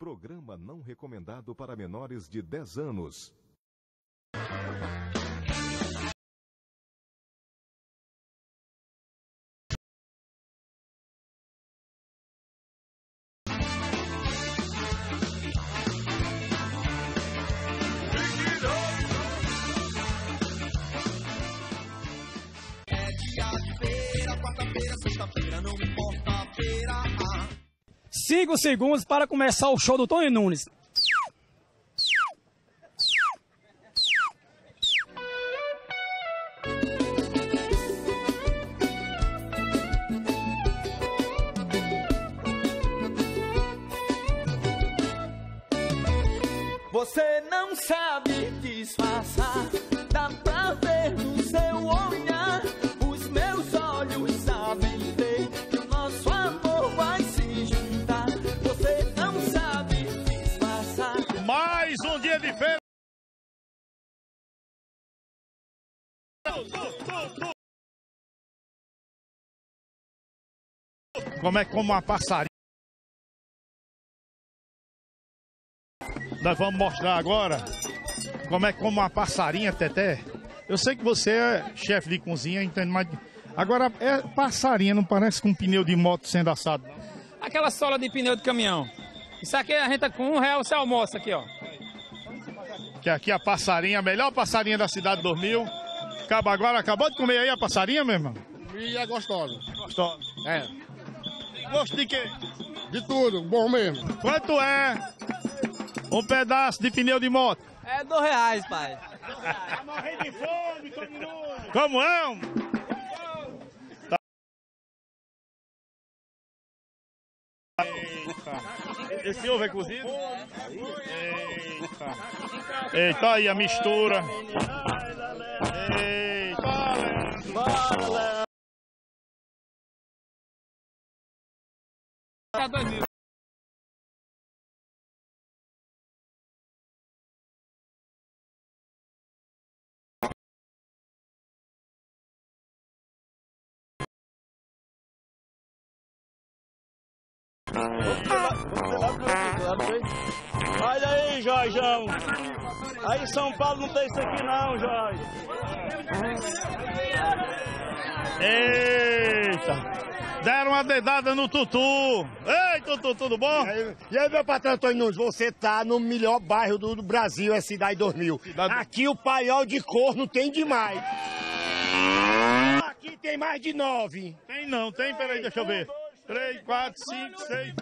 Programa não recomendado para menores de 10 anos. Cinco segundos para começar o show do Tony Nunes. Você não sabe disfarçar, Como é como uma passarinha. Nós vamos mostrar agora como é como uma passarinha, Teté. Eu sei que você é chefe de cozinha, entende mais. Agora, é passarinha, não parece com um pneu de moto sendo assado. Aquela sola de pneu de caminhão. Isso aqui a gente tá com um real você almoça aqui, ó. Que aqui a passarinha, a melhor passarinha da cidade dormiu. Acaba agora, acabou de comer aí a passarinha, meu irmão? E é gostosa. Gostosa. É. Gosto de quê? De tudo, bom mesmo. Quanto é um pedaço de pneu de moto? É dois reais, pai. morrendo de fome, Como é? homem? Tá. Eita. Esse ovo é cozido? Eita. Eita, aí a mistura. Eita. Tá dois mil. Olha aí, Jorjão. Aí São Paulo não tem isso aqui não, Jorge. Eita. Deram uma dedada no Tutu. Ei, Tutu, tudo bom? E aí, meu patrão Antônio Nunes, você tá no melhor bairro do, do Brasil, é Cidade 2000. Cidade- Aqui o paiol de corno tem demais. Aqui tem mais de nove. Tem não, tem, peraí, deixa eu ver. 3, 4, 5, 6.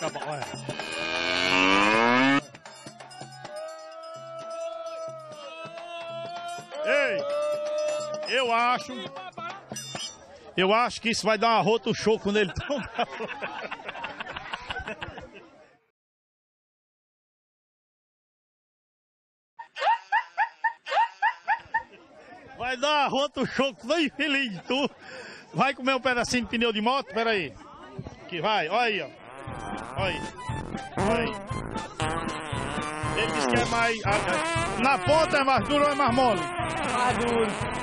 Tá bom, olha. Eu acho. Eu acho que isso vai dar uma rota o choco nele. Vai dar uma rota o choco tão infeliz, tu. Vai comer um pedacinho de pneu de moto? Pera aí. Que vai, olha aí, ó. Olha aí. Olha aí. Ele disse que é mais. ah, Na ponta é mais duro ou é mais mole? Mais duro.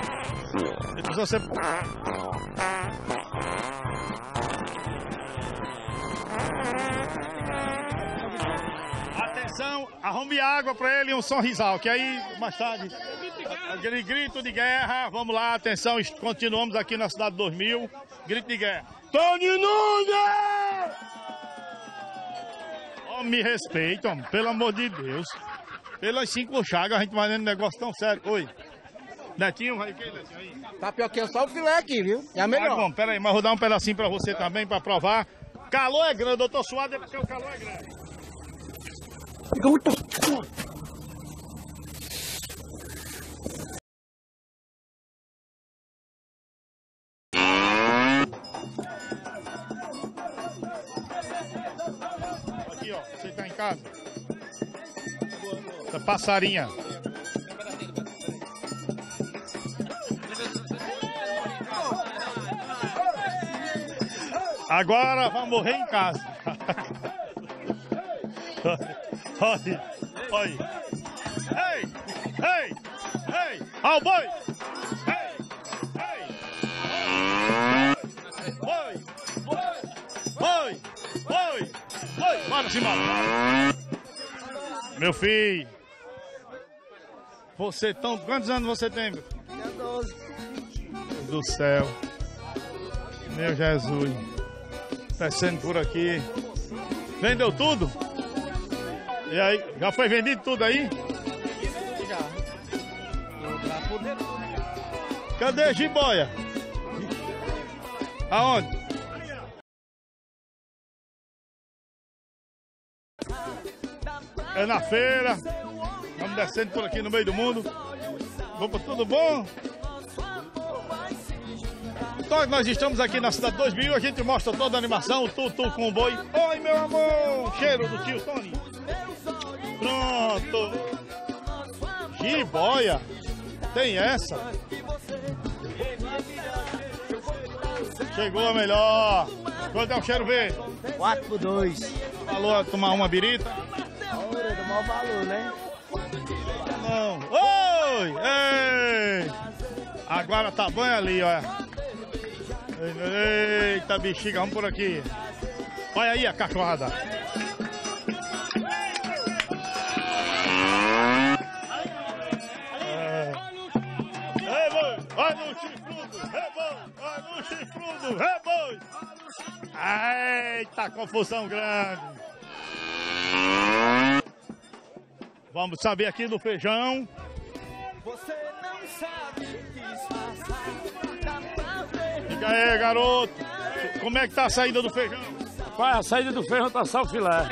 Atenção, arrume água pra ele e um sorrisal, que aí mais tarde. Aquele grito de guerra, vamos lá, atenção, continuamos aqui na cidade 2000. Grito de guerra. Tony Nunes! Oh, me respeita, pelo amor de Deus. Pelas cinco chagas, a gente vai um negócio tão sério. Oi. Netinho, vai aqui, Netinho aí. Tá pior que só o filé aqui, viu? É a Tá bom, peraí, mas vou dar um pedacinho pra você também, pra provar. Calor é grande, eu tô suado é porque o calor é grande. Aqui, ó, você tá em casa? Essa passarinha. Agora vai morrer em casa. Olha, olha. Ei, ei, ei, ao boi! Ei, ei! Boi, boi, boi, boi, boi! Para! Meu filho, você tão. Quantos anos você tem? Meu? 12. Do céu, meu Jesus. Descendo por aqui. Vendeu tudo? E aí, já foi vendido tudo aí? Cadê a jiboia? Aonde? É na feira. Vamos descendo por aqui no meio do mundo. Vamos, tudo bom? Então, nós estamos aqui na cidade 2000, a gente mostra toda a animação, o tutu com o boi. Oi, meu amor! Cheiro do tio Tony. Pronto. Jiboia. Tem essa. Chegou a melhor. Quanto é o cheiro verde? 4 por 2. Falou tomar uma birita? Hora do mau valor, né? Não. Oi! Ei! Agora tá bom ali, ó. Eita, bexiga, vamos por aqui. Olha aí a cachorrada. É. Boi! Vai no chifrudo! É boi! Vai no chifrudo! É boi! Eita, confusão grande! Vamos saber aqui do feijão. Você não sabe aí, garoto. Como é que tá a saída do feijão? Pai, a saída do feijão tá só o filé.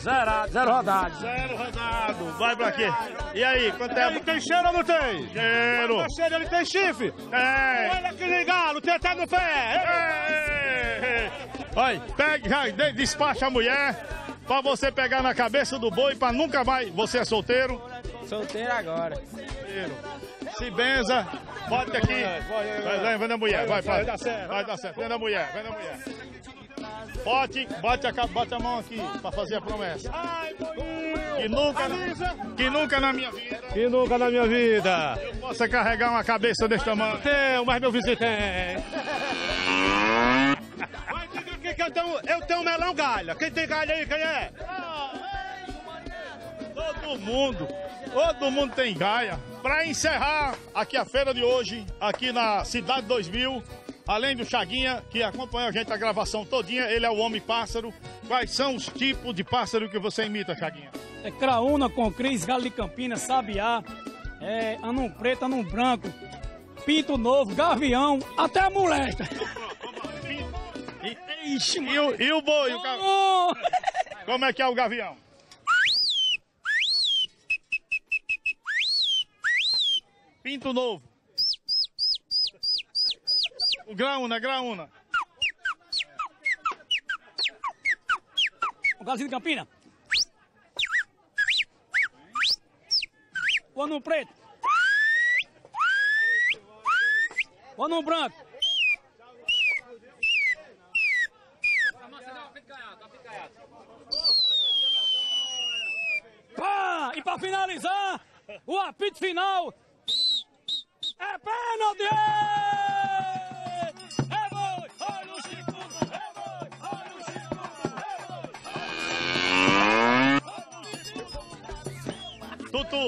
Zerado, zero rodado. Zero rodado. Vai pra quê? E aí, quanto é? Tem cheiro ou não tem? Cheiro. Tem cheiro, ele tem chifre. É. Olha que ligado, tem até no pé. É. Olha, pega, já despacha a mulher pra você pegar na cabeça do boi pra nunca mais. Você é solteiro? Solteiro agora. Solteiro. Se benza, bote aqui. Vai, vai, vai na mulher, vai, vai. Vai dar certo. Vai dar certo. Vem da mulher, vem da mulher. Bote, bote a, bote a mão aqui pra fazer a promessa. Que nunca, que nunca na minha vida Que nunca na minha vida. eu possa carregar uma cabeça desse tamanho. Tem, mas meu vizinho tem. Mas diga aqui que eu tenho, eu tenho melão galha. Quem tem galha aí, quem é? Todo mundo, todo mundo tem gaia. Para encerrar aqui a feira de hoje, aqui na Cidade 2000, além do Chaguinha, que acompanha a gente a gravação todinha, ele é o homem pássaro. Quais são os tipos de pássaro que você imita, Chaguinha? É craúna com cris, galo de Campinas, sabiá, é, anão preto, anão branco, pinto novo, gavião, até a molesta. Ixi, E o, e o boi, o como é que é o gavião? Pinto novo. O graúna, graúna. O galozinho de Campina. O anão preto. O anão branco. Pá! E pra finalizar, o apito final é pênalti! É boi! Olha o Chico! É boi! Olha o Chico! É boi! Tutu,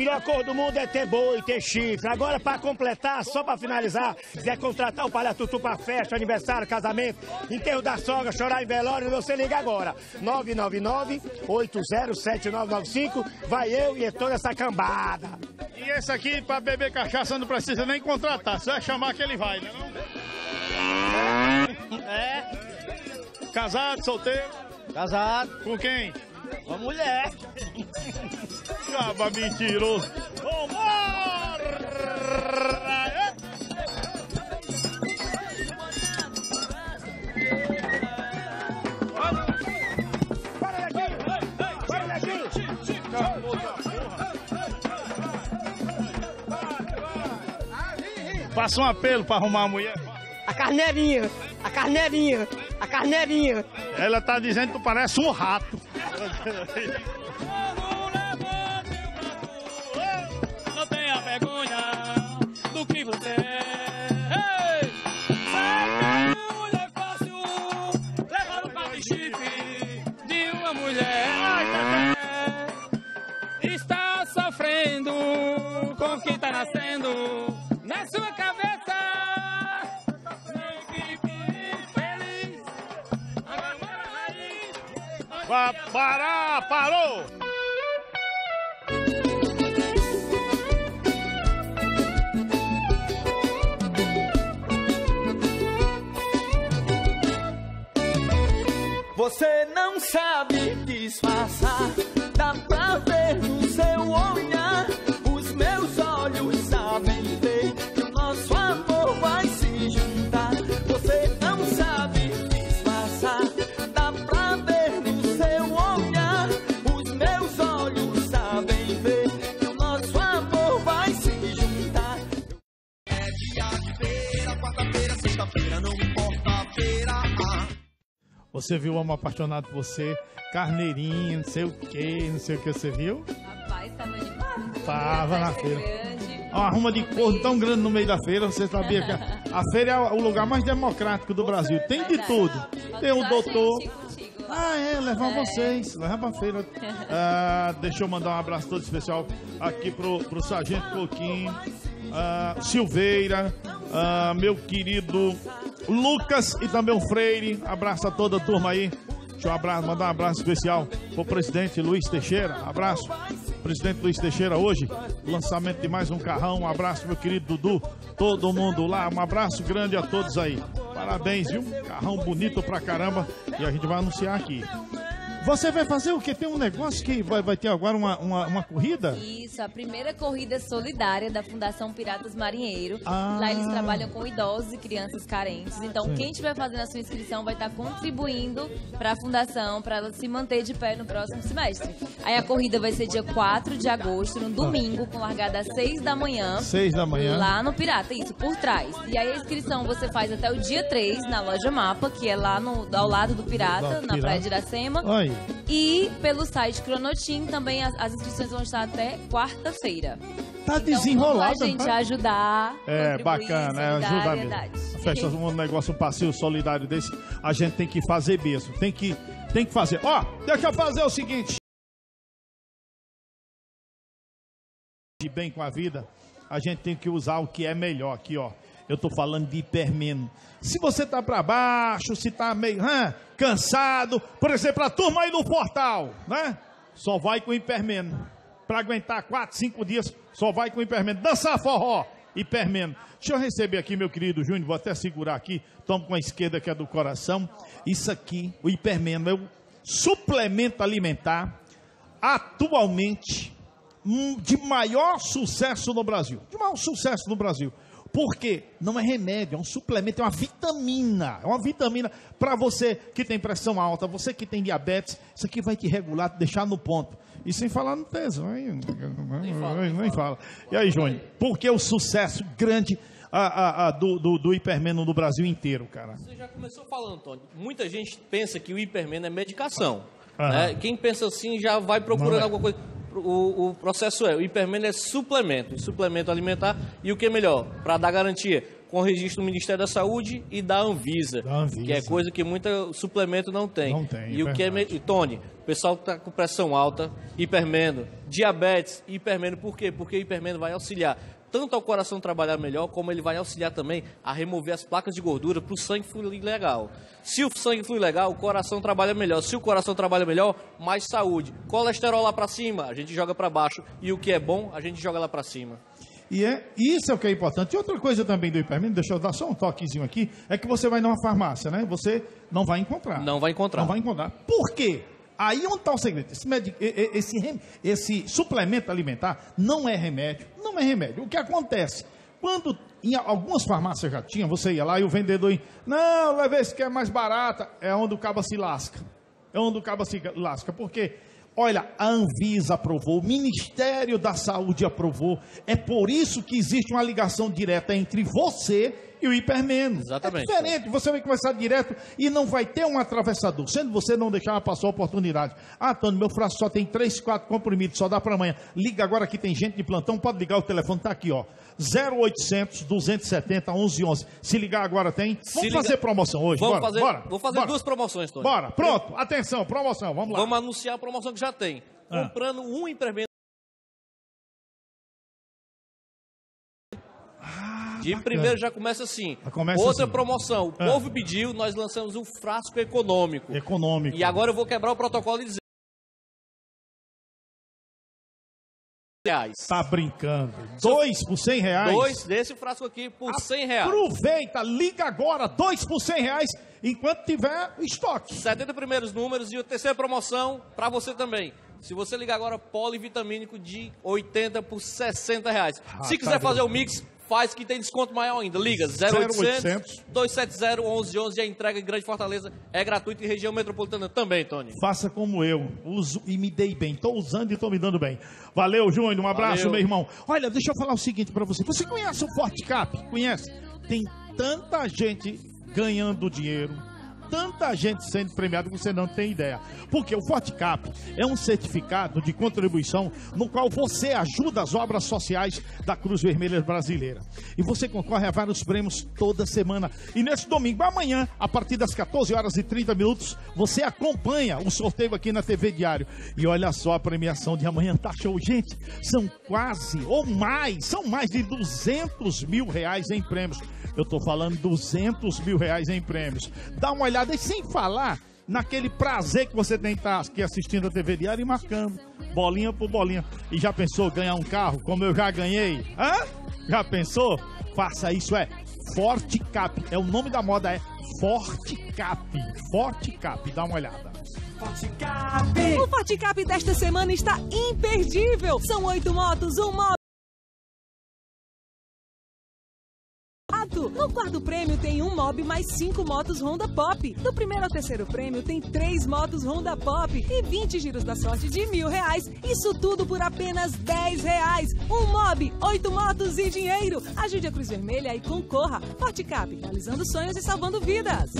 Melhor cor do mundo é ter boi, ter chifre. Agora, pra completar, só pra finalizar, quiser contratar o Palha Tutu pra festa, aniversário, casamento, enterro da sogra, chorar em velório, você liga agora. 999-807995. Vai eu e toda essa cambada. E esse aqui, pra beber cachaça, não precisa nem contratar. Só é chamar que ele vai, né? Não? É. Casado, solteiro? Casado. Com quem? Uma mulher. Caba mentiroso. Vambora! Para daqui! Para daqui! Faça um apelo pra arrumar a mulher. A carneirinha, a carneirinha, a carneirinha. Ela tá dizendo que tu parece um rato. Não tenha vergonha do que você é. mulher fácil levar o papo de uma mulher. Tá está sofrendo com o que está nascendo. Pa parar, parou! Você não sabe disfarçar, dá pra Você viu o homem apaixonado por você, carneirinho, não sei o que, não sei o que você viu? Rapaz, tava de Tava na Festa feira. grande. Uma arruma de corno tão grande no meio da feira, você sabia que a, a feira é o lugar mais democrático do Brasil. Tem de tudo. Tem a doutor. Ah, é, levar É. vocês, levar pra feira. Ah, deixa eu mandar um abraço todo especial aqui pro, pro Sargento Coquinho, ah, Silveira, ah, meu querido Lucas e também o Freire. Abraço a toda a turma aí. Deixa eu abraço, mandar um abraço especial pro presidente Luiz Teixeira. Abraço. Presidente Luiz Teixeira hoje, lançamento de mais um carrão. Um abraço, meu querido Dudu, todo mundo lá. Um abraço grande a todos aí. Parabéns, viu? Carrão bonito pra caramba. E a gente vai anunciar aqui. Você vai fazer o quê? Tem um negócio que vai, vai ter agora uma, uma, uma corrida? Isso, a primeira corrida solidária da Fundação Piratas Marinheiro. Ah. Lá eles trabalham com idosos e crianças carentes. Então, Sim. quem estiver fazendo a sua inscrição vai estar contribuindo para a fundação, para ela se manter de pé no próximo semestre. Aí a corrida vai ser dia 4 de agosto, no domingo, com largada às 6 da manhã. Seis da manhã. Lá no Pirata, isso, por trás. E aí a inscrição você faz até o dia 3 na loja Mapa, que é lá no, ao lado do Pirata, Do na Pirata. Praia de Iracema. Aí. E pelo site Cronotim também as, as inscrições vão estar até quarta-feira. Tá Então, desenrolado. vamos lá, gente, tá? ajudar. É, bacana, é, ajuda mesmo. A festa, um negócio, um passeio solidário desse, a gente tem que fazer mesmo. Tem que, tem que fazer. Ó, deixa eu fazer o seguinte. De bem com a vida, a gente tem que usar o que é melhor aqui, ó. Eu tô falando de hipermeno. Se você tá pra baixo, se tá meio cansado, por exemplo, a turma aí no portal, né? Só vai com hipermeno. Pra aguentar 4, 5 dias, só vai com hipermeno. Dançar forró, hipermeno. Deixa eu receber aqui, meu querido Júnior, vou até segurar aqui. Tomo com a esquerda que é do coração. Isso aqui, o hipermeno, é o suplemento alimentar atualmente hum, de maior sucesso no Brasil. De maior sucesso no Brasil. Porque não é remédio, é um suplemento, é uma vitamina. É uma vitamina para você que tem pressão alta, você que tem diabetes. Isso aqui vai te regular, te deixar no ponto. E sem falar no peso. hein? Nem fala. E aí, Júnior? Por que o sucesso grande ah, ah, ah, do, do, do hipermeno no Brasil inteiro, cara? Você já começou falando, Antônio. Muita gente pensa que o hipermeno é medicação. Né? Quem pensa assim já vai procurando é. alguma coisa. O, o processo é, o hipermeno é suplemento, suplemento alimentar. E o que é melhor? Para dar garantia, com o registro do Ministério da Saúde e da Anvisa. Da Anvisa. Que é coisa que muito suplemento não tem. Não tem, E é o que é... verdade. e, Tony, o pessoal que está com pressão alta, hipermeno, diabetes, hipermeno, por quê? Porque o hipermeno vai auxiliar tanto ao coração trabalhar melhor, como ele vai auxiliar também a remover as placas de gordura para o sangue fluir legal. Se o sangue flui legal, o coração trabalha melhor. Se o coração trabalha melhor, mais saúde. Colesterol lá para cima, a gente joga para baixo. E o que é bom, a gente joga lá para cima. E é, isso é o que é importante. E outra coisa também do hipermeno, deixa eu dar só um toquezinho aqui, é que você vai numa farmácia, né? Você não vai encontrar. Não vai encontrar. Não vai encontrar. Por quê? Aí onde está o segredo? Esse, medi- e- esse, rem- esse suplemento alimentar não é remédio. Não é remédio. O que acontece? Quando em algumas farmácias já tinha, você ia lá e o vendedor, ia, não, leva esse que é mais barata. É onde o cabo se lasca. É onde o cabo se lasca. Por quê? Olha, a Anvisa aprovou, o Ministério da Saúde aprovou. É por isso que existe uma ligação direta entre você e o hipermeno. Exatamente. É diferente, você vai conversar direto e não vai ter um atravessador, sendo você não deixar passar a oportunidade. Ah, Antônio, meu frasco só tem 3, 4 comprimidos, só dá para amanhã. Liga agora que tem gente de plantão, pode ligar, o telefone está aqui, ó. 0800 270 1111. Se ligar agora tem. Vamos liga- fazer promoção hoje, Vamos bora, fazer, bora, vou fazer bora. duas promoções, Tony. Bora, pronto, atenção, promoção, vamos lá. Vamos anunciar a promoção que já tem. Ah. Comprando um hipermeno De primeiro já começa assim. começa Outra assim. promoção. O Ah. povo pediu, nós lançamos um frasco econômico. Econômico. E agora eu vou quebrar o protocolo e dizer. Reais. Tá brincando. Dois por 100 reais? Dois desse frasco aqui por 100 reais. Aproveita, liga agora, dois por 100 reais, enquanto tiver estoque. 70 primeiros números e a terceira promoção para você também. Se você ligar agora, polivitamínico de 80 por 60 reais. Ah, Se tá quiser fazer o mix, faz que tem desconto maior ainda. Liga 0800 0800 270 1111 e a entrega em Grande Fortaleza é gratuita em região metropolitana também, Tony. Faça como eu, uso e me dei bem. Tô usando e tô me dando bem. Valeu, Júnior, um abraço, Valeu. meu irmão. Olha, deixa eu falar o seguinte pra você. Você conhece o Forte Cap? Conhece? Tem tanta gente ganhando dinheiro, tanta gente sendo premiada que você não tem ideia. Porque o Forte Cap é um certificado de contribuição no qual você ajuda as obras sociais da Cruz Vermelha Brasileira. E você concorre a vários prêmios toda semana. E nesse domingo, amanhã, a partir das 14 horas e 30 minutos, você acompanha o sorteio aqui na TV Diário. E olha só a premiação de amanhã, tá show. Gente, são quase, ou mais, são mais de 200 mil reais em prêmios. Eu tô falando 200 mil reais em prêmios. Dá uma olhada e sem falar naquele prazer que você tem que estar aqui assistindo a TV Diário e marcando, bolinha por bolinha. E já pensou ganhar um carro como eu já ganhei? Hã? Já pensou? Faça isso, é Forte Cap. É o nome da moda, é Forte Cap. Forte Cap, dá uma olhada. O Forte Cap desta semana está imperdível. São oito motos, um moto. No quarto prêmio tem um mob mais cinco motos Honda Pop. Do primeiro ao terceiro prêmio tem três motos Honda Pop e 20 giros da sorte de mil reais. Isso tudo por apenas 10 reais. Um mob, oito motos e dinheiro. Ajude a Cruz Vermelha e concorra. Forte Cap, realizando sonhos e salvando vidas.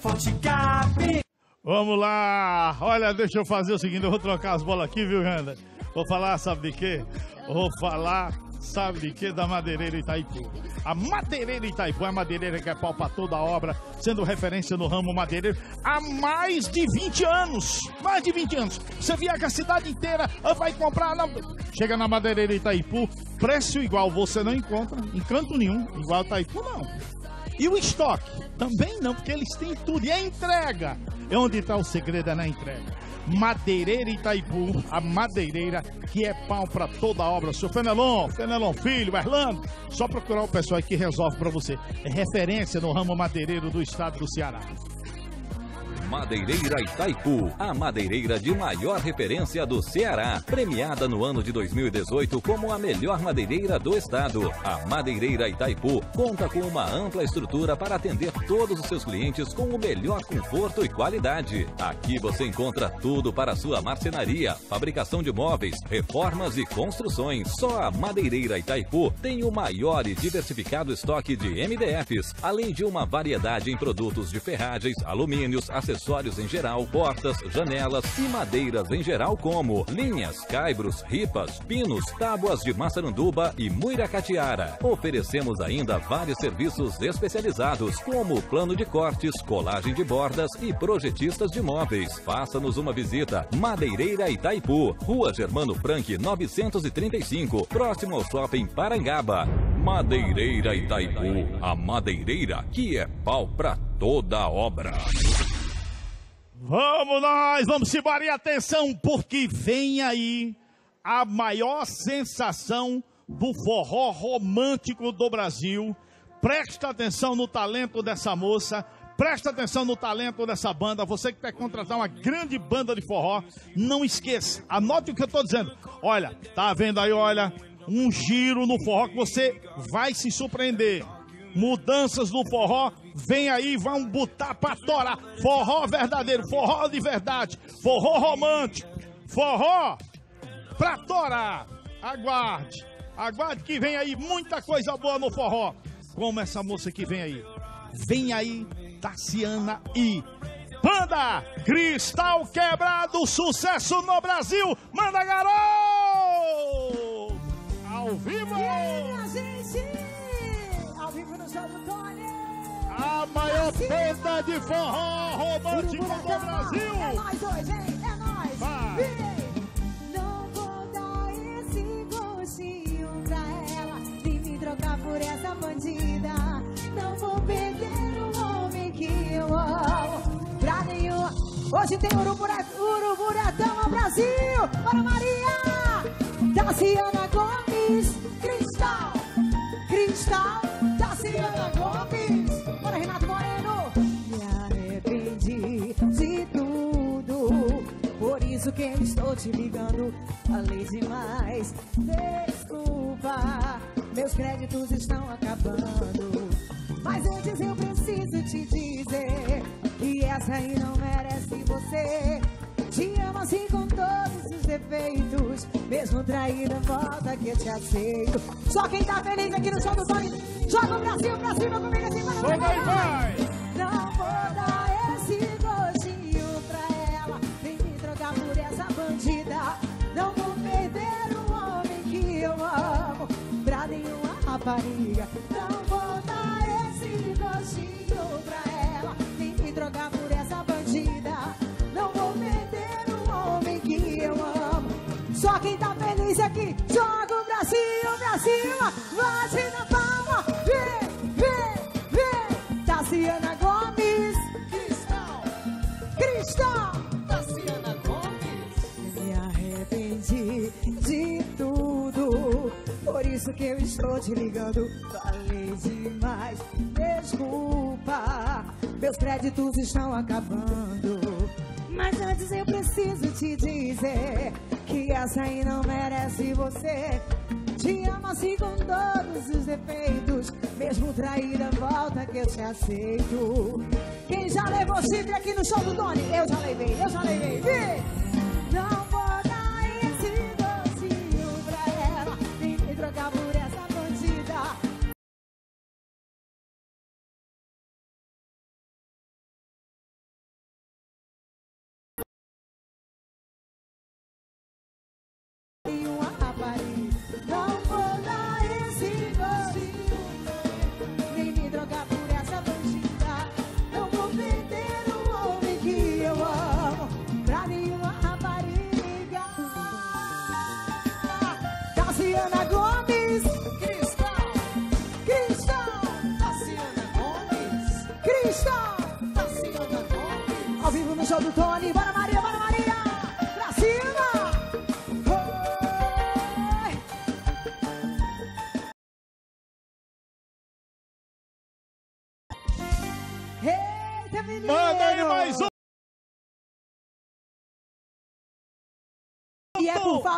Forte Cap. Vamos lá! Olha, deixa eu fazer o seguinte, eu vou trocar as bolas aqui, viu, Randa? Vou falar, sabe de quê? Vou falar, sabe de quê? Da madeireira Itaipu. A madeireira Itaipu é a madeireira que é pau pra toda a obra, sendo referência no ramo madeireiro há mais de 20 anos. Mais de 20 anos. Você viaja a cidade inteira, vai comprar. Não. Chega na madeireira Itaipu, preço igual você não encontra em canto nenhum, igual Itaipu não. E o estoque? Também não, porque eles têm tudo. E a entrega? É onde está o segredo, é na entrega. Madeireira Itaipu, a madeireira que é pau para toda obra. Seu Fenelon, Fenelon Filho, Erlando, só procurar o pessoal que resolve para você. É referência no ramo madeireiro do estado do Ceará. Madeireira Itaipu, a madeireira de maior referência do Ceará, premiada no ano de 2018 como a melhor madeireira do estado. A Madeireira Itaipu conta com uma ampla estrutura para atender todos os seus clientes com o melhor conforto e qualidade. Aqui você encontra tudo para sua marcenaria, fabricação de móveis, reformas e construções. Só a Madeireira Itaipu tem o maior e diversificado estoque de MDFs, além de uma variedade em produtos de ferragens, alumínios, acessórios em geral, portas, janelas e madeiras em geral como linhas, caibros, ripas, pinos, tábuas de maçaranduba e muiracatiara. Oferecemos ainda vários serviços especializados, como plano de cortes, colagem de bordas e projetistas de móveis. Faça-nos uma visita. Madeireira Itaipu, Rua Germano Frank 935, próximo ao Shopping Parangaba. Madeireira Itaipu, a madeireira que é pau pra toda obra. Vamos nós, vamos embora e atenção, porque vem aí a maior sensação do forró romântico do Brasil. Presta atenção no talento dessa moça, presta atenção no talento dessa banda. Você que quer contratar uma grande banda de forró, não esqueça, anote o que eu estou dizendo. Olha, tá vendo aí, olha, um giro no forró que você vai se surpreender mudanças no forró, vem aí, vão botar pra torar. Forró verdadeiro, forró de verdade, forró romântico, forró pra torar. Aguarde, aguarde que vem aí muita coisa boa no forró. Como essa moça que vem aí. Vem aí, Tassiana e Banda Cristal Quebrado, sucesso no Brasil. Manda, garoto! Ao vivo! Ao A maior banda de forró romântico do Brasil. É nóis hoje, hein? É nóis. Vai. Virei. Não vou dar esse gostinho pra ela. Nem me essa bandida. Não vou perder o homem que eu amo. Pra nenhum. Hoje tem Urubura, Uruburetama Brasil. Para Maria. Taciana Gomes. Cristal. Cristal. Taciana Gomes. Isso que eu estou te ligando. Falei demais. Desculpa. Meus créditos estão acabando. Mas antes eu preciso te dizer que essa aí não merece você. Te amo assim com todos os defeitos. Mesmo traída, volta que eu te aceito. Só quem tá feliz aqui no show do Tony, joga o Brasil pra cima comigo assim, vai, vai, vai. Não vou dar Não vou perder o homem que eu amo. Pra nenhuma rapariga. Não vou dar esse gostinho pra ela. Nem me trocar por essa bandida. Não vou perder o homem que eu amo. Só quem tá feliz aqui, joga o Brasil na Por isso que eu estou te ligando. Falei demais. Desculpa. Meus créditos estão acabando. Mas antes eu preciso te dizer que essa aí não merece você. Te amo assim com todos os defeitos. Mesmo traída, volta que eu te aceito. Quem já levou chifre aqui no show do Tony? Eu já levei, eu já levei. Vê! Não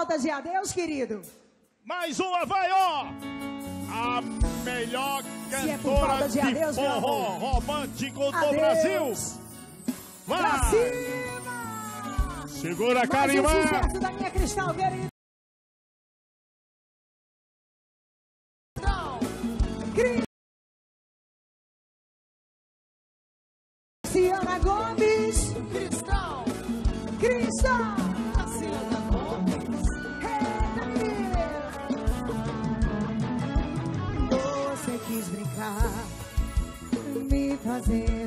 falta de adeus, querido? Mais uma, vai, ó! A melhor Se é cantora de de adeus, forró romântico do Adeus. Brasil. Pra Vai! cima! Segura, Mais um Carimã! sucesso da minha Cristal, querido!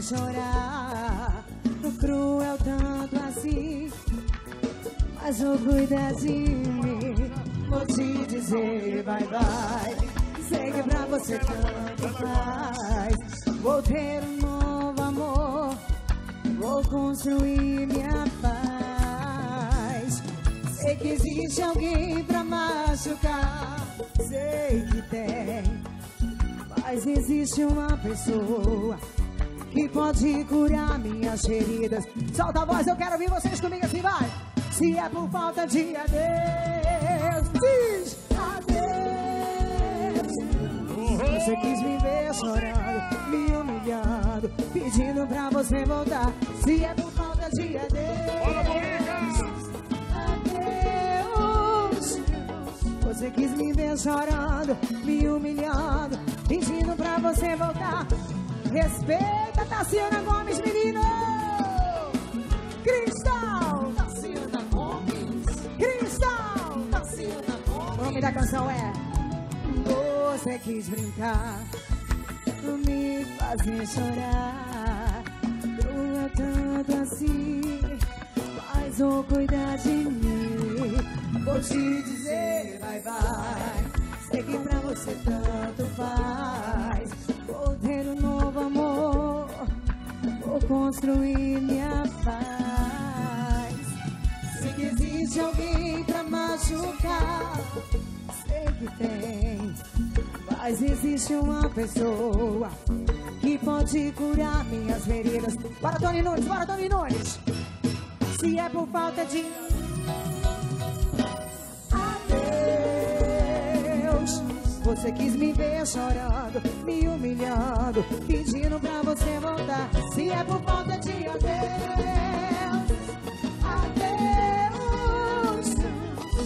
Chorar. Cruel tanto assim, mas não cuida de mim. Vou te dizer bye bye. Sei que pra você tanto faz. Vou ter um novo amor. Vou construir minha paz. Sei que existe alguém pra machucar. Sei que tem. Mas existe uma pessoa que pode curar minhas feridas. Solta a voz, eu quero ouvir vocês comigo assim, vai. Se é por falta de adeus, diz adeus. Você quis me ver chorando, me humilhando, pedindo pra você voltar. Se é por falta de adeus, adeus. Você quis me ver chorando, me humilhando, pedindo pra você voltar. Respeita Tassiana Gomes, menino! Cristal! Tassiana Gomes! Cristal! Tassiana Gomes! O nome da canção é Você quis brincar, me fazer chorar. Doa tanto assim, mas vou cuidar de mim. Vou te dizer bye bye. Sei que pra você tanto faz. Novo amor. Vou construir minha paz. Sei que existe alguém pra machucar. Sei que tem. Mas existe uma pessoa que pode curar minhas feridas. Bora, Tony Nunes, bora, Tony Nunes. Se é por falta de adeus, você quis me ver chorando, me humilhando, pedindo pra você voltar. Se é por falta de adeus, adeus,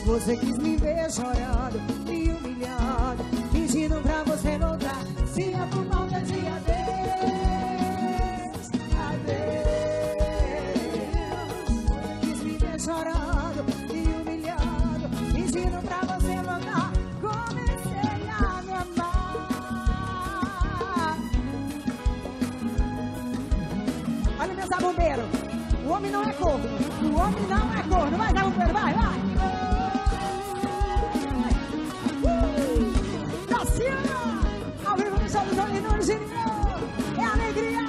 você quis me ver chorando, me humilhando, pedindo pra você voltar. Se é por O homem não é corno, o homem não é corno. Vai, zabumbeiro, vai, vai. Uh! Graciana, ao vivo no do Johnny Nunes é alegria.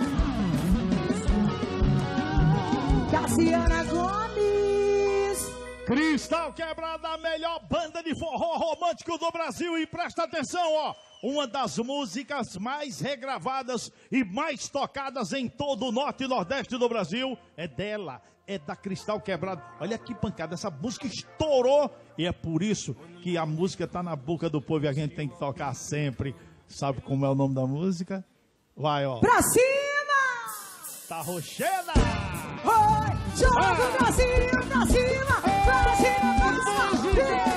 Cassiana Gomes. Cristal Quebrada, a melhor banda de forró romântico do Brasil. E presta atenção, ó. Uma das músicas mais regravadas e mais tocadas em todo o norte e nordeste do Brasil é dela, é da Cristal Quebrada. Olha que pancada, essa música estourou e é por isso que a música tá na boca do povo e a gente tem que tocar sempre. Sabe como é o nome da música? Vai, ó. Pra cima! Tá rocheda! Oi, joga pra cima, pra cima, pra cima, pra cima.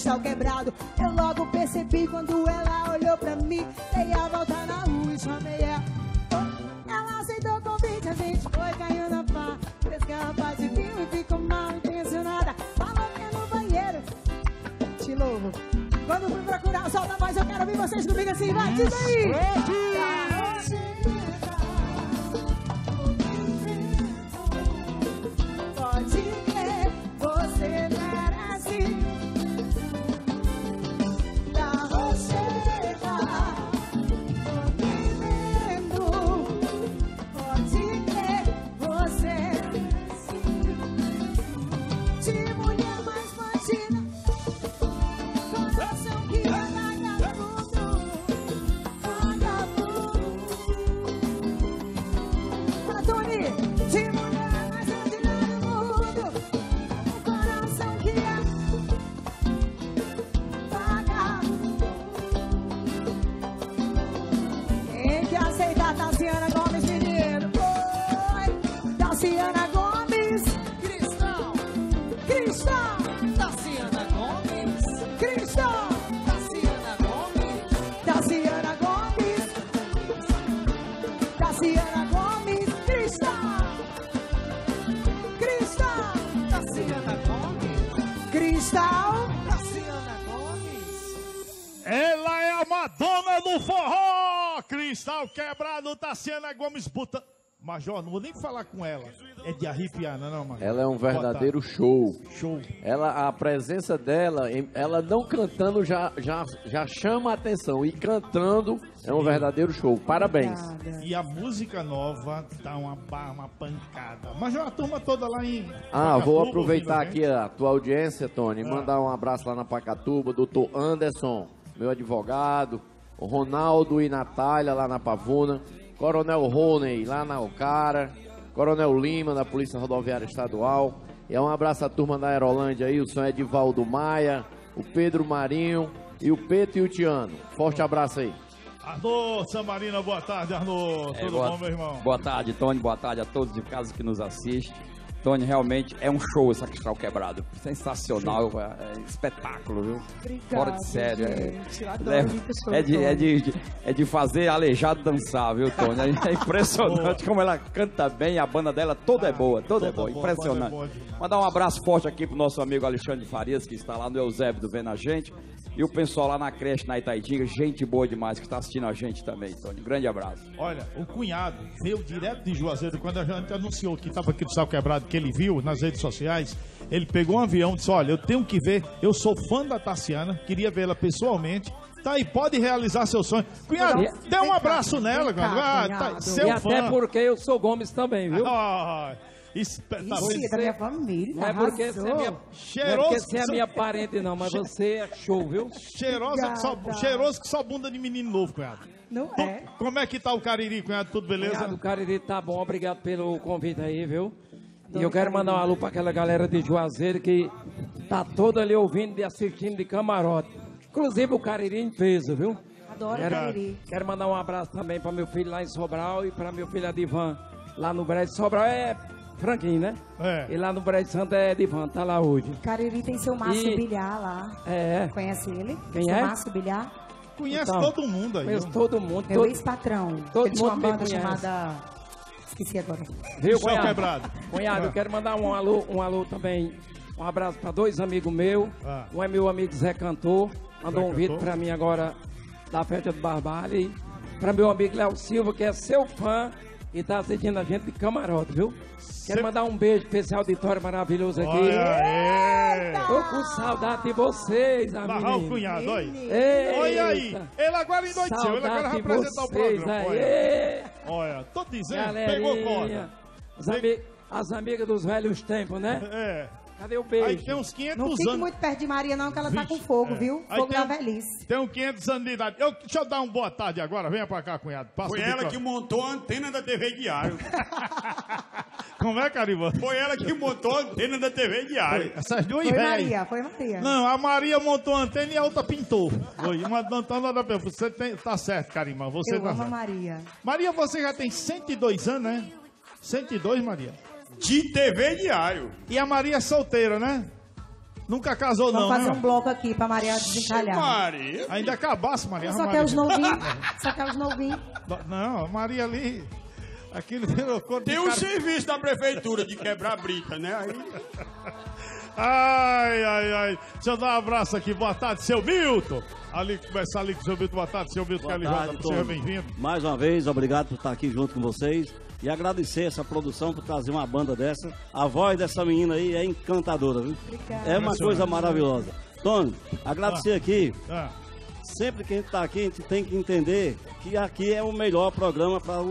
Cristal quebrado. Tassiana Gomes, puta. Major, não vou nem falar com ela. É de arrepiar, não, é não, Major? Ela é um verdadeiro show. Show. Ela, a presença dela, ela não cantando já, já, já chama a atenção. E cantando é um verdadeiro show. Parabéns. E a música nova tá uma, uma pancada. Major, a turma toda lá em. Ah, vou Pacatuba aproveitar ouvindo a aqui a tua audiência, Tony, Ah. mandar um abraço lá na Pacatuba, doutor Anderson, meu advogado, o Ronaldo e Natália lá na Pavuna, Coronel Rony lá na Ocara, Coronel Lima da Polícia Rodoviária Estadual. E um abraço à turma da Aerolândia aí, o São Edivaldo Maia, o Pedro Marinho e o Peto e o Tiano. Forte abraço aí. Arnô, Samarina, boa tarde, Arnô. É, Tudo boa, bom, meu irmão? Boa tarde, Tony. Boa tarde a todos de casa que nos assistem. Tony, realmente é um show essa Cristal Quebrado. Sensacional, é, é espetáculo, viu? Obrigada, Fora de sério. é- gente. É, é, de, é, de, é de fazer aleijado dançar, viu, Tony? É impressionante como ela canta bem, a banda dela toda é boa, toda é boa, boa, impressionante. é boa. Mandar um abraço forte aqui pro nosso amigo Alexandre Farias, que está lá no Eusébio do Vendo a Gente. E o pessoal lá na creche, na Itaidinga, gente boa demais, que está assistindo a gente também, Tony. Grande abraço. Olha, o cunhado veio direto de Juazeiro quando a gente anunciou que estava aqui do Sal Quebrado, que ele viu nas redes sociais. Ele pegou um avião e disse: Olha, eu tenho que ver, eu sou fã da Tassiana, queria vê-la pessoalmente. Tá aí, pode realizar seu sonho. Cunhado, dê um cá, abraço nela, cunhado. Ah, tá, seu e fã. até porque eu sou Gomes também, viu? Ah, isso, tá Ixi, vendo? da minha família. Não é porque você é minha, Cheiroso não é porque você é só- minha parente, não, mas você é show, viu? Cheirosa que só, cheiroso que só bunda de menino novo, cunhado. Não é. Como é que tá o Cariri, cunhado? Tudo beleza? Cunhado, o Cariri tá bom, obrigado pelo convite aí, viu? E eu quero mandar um alô pra aquela galera de Juazeiro que tá toda ali ouvindo e assistindo de camarote. Inclusive o Cariri em peso, viu? Adoro quero, Cariri. Quero mandar um abraço também para meu filho lá em Sobral e para meu filho Adivan lá no Brejo. Sobral é Franquinho, né? É. E lá no Brejo Santo é Adivan, tá lá hoje. Cariri tem seu Márcio E- Bilhar lá. É. Conhece ele? Quem seu é? Márcio Bilhar. Conhece Então, todo mundo aí. Conheço todo mundo. Meu todo- ex-patrão. todo Ele tinha uma mundo banda conhece. chamada... Esqueci agora. Viu, Céu cunhado? quebrado. Cunhado, eu Ah. quero mandar um alô, um alô também. Um abraço para dois amigos meus. Ah. Um é meu amigo Zé Cantor. Mandou Zé um vídeo para mim agora da festa do Barbalho. E para meu amigo Léo Silva, que é seu fã e tá assistindo a gente de camarote, viu? Quero mandar um beijo pra esse auditório maravilhoso aqui. Olha aí. Tô com saudade de vocês, amigos. Barrar o cunhado, olha. Olha aí. Ele agora endoideceu. Ele agora vai apresentar o vocês programa. aí. Olha. Olha, tô dizendo, pegou Galerinha. corda. As, ami- as amigas dos velhos tempos, né? É. Cadê o beijo? Aí tem uns 500 Não fique anos. muito perto de Maria, não, que ela tá com Vixe, fogo, é. viu? Aí Fogo tem da um- velhice. Tem uns 500 anos de idade. Eu, deixa eu dar uma boa tarde agora. Venha pra cá, cunhado. Passa Foi ela que montou a antena da TV Diário. Como é, Cariba? Foi ela que montou a antena da TV Diário. Essas duas Foi velhas. Maria, foi Maria. Não, a Maria montou a antena e a outra pintou. Foi. Uma não nada pra Você tem, tá certo, Carima. Você Eu tá amo a certo. Maria. Maria, você já tem 102 anos, né? 102, Maria. De TV Diário. E a Maria é solteira, né? Nunca casou, Vamos não, fazer né? um bloco aqui pra Maria desencalhar. Maria. Ainda acabasse, Maria. Só quer os novinhos. Só quer os novinhos. Não, a Maria ali. Aquilo virou Tem um cara- serviço da prefeitura de quebrar brita, né? Aí... Ai, ai, ai. Deixa eu dar um abraço aqui. Boa tarde, seu Milton. Ali, começar ali com o seu Milton. Boa tarde, seu Milton Boa Rosa. tarde, Seja bem-vindo. Mais uma vez, obrigado por estar aqui junto com vocês e agradecer essa produção por trazer uma banda dessa. A voz dessa menina aí é encantadora, viu? É uma coisa maravilhosa. Tony, agradecer aqui. Ah. Sempre que a gente está aqui, a gente tem que entender que aqui é o melhor programa para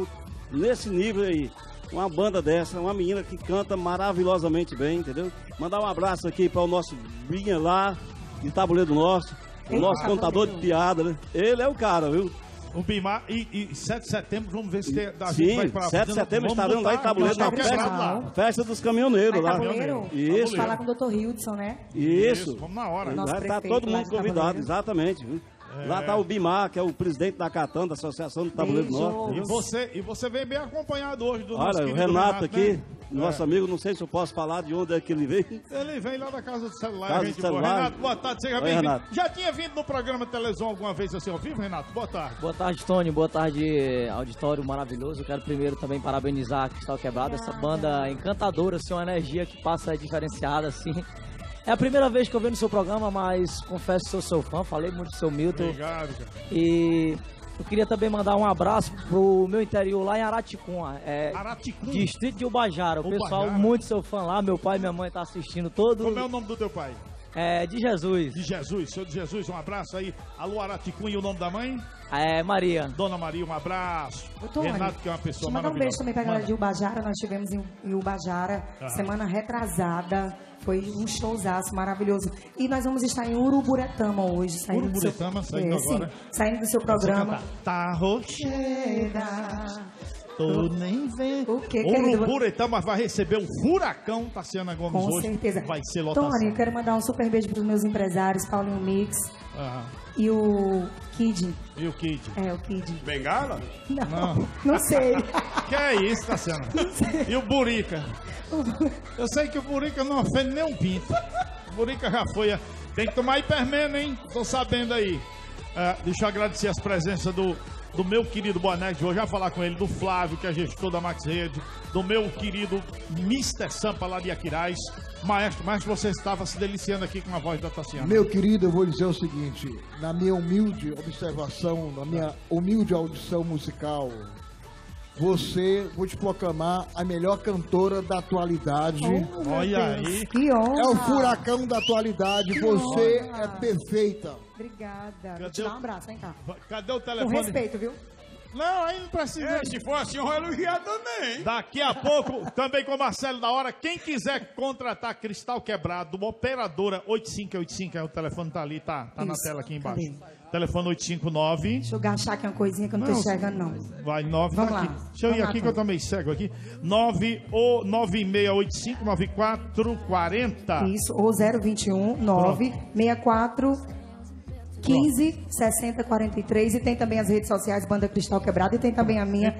nesse nível aí. Uma banda dessa, uma menina que canta maravilhosamente bem, entendeu? Mandar um abraço aqui para o nosso Binha lá, de Tabuleiro Norte, o nosso contador de piada, né? Ele é o cara, viu? O Bimar, e, e 7 de setembro, vamos ver se tem, a gente Sim, vai pra 7 de setembro estaremos lá em Tabuleiro, na festa, festa dos caminhoneiros lá. Tabuleiro? Isso, Vamos falar com o Dr. Hildson, né? isso. Vamos na hora. Vai estar prefeito todo mundo convidado, exatamente. viu? Lá está o Bimar, que é o presidente da Catan, da Associação do Tabuleiro Beijo. Norte. E você, e você vem bem acompanhado hoje do nosso Olha, o querido Renato aqui, né? nosso É. amigo, não sei se eu posso falar de onde é que ele veio. Ele vem lá da casa do celular. Casa gente do boa. celular. Renato, boa tarde, seja bem-vindo. Renato. Já tinha vindo no programa de televisão alguma vez assim ao vivo, Renato? Boa tarde. Boa tarde, Tony. Boa tarde, auditório maravilhoso. Eu quero primeiro também parabenizar a Cristal Quebrada, essa banda encantadora, assim, uma energia que passa diferenciada, assim. É a primeira vez que eu venho no seu programa, mas confesso que sou seu fã, falei muito do seu Milton. Obrigado, cara. E eu queria também mandar um abraço pro meu interior lá em Araticum, é, distrito de Ubajara. O pessoal muito seu fã lá, meu pai e minha mãe tá assistindo todo. Como é o nome do teu pai? É, de Jesus. De Jesus, senhor de Jesus, um abraço aí. Alô, Araticum e o nome da mãe? É, Maria. Dona Maria, um abraço. Tony, Renato, que é uma pessoa mandar um maravilhosa. beijo também pra galera Manda. de Ubajara. Nós tivemos em, Ubajara Aham. semana retrasada. Foi um showzaço maravilhoso. E nós vamos estar em Uruburetama hoje. Saindo do seu- Uruburetama, saindo É, sim, agora. saindo do seu programa. Tá rocheira, tô nem vendo. O que, querido? Uruburetama vai receber o furacão Tassiana Gomes Com hoje. certeza. Vai ser lotação. Tony, eu quero mandar um super beijo pros meus empresários, Paulinho Mix Aham. e o Kid. E o Kid? É, o Kid. Bengala? Não, Não. não sei. Que é isso, Tassiana? E o Burica? Eu sei que o Burica não ofende nem um pinto. O Burica já foi. a- Tem que tomar hipermeno, hein? Tô sabendo aí. É, deixa eu agradecer as presenças do, do meu querido Bonete. Vou já falar com ele, do Flávio, que é gestor da Max Rede, do meu querido Mr. Sampa lá de Aquiraz. Maestro, maestro, você estava se deliciando aqui com a voz da Tassiana. Meu querido, eu vou dizer o seguinte, na minha humilde observação, na minha humilde audição musical, você, vou te proclamar a melhor cantora da atualidade. Oh, Olha Deus, aí. que honra. É o furacão da atualidade, Que você honra. é perfeita. Obrigada. Vou te dar um abraço, vem cá. Cadê o Com telefone? respeito, viu? Não, aí não precisa. É, se for assim, eu vou elogiar também. Daqui a pouco, também com o Marcelo da Hora, quem quiser contratar Cristal Quebrado, uma operadora 8585, é o telefone tá ali, tá, tá na tela aqui embaixo. cadê? Telefone 859. Deixa eu agachar aqui uma coisinha que eu não, tô Não, enxergando, não. Vai, 9, Vamos tá lá. aqui. Deixa eu ir Vamos lá, aqui que eu tô meio cego aqui. 9 ou 9685 9440. Isso, ou 021 964 15 60 43 e tem também as redes sociais Banda Cristal Quebrada e tem também a minha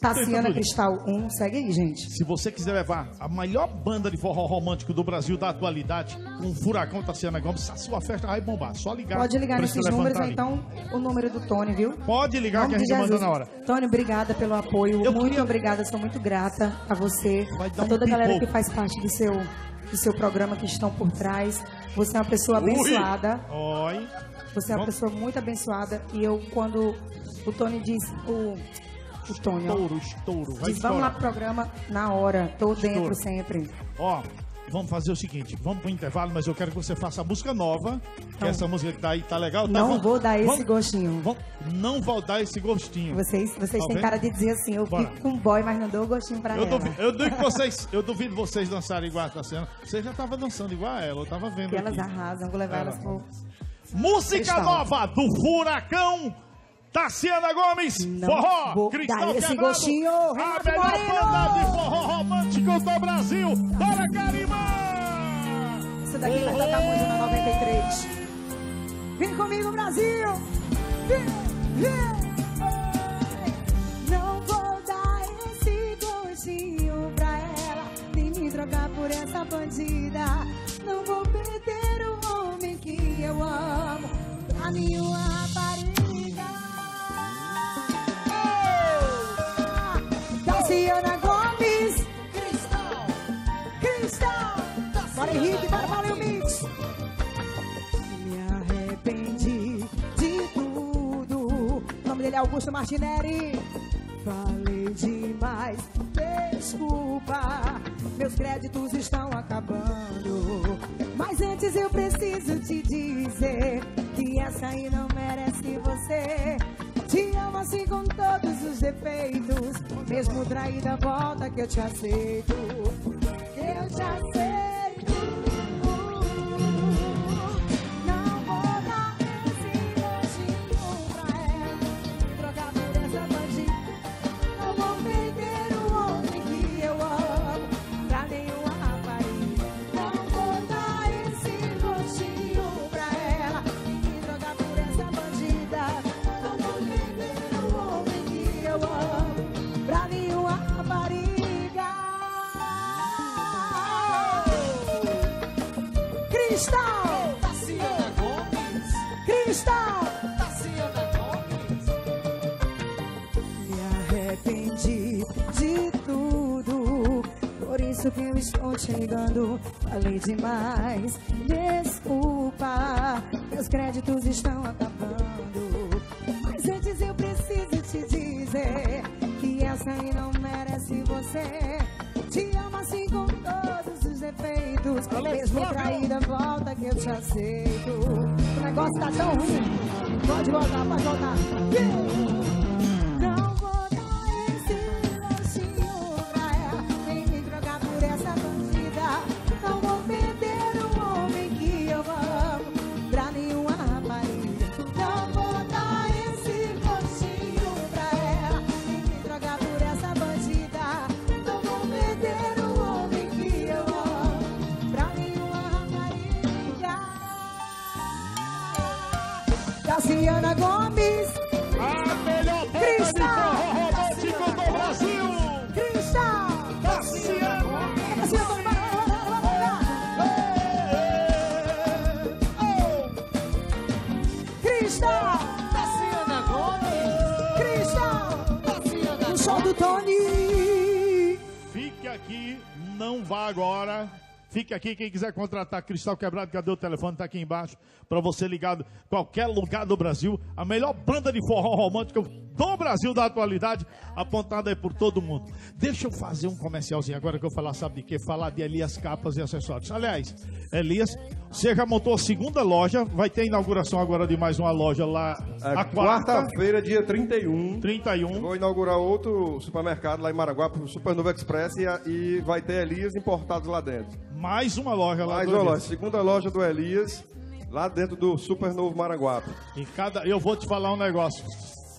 Tassiana tudo. Cristal 1. Segue aí, gente. Se você quiser levar a maior banda de forró romântico do Brasil da atualidade, o Furacão Tassiana Gomes, a sua festa vai bombar. Só ligar. Pode ligar nesses números, tá ou então o número do Tony, viu? Pode ligar que a gente manda na hora. Tony, obrigada pelo apoio. muito obrigada, sou muito grata a você, a um toda a galera pipoco. que faz parte do seu, do seu programa, que estão por trás. Você é uma pessoa abençoada. Oi. Você é uma pessoa muito abençoada. E eu, quando o Tony diz. O, o Tony, ó, Estouro, estouro. Vai diz, vamos lá pro programa na hora. Tô dentro sempre. Ó, vamos fazer o seguinte, vamos pro intervalo, mas eu quero que você faça a música nova, que essa música que tá aí tá legal. tá? Não Vamos- vou dar esse vamos- gostinho. vamos- não vou dar esse gostinho. Vocês, vocês Tá têm vendo? cara de dizer assim, eu Bora. fico com boy, mas não dou gostinho pra Eu ela. duvido, eu duvido que vocês, eu duvido vocês dançarem igual a Tassiana. Você já tava dançando igual a ela, eu tava vendo Que elas aqui. arrasam, vou levar Ela. elas pro... Música Cristal. nova do Furacão Tassiana Gomes, forró, vou Cristal Quebrado, gostinho, a Renato melhor Moreno! banda de forró romântico do Brasil, Dora Carimã! Isso daqui vai tocar muito na 93. Vem comigo, Brasil! Vem, vem. Não vou dar esse gostinho pra ela, nem me trocar por essa bandida. Não vou perder o homem que eu amo pra nenhuma rapariga. Tassiana Gomes, Cristal, Cristal. Bora Henrique, bora Paulinho Mix. Me arrependi de tudo. O nome dele é Augusto Martinelli. Falei demais, desculpa. Meus créditos estão acabando. Mas antes eu preciso te dizer que essa aí não merece você. Te amo assim com todos os defeitos. Mesmo traída, volta que eu te aceito. Eu te aceito. Isso que eu estou te ligando. Falei demais, desculpa. Meus créditos estão acabando. Mas antes eu preciso te dizer que essa aí não merece você. Te amo assim com todos os defeitos. Mesmo traída, volta que eu te aceito. O negócio tá tão ruim. Pode voltar, pode voltar. Não Não vá agora. Fique aqui, quem quiser contratar Cristal Quebrado, cadê o telefone? Tá aqui embaixo, para você ligado qualquer lugar do Brasil. A melhor banda de forró romântica do Brasil da atualidade, apontada aí por todo mundo. Deixa eu fazer um comercialzinho agora que eu falar, sabe de quê? Falar de Elias Capas e Acessórios. Aliás, Elias, você já montou a segunda loja, vai ter a inauguração agora de mais uma loja lá, a quarta. Quarta-feira, dia 31. 31. Vou inaugurar outro supermercado lá em Maraguá, o Supernova Express, e, e vai ter Elias importados lá dentro. Mais uma loja lá Mais do uma Elias. loja, segunda loja do Elias, lá dentro do Supernovo Maraguape. E cada, eu vou te falar um negócio.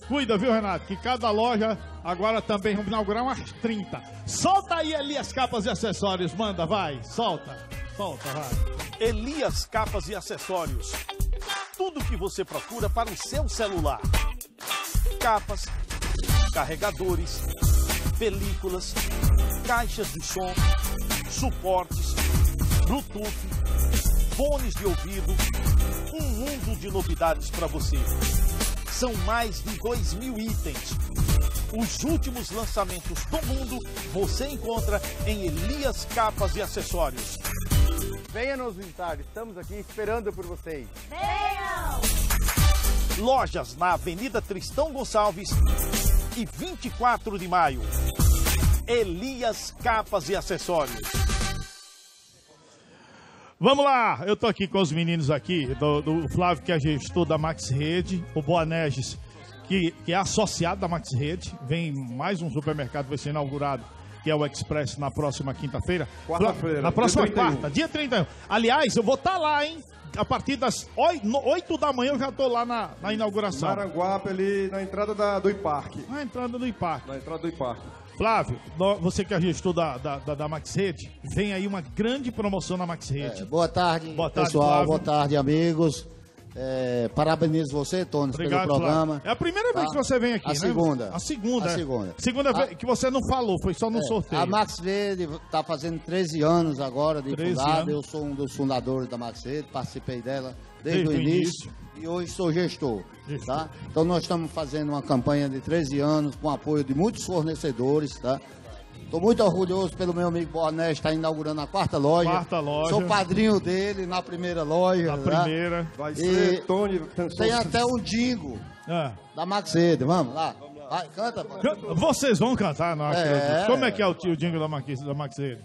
Cuida, viu, Renato? Que cada loja agora também vamos inaugurar umas 30. Solta aí, Elias Capas e Acessórios. Manda, vai. Solta. Solta, vai. Elias Capas e Acessórios. Tudo o que você procura para o seu celular: capas, carregadores, películas, caixas de som, suportes, Bluetooth, fones de ouvido. Um mundo de novidades para você. São mais de 2 mil itens. Os últimos lançamentos do mundo você encontra em Elias Capas e Acessórios. Venha nos visitar, estamos aqui esperando por vocês. Lojas na Avenida Tristão Gonçalves e 24 de maio. Elias Capas e Acessórios. Vamos lá. Eu tô aqui com os meninos aqui, do, do Flávio, que é gestor da Max Rede, o Boanerges, que, que é associado da Max Rede. Vem mais um supermercado, vai ser inaugurado, que é o Express, na próxima quinta-feira. Quarta-feira, Na próxima dia 31. quarta, dia 31. Aliás, eu vou estar lá, hein? A partir das 8 da manhã eu já tô lá na, na inauguração. Maranguape, ali na entrada da, do IPARC. Na entrada do IPARC. Na entrada do IPARC. Flávio, você que é gestor da, da, da, da Max Rede, vem aí uma grande promoção na Max Rede. Boa tarde, Boa tarde, pessoal. Flávio. Boa tarde, amigos. É, parabenizo você, Obrigado, pelo programa. Flávio. É a primeira vez Tá? que você vem aqui, a né? Segunda. A segunda. A é. segunda. Segunda A- vez que você não falou, foi só no É, sorteio. A Max Verde está fazendo 13 anos agora de 13 fundada. Eu sou um dos fundadores da Max Verde, participei dela desde, Desde o o início. E hoje sou gestor, tá? Então nós estamos fazendo uma campanha de 13 anos com apoio de muitos fornecedores, tá? Estou muito orgulhoso pelo meu amigo Boné estar inaugurando a quarta loja. Quarta loja. Sou padrinho dele na primeira loja. Na tá? primeira. Vai E ser Tony. Tem até um jingle É. da Max Verde. Vamos lá. Vai, canta. Vocês vão cantar, não É. Como é que é o tio jingle da Max, da Max Rede?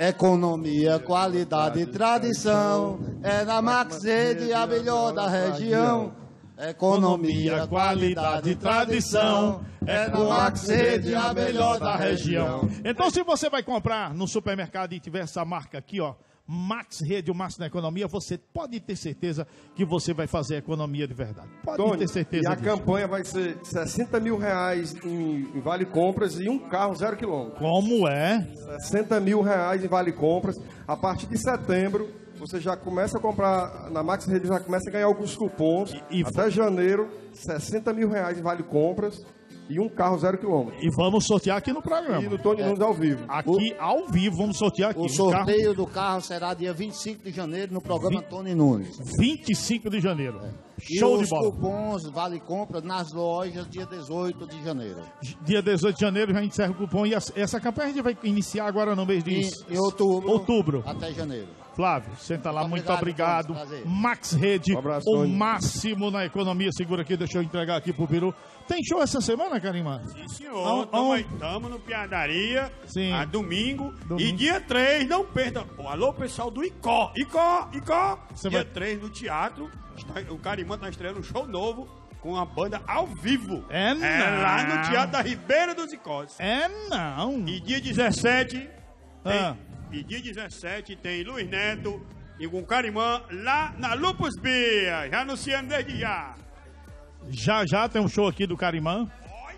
Economia, qualidade e tradição. É na Max Rede a melhor da região. Economia, qualidade e tradição. É na Max Rede a melhor da região. Então, se você vai comprar no supermercado e tiver essa marca aqui, ó, Max Rede, o Max na Economia, você pode ter certeza que você vai fazer economia de verdade. Pode Tony, ter certeza e a disso. campanha vai ser 60 mil reais em, em vale compras e um carro zero quilômetro. Como é? 60 mil reais em vale compras. A partir de setembro, você já começa a comprar, na Max Rede já começa a ganhar alguns cupons. Até janeiro, 60 mil reais em vale compras e um carro zero quilômetro. E vamos sortear aqui no programa. E no Tony Nunes ao vivo. Aqui ao vivo, vamos sortear aqui. O um sorteio do carro será dia 25 de janeiro no programa Tony Nunes. 25 de janeiro. Show e de os bola. cupons vale compra nas lojas dia 18 de janeiro. Dia 18 de janeiro já encerra o cupom. E essa- essa campanha a gente vai iniciar agora no mês de Em, em outubro, outubro. até janeiro. Flávio, senta lá, muito Obrigado. Max Rede, o máximo na economia. Segura aqui, deixa eu entregar aqui pro Peru. Tem show essa semana, Carimã? Sim, senhor. Estamos no Piadaria. Sim. A domingo. E Domingo. dia 3, não perda. Ó, Alô, pessoal do Icó. Icó, Icó. Você dia vai- 3 no teatro. o Carimã está estreando um show novo com a banda ao vivo. É, não. lá no Teatro da Ribeira dos Icós. É não. E dia 17. Tem, Ah. E dia 17 tem Luiz Neto e com Carimã lá na Lupus Bia. Já anunciando desde já. Já já tem um show aqui do Carimã.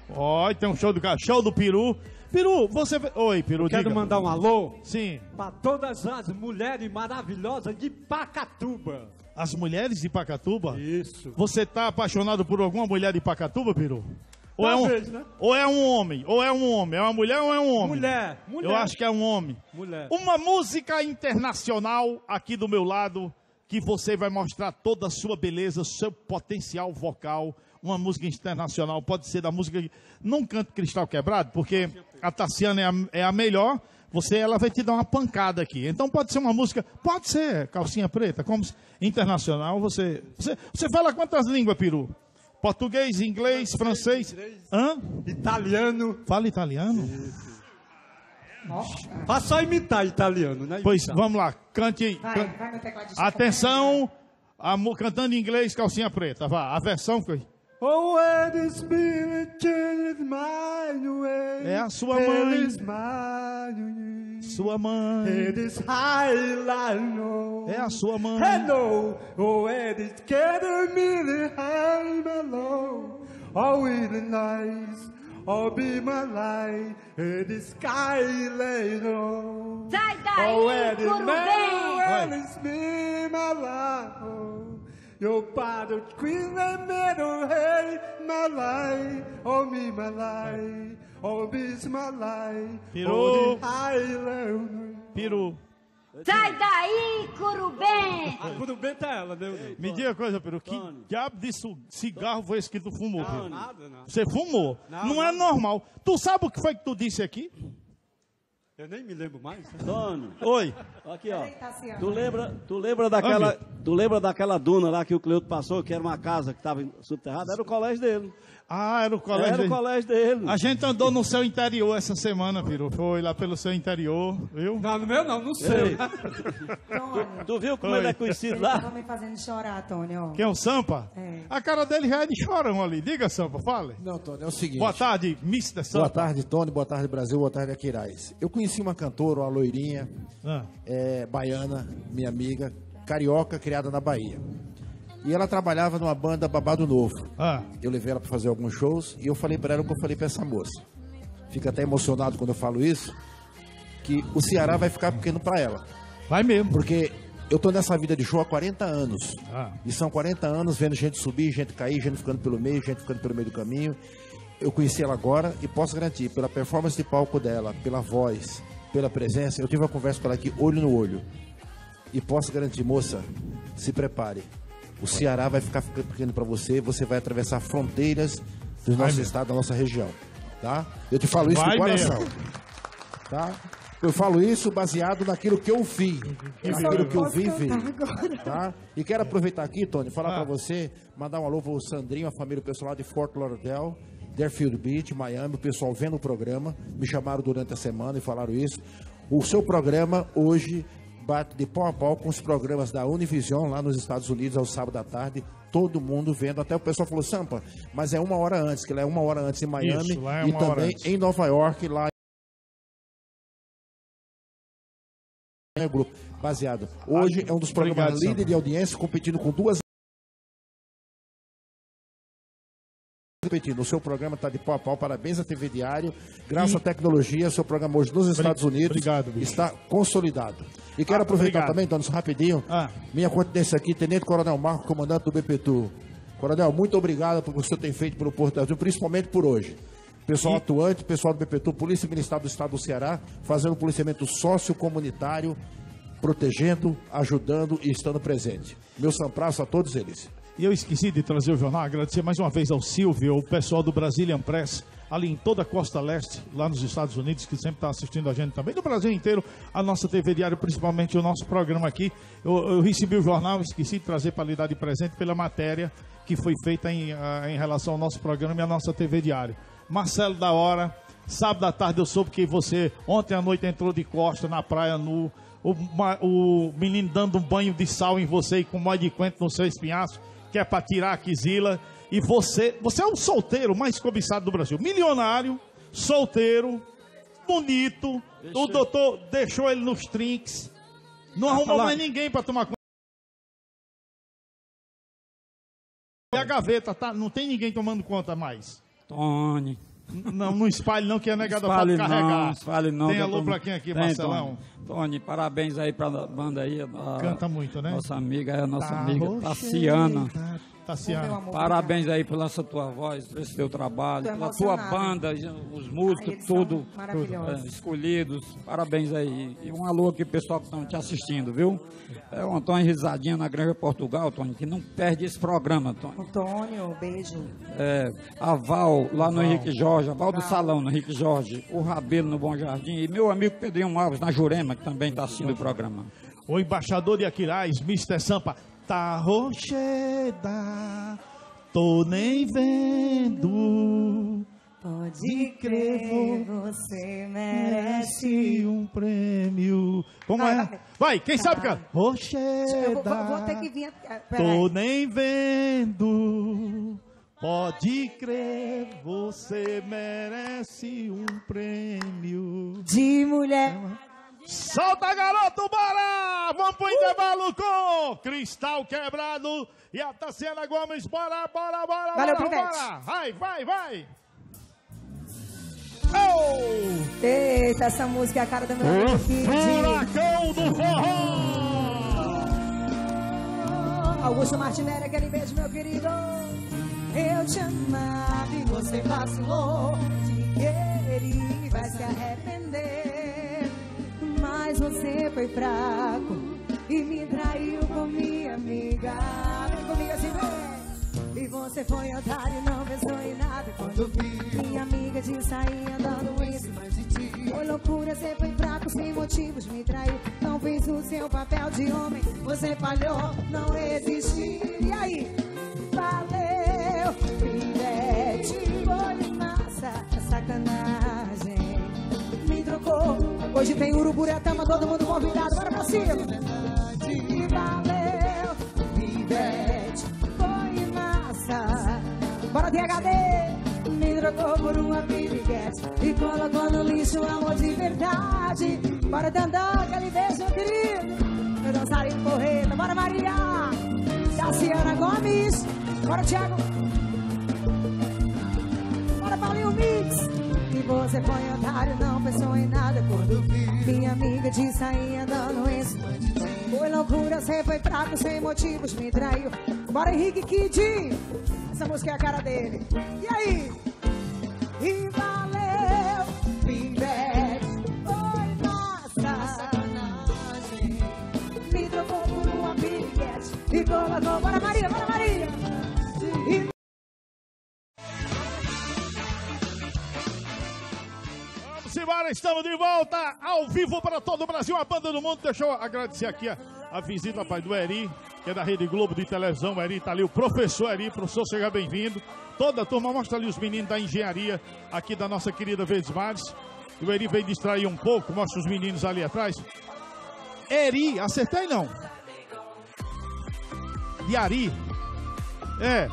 Oi, tem um show do show do Peru. Peru, você. Oi, Peru, Quero diga. mandar um alô Sim. para todas as mulheres maravilhosas de Pacatuba. As mulheres de Pacatuba? Isso. Você tá apaixonado por alguma mulher de Pacatuba, Peru? Ou é, um, Talvez, né? ou é um homem? Ou é um homem? É uma mulher ou é um homem? Mulher, mulher. Eu acho que é um homem. Mulher. Uma música internacional aqui do meu lado que você vai mostrar toda a sua beleza, seu potencial vocal. Uma música internacional pode ser da música não canto cristal quebrado, porque a Tassiana é a, é a melhor. Você, ela vai te dar uma pancada aqui. Então pode ser uma música, pode ser calcinha preta, como se- internacional. Você, você, você fala quantas línguas, Peru? Português, inglês, francês, hã? Italiano. Fala italiano? Faça só imitar italiano, né? Pois Imitar. vamos lá, cante aí. Vai, Can- vai. Atenção, a cantando em inglês, calcinha preta. Vá, a versão foi. Oh, where the spirit changed mine way. É a sua It mãe. Sua mãe. It is highline. É a sua mãe. Hello, oh, it is getting me the high below. Oh, it is nice. Oh, be my light. It is skyline. Oh, Sai daí, oh, it is Curubim! Mary, it is me, my life. Your father, queen, and middle, hey, my life. Oh, me, my life. Oh, this my life. Peru. Oh, the highland. Peru. Sai daí, Curubim! Ah, Quando bem tá ela, né? Me diga uma coisa, Peru. Que diabo de cigarro foi esse que tu fumou, Peru? Nada, não. Você fumou. Não, Não, é não. normal. Tu sabe o que foi que tu disse aqui? Eu nem me lembro mais. Tony. Oi. Aqui, ó. Tu lembra, tu lembra daquela, tu lembra daquela duna lá que o Cleuto passou, que era uma casa que estava subterrada? Era o colégio dele. Ah, era o colégio Era o dele. colégio dele. A gente andou no seu interior essa semana, Peru. Foi lá pelo seu interior, viu? Não, no meu não, no seu. Ei. Tu, tu viu como ele é conhecido Tá lá? me fazendo chorar, Tony, ó. Quem é o Sampa? É. A cara dele já é de chorão ali. Diga, Sampa, fale. Não, Tony, é o seguinte. Boa tarde, Mr. Sampa. Boa tarde, Tony. Boa tarde, Brasil. Boa tarde, Aquiraz. Eu conheci uma cantora, uma loirinha, Ah. é, baiana, minha amiga, carioca, criada na Bahia. E ela trabalhava numa banda Babado Novo. Ah. Eu levei ela para fazer alguns shows e eu falei para ela o que eu falei para essa moça. Fica até emocionado quando eu falo isso, que o Ceará vai ficar pequeno para ela. Vai mesmo. Porque eu tô nessa vida de show há 40 anos. Ah. E são 40 anos vendo gente subir, gente cair, gente ficando pelo meio, gente ficando pelo meio do caminho. Eu conheci ela agora e posso garantir, pela performance de palco dela, pela voz, pela presença, eu tive uma conversa com ela aqui olho no olho. E posso garantir, moça, se prepare. O Ceará vai ficar pequeno para você, você vai atravessar fronteiras do Vai nosso mesmo. estado, da nossa região. Tá? Eu te falo isso Vai de coração. mesmo. Tá? Eu falo isso baseado naquilo que eu vi. Eu naquilo que eu vivi. Tá? E quero aproveitar aqui, Tony, falar Ah. pra você, mandar um alô pro Sandrinho, a família, o pessoal lá de Fort Lauderdale, Deerfield Beach, Miami, o pessoal vendo o programa, me chamaram durante a semana e falaram isso. O seu programa hoje bate de pau a pau com os programas da Univision lá nos Estados Unidos ao sábado à tarde, todo mundo vendo, até o pessoal falou, Sampa, mas é uma hora antes, que ela é uma hora antes em Miami Isso, é e também em Nova York, lá é grupo baseado. Hoje é um dos programas Obrigado, líder de audiência, competindo com duas. Repetindo, o seu programa está de pau a pau. Parabéns à TV Diário. Graças E- à tecnologia, seu programa hoje nos Estados Unidos obrigado, bicho. está consolidado. E quero Ah, aproveitar obrigado. também, Donos, rapidinho, Ah. minha continência aqui, Tenente Coronel Marco, comandante do BPTU. Coronel, muito obrigado por o que o senhor tem feito pelo Porto Brasil, principalmente por hoje. Pessoal atuante, pessoal do BPTU, Polícia Militar do Estado do Ceará, fazendo um policiamento sociocomunitário protegendo, ajudando e estando presente. Meus abraços a todos eles. E eu esqueci de trazer o jornal, agradecer mais uma vez ao Silvio, o pessoal do Brazilian Press, ali em toda a costa leste, lá nos Estados Unidos, que sempre está assistindo a gente também, do Brasil inteiro, a nossa TV Diário, principalmente o nosso programa aqui. Eu, eu recebi o jornal, esqueci de trazer para lhe dar de presente pela matéria que foi feita em, ah, em relação ao nosso programa e à nossa TV Diário. Marcelo da Hora, sábado à tarde eu soube que você ontem à noite entrou de costa na praia nu, o, o menino dando um banho de sal em você e com mó de quento no seu espinhaço, que é para tirar a quisila. E você, você é o solteiro mais cobiçado do Brasil. Milionário, solteiro, bonito. O doutor deixou ele nos trinks. Não Ah, arrumou falar- mais ninguém para tomar conta. E a gaveta, tá? Não tem ninguém tomando conta mais. Tony. Não, não espalhe não, que é negada para Espalhe carregar. não, espalhe não. Tem alô tô- pra quem aqui, Tem, Marcelão? Tony. Tony, parabéns aí pra banda aí. a- Canta muito, né? Nossa amiga, é a nossa Tá amiga rocheira. Tassiana. Tassiana. Parabéns aí pela essa tua voz, por esse teu trabalho, Tô pela tua banda, os músicos, tudo, é, escolhidos. Parabéns aí. E um alô aqui, pessoal que estão te assistindo, viu? É o Antônio Risadinha na Granja Portugal, Tony, que não perde esse programa, Tony. Antônio, beijo. É, a Val, lá no Val. Henrique Jorge, a Val do Val. Salão, no Henrique Jorge, o Rabelo no Bom Jardim, e meu amigo Pedrinho Alves, na Jurema, que também está assistindo o programa. O embaixador de Aquiraz, Mr. Sampa. Tá rocheda, tô nem vendo. Pode crer, você merece. Um prêmio. Como Vai, é? vai. Vai, quem sabe Tá. cantar? Rocheda. Eu vou, vou- vou ter que vir. peraí. Tô nem vendo. Pode crer, você merece um prêmio. De mulher. Solta, garoto, bora! Vamos pro intervalo com Cristal Quebrado e a Tassiana Gomes. Bora, bora, bora, Valeu, bora, Pivete. bora! Vai, vai, vai! Oh! Eita, essa música é a cara do meu Kid. Furacão do forró! Augusto Martinelli, aquele beijo, meu querido. Eu te amava e você vacilou. Te querer e vai se arrepender. Mas você foi fraco e me traiu com minha amiga. Vem comigo assim, vem. E você foi otário e não pensou em nada. Quando vi minha amiga de sair andando em cima de ti. Foi loucura, você foi fraco, sem motivos, me traiu. Não fez o seu papel de homem, você falhou, não resistiu. E aí? Valeu, Pivete, foi massa, sacanagem. Me trocou, hoje tem Uruburetama, todo mundo convidado, bora pra cima. E valeu, Pivete, foi massa. Bora DHD, me trocou por uma piriguete e colocou no lixo amor de verdade. Bora Dandão, aquele beijo, querido. Meu dançarino porreta, bora Maria. Daciana Gomes, bora Thiago. Bora Paulinho Mix. Você foi otário, não pensou em nada quando vi minha amiga de sair andando ti. Foi loucura, você foi fraco, sem motivos, me traiu. Bora Henrique Kid. Essa música é a cara dele. E aí? E valeu, Pivete, foi massa. Me trocou por uma piriguete e colocou. Bora Maria, bora Maria. Vamos embora, estamos de volta ao vivo para todo o Brasil, a banda do mundo. Deixa eu agradecer aqui a, a visita pai, do Eri, que é da Rede Globo de televisão. O Eri está ali, o professor Eri, professor, seja bem-vindo. Toda a turma, mostra ali os meninos da engenharia aqui da nossa querida Verdes Mares. O Eri veio distrair um pouco, mostra os meninos ali atrás. Eri, acertei não? De Ari. É,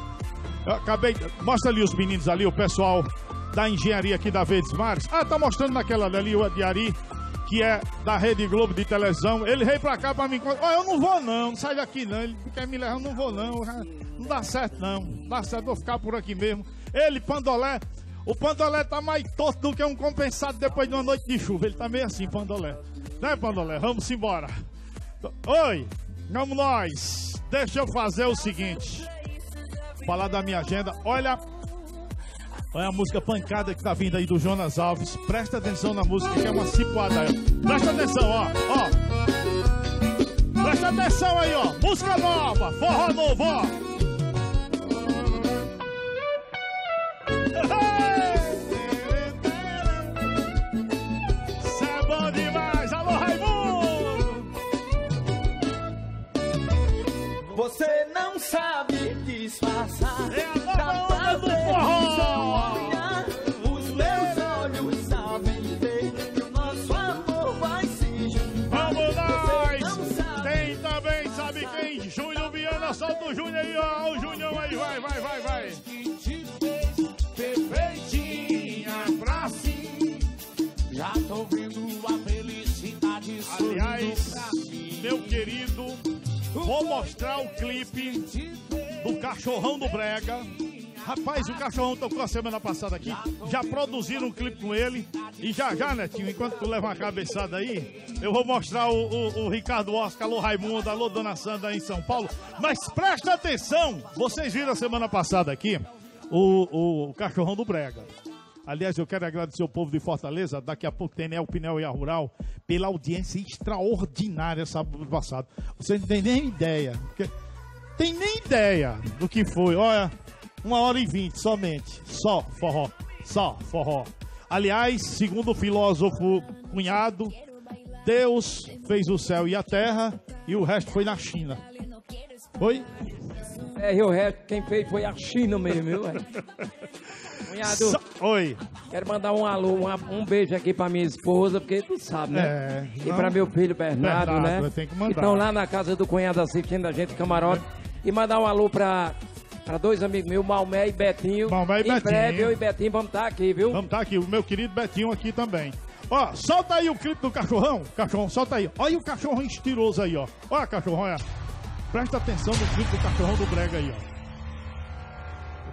eu acabei. Mostra ali os meninos ali, o pessoal da engenharia aqui da Verdes Mares. Ah, tá mostrando naquela ali, o de Ari, que é da Rede Globo de televisão. Ele veio pra cá pra me encontrar. Ó, eu não vou não, não sai daqui não. Ele quer me levar, eu não vou não. Não dá certo não. Não dá certo, vou ficar por aqui mesmo. Ele, Pandolé. O Pandolé tá mais torto do que um compensado depois de uma noite de chuva. Ele tá meio assim, Pandolé. Né, Pandolé? Vamos embora. Oi, vamos nós. Deixa eu fazer o seguinte. Falar da minha agenda. Olha, olha a música pancada que tá vindo aí do Jonas Alves. Presta atenção na música que é uma cipuada. Presta atenção, ó, ó. atenção aí, ó. Música nova, forró novo, ó. É bom demais. Alô, Raimundo. Você não sabe meu querido, vou mostrar o clipe do Cachorrão do Brega. Rapaz, o Cachorrão tocou a semana passada aqui. Já produziram um clipe com ele. E já já, Netinho, enquanto tu leva uma cabeçada aí, eu vou mostrar o, o- o Ricardo Oscar, alô Raimundo, alô Dona Sandra em São Paulo. Mas presta atenção! Vocês viram a semana passada aqui o, o Cachorrão do Brega. Aliás, eu quero agradecer o povo de Fortaleza. Daqui a pouco tem Neo Pinel e a Rural pela audiência extraordinária sábado passado. Você não tem nem ideia. Tem nem ideia do que foi. Olha, uma hora e vinte somente. Só forró. Só forró. Aliás, segundo o filósofo cunhado, Deus fez o céu e a terra e o resto foi na China. Foi? É, e o resto, quem fez foi a China mesmo, viu? Cunhado. Oi. Quero mandar um alô, um, um beijo aqui pra minha esposa, porque tu sabe, né? É, e não. pra meu filho Bernardo, Bernardo, né? tem que mandar. estão lá na casa do cunhado assistindo a gente, camarote. E mandar um alô pra, pra dois amigos meus, Malmé e Betinho. Malmé e em Betinho. breve eu e Betinho vamos estar aqui, viu? Vamos estar aqui, o meu querido Betinho aqui também. Ó, solta aí o clipe do cachorrão. Cachorrão, solta aí. Olha o cachorrão estiloso aí, ó. Olha, cachorrão, olha. Presta atenção no clipe do cachorrão do Brega aí, ó.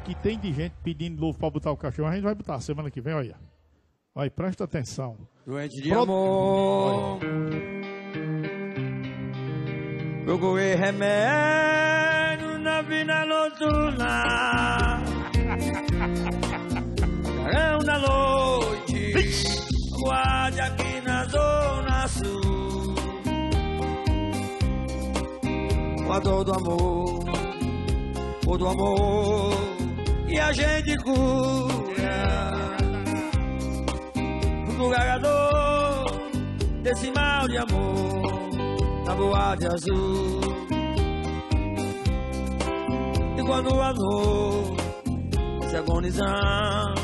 Que tem de gente pedindo novo pra botar o cachorro, a gente vai botar semana que vem, olha. Olha, presta atenção. Doente de Pro- amor. Procurei remédio na vida noturna. Carão da noite. Guarde aqui na zona sul. Com a dor do amor. O do amor. E a gente cura. O carregador desse mal de amor na boate azul. E quando a noite se agonizar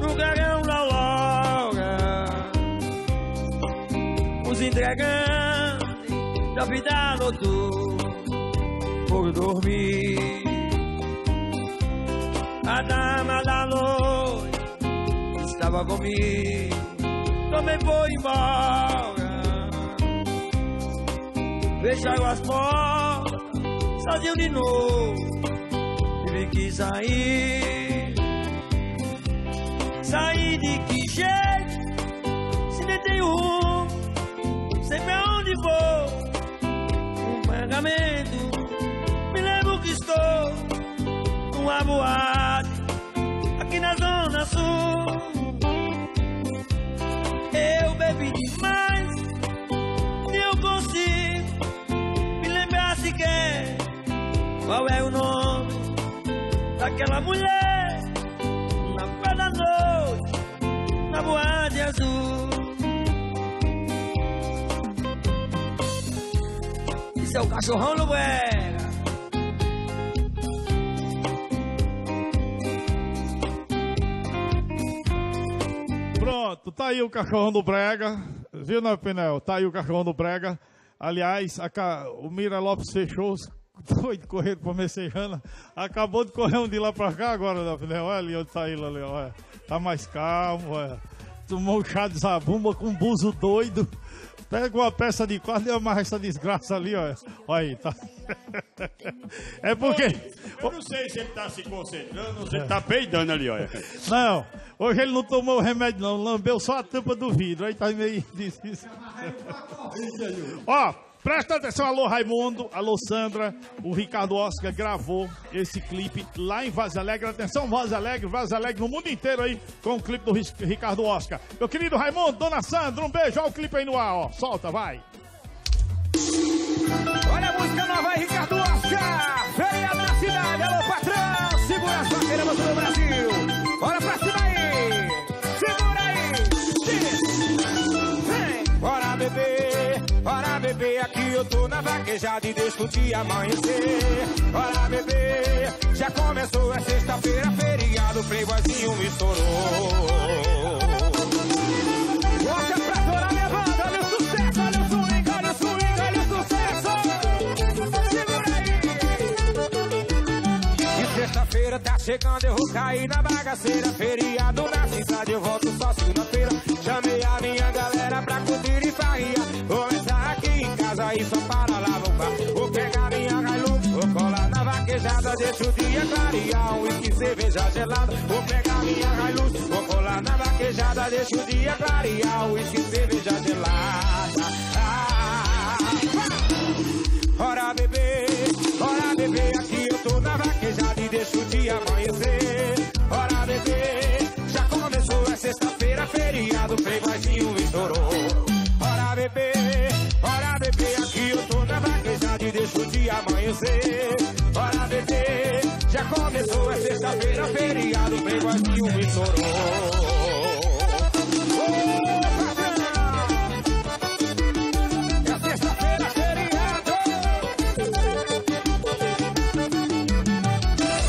no carrão da aurora, os entregantes da vida noturna por dormir. A dama da noite estava comigo, também foi embora. Fecharam as portas, sozinho de novo, tive que sair. Sair de que jeito? Se nem tenho rumo, sei pra onde vou. Um pagamento, me lembro que estou numa boate aqui na Zona Sul. Eu bebi demais, nem eu consigo me lembrar sequer qual é o nome daquela mulher na praia da noite, na boate azul. Isso é o cachorrão no tá aí o cachorrão do Brega. Viu, né, Pinel? Tá aí o cachorrão do Brega. Aliás, a o Mira Lopes fechou, foi correr pra Messejana. Acabou de correr um de lá pra cá agora, né, Pinel? Olha ali onde tá ele ali, olha. Tá mais calmo, olha. Tomou um chá de zabumba com um buzo doido. Pega uma peça de quadro e amarra essa desgraça ali, olha. Olha aí, tá. É porque. Eu não sei se ele tá se concentrando ou se ele tá peidando ali, olha. Não, hoje ele não tomou o remédio, não. Lambeu só a tampa do vidro. Aí tá meio. difícil. Ó, Presta atenção, alô Raimundo, alô Sandra, o Ricardo Oscar gravou esse clipe lá em Vaz Alegre. Atenção, Vaz Alegre, Vaz Alegre no mundo inteiro aí com o clipe do Ricardo Oscar. Meu querido Raimundo, dona Sandra, um beijo, olha o clipe aí no ar, ó. Solta, vai. Olha a música nova aí, Ricardo Oscar! Feriado na cidade, alô patrão! Segura sua queira, você do Brasil! Bora pra cima aí! Segura aí! Vem! Bora beber! Bebê, aqui eu tô na vaquejada e deixo o dia amanhecer. Bora, bebê, já começou, é sexta-feira, feriado, playboyzinho me estourou. Bota pra torar minha olha o sucesso, olha o swing, olha o sucesso. Segura aí. E sexta-feira tá chegando, eu vou cair na bagaceira. Feriado na cidade, eu volto só segunda-feira. Chamei a minha galera pra curtir e só para lá vou pegar minha Hilux, vou colar na vaquejada, deixa o dia clarear. Um whisky, cerveja gelada. Vou pegar minha Hilux, vou colar na vaquejada, deixa o dia clarear. Um whisky, cerveja gelada. Ah, Ora bebê, ora bebê, aqui eu tô na vaquejada e deixo o dia amanhecer. Ora bebê, já começou, é sexta-feira, feriado, playboyzinho estourou. Ora bebê, deixo o dia amanhecer. Ora bebê, já começou, é sexta-feira, feriado, playboyzinho estourou. É sexta-feira, feriado.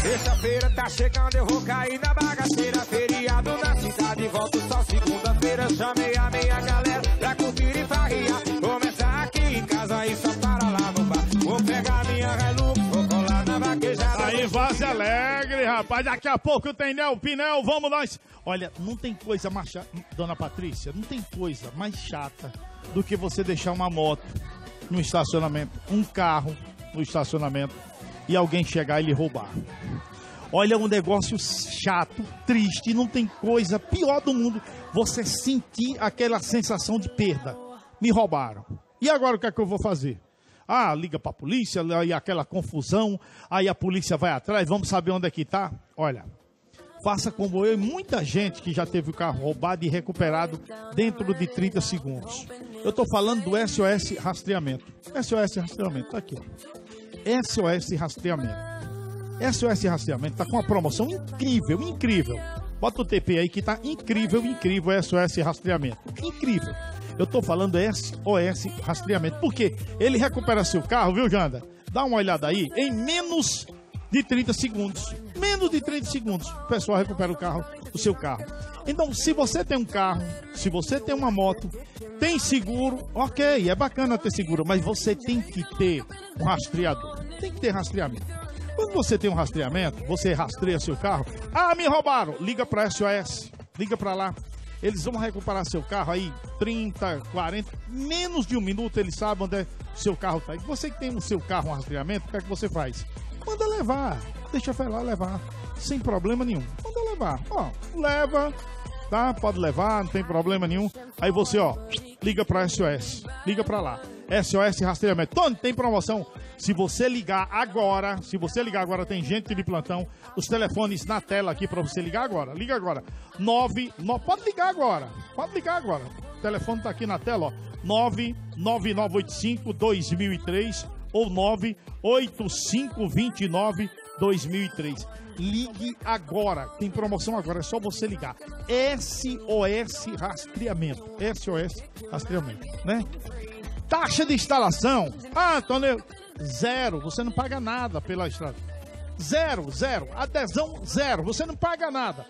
Sexta-feira tá chegando, eu vou cair na bagaceira. Rapaz. Daqui a pouco tem Nel Pinel, vamos nós. Olha, não tem coisa mais chata, dona Patrícia, não tem coisa mais chata do que você deixar uma moto no estacionamento, um carro no estacionamento e alguém chegar e lhe roubar. Olha, é um negócio chato, triste, não tem coisa pior do mundo você sentir aquela sensação de perda. Me roubaram. E agora o que é que eu vou fazer? Ah, liga pra polícia, aí aquela confusão, aí a polícia vai atrás, vamos saber onde é que tá. Olha, faça como eu e muita gente que já teve o carro roubado e recuperado dentro de 30 segundos. Eu tô falando do SOS Rastreamento. SOS Rastreamento, tá aqui, ó. SOS Rastreamento. SOS Rastreamento tá com uma promoção incrível, incrível. Bota o TP aí que tá incrível, incrível SOS Rastreamento. Incrível. Eu tô falando SOS Rastreamento. Porque ele recupera seu carro, viu, Janda? Dá uma olhada aí, em menos de 30 segundos. Menos de 30 segundos, o pessoal recupera o carro, o seu carro. Então, se você tem um carro, se você tem uma moto, tem seguro, ok, é bacana ter seguro, mas você tem que ter um rastreador. Tem que ter rastreamento. Quando você tem um rastreamento, você rastreia seu carro. Ah, me roubaram! Liga para SOS, liga para lá. Eles vão recuperar seu carro aí 30, 40, menos de um minuto eles sabem onde é seu carro tá. E você que tem no seu carro um rastreamento, o que é que você faz? Manda levar, deixa eu lá levar, sem problema nenhum. Manda levar, ó, leva, tá? Pode levar, não tem problema nenhum. Aí você, ó, liga para SOS, liga para lá. SOS Rastreamento. Tony, tem promoção. Se você ligar agora, se você ligar agora, tem gente de plantão. Os telefones na tela aqui para você ligar agora. Liga agora. 9, no, pode ligar agora. Pode ligar agora. O telefone tá aqui na tela, ó. 99985 2003 ou 98529 2003. Ligue agora. Tem promoção agora, é só você ligar. SOS Rastreamento. SOS Rastreamento, né? Taxa de instalação. Ah, Antônio, zero. Você não paga nada pela estrada. Zero, zero. Adesão, zero. Você não paga nada.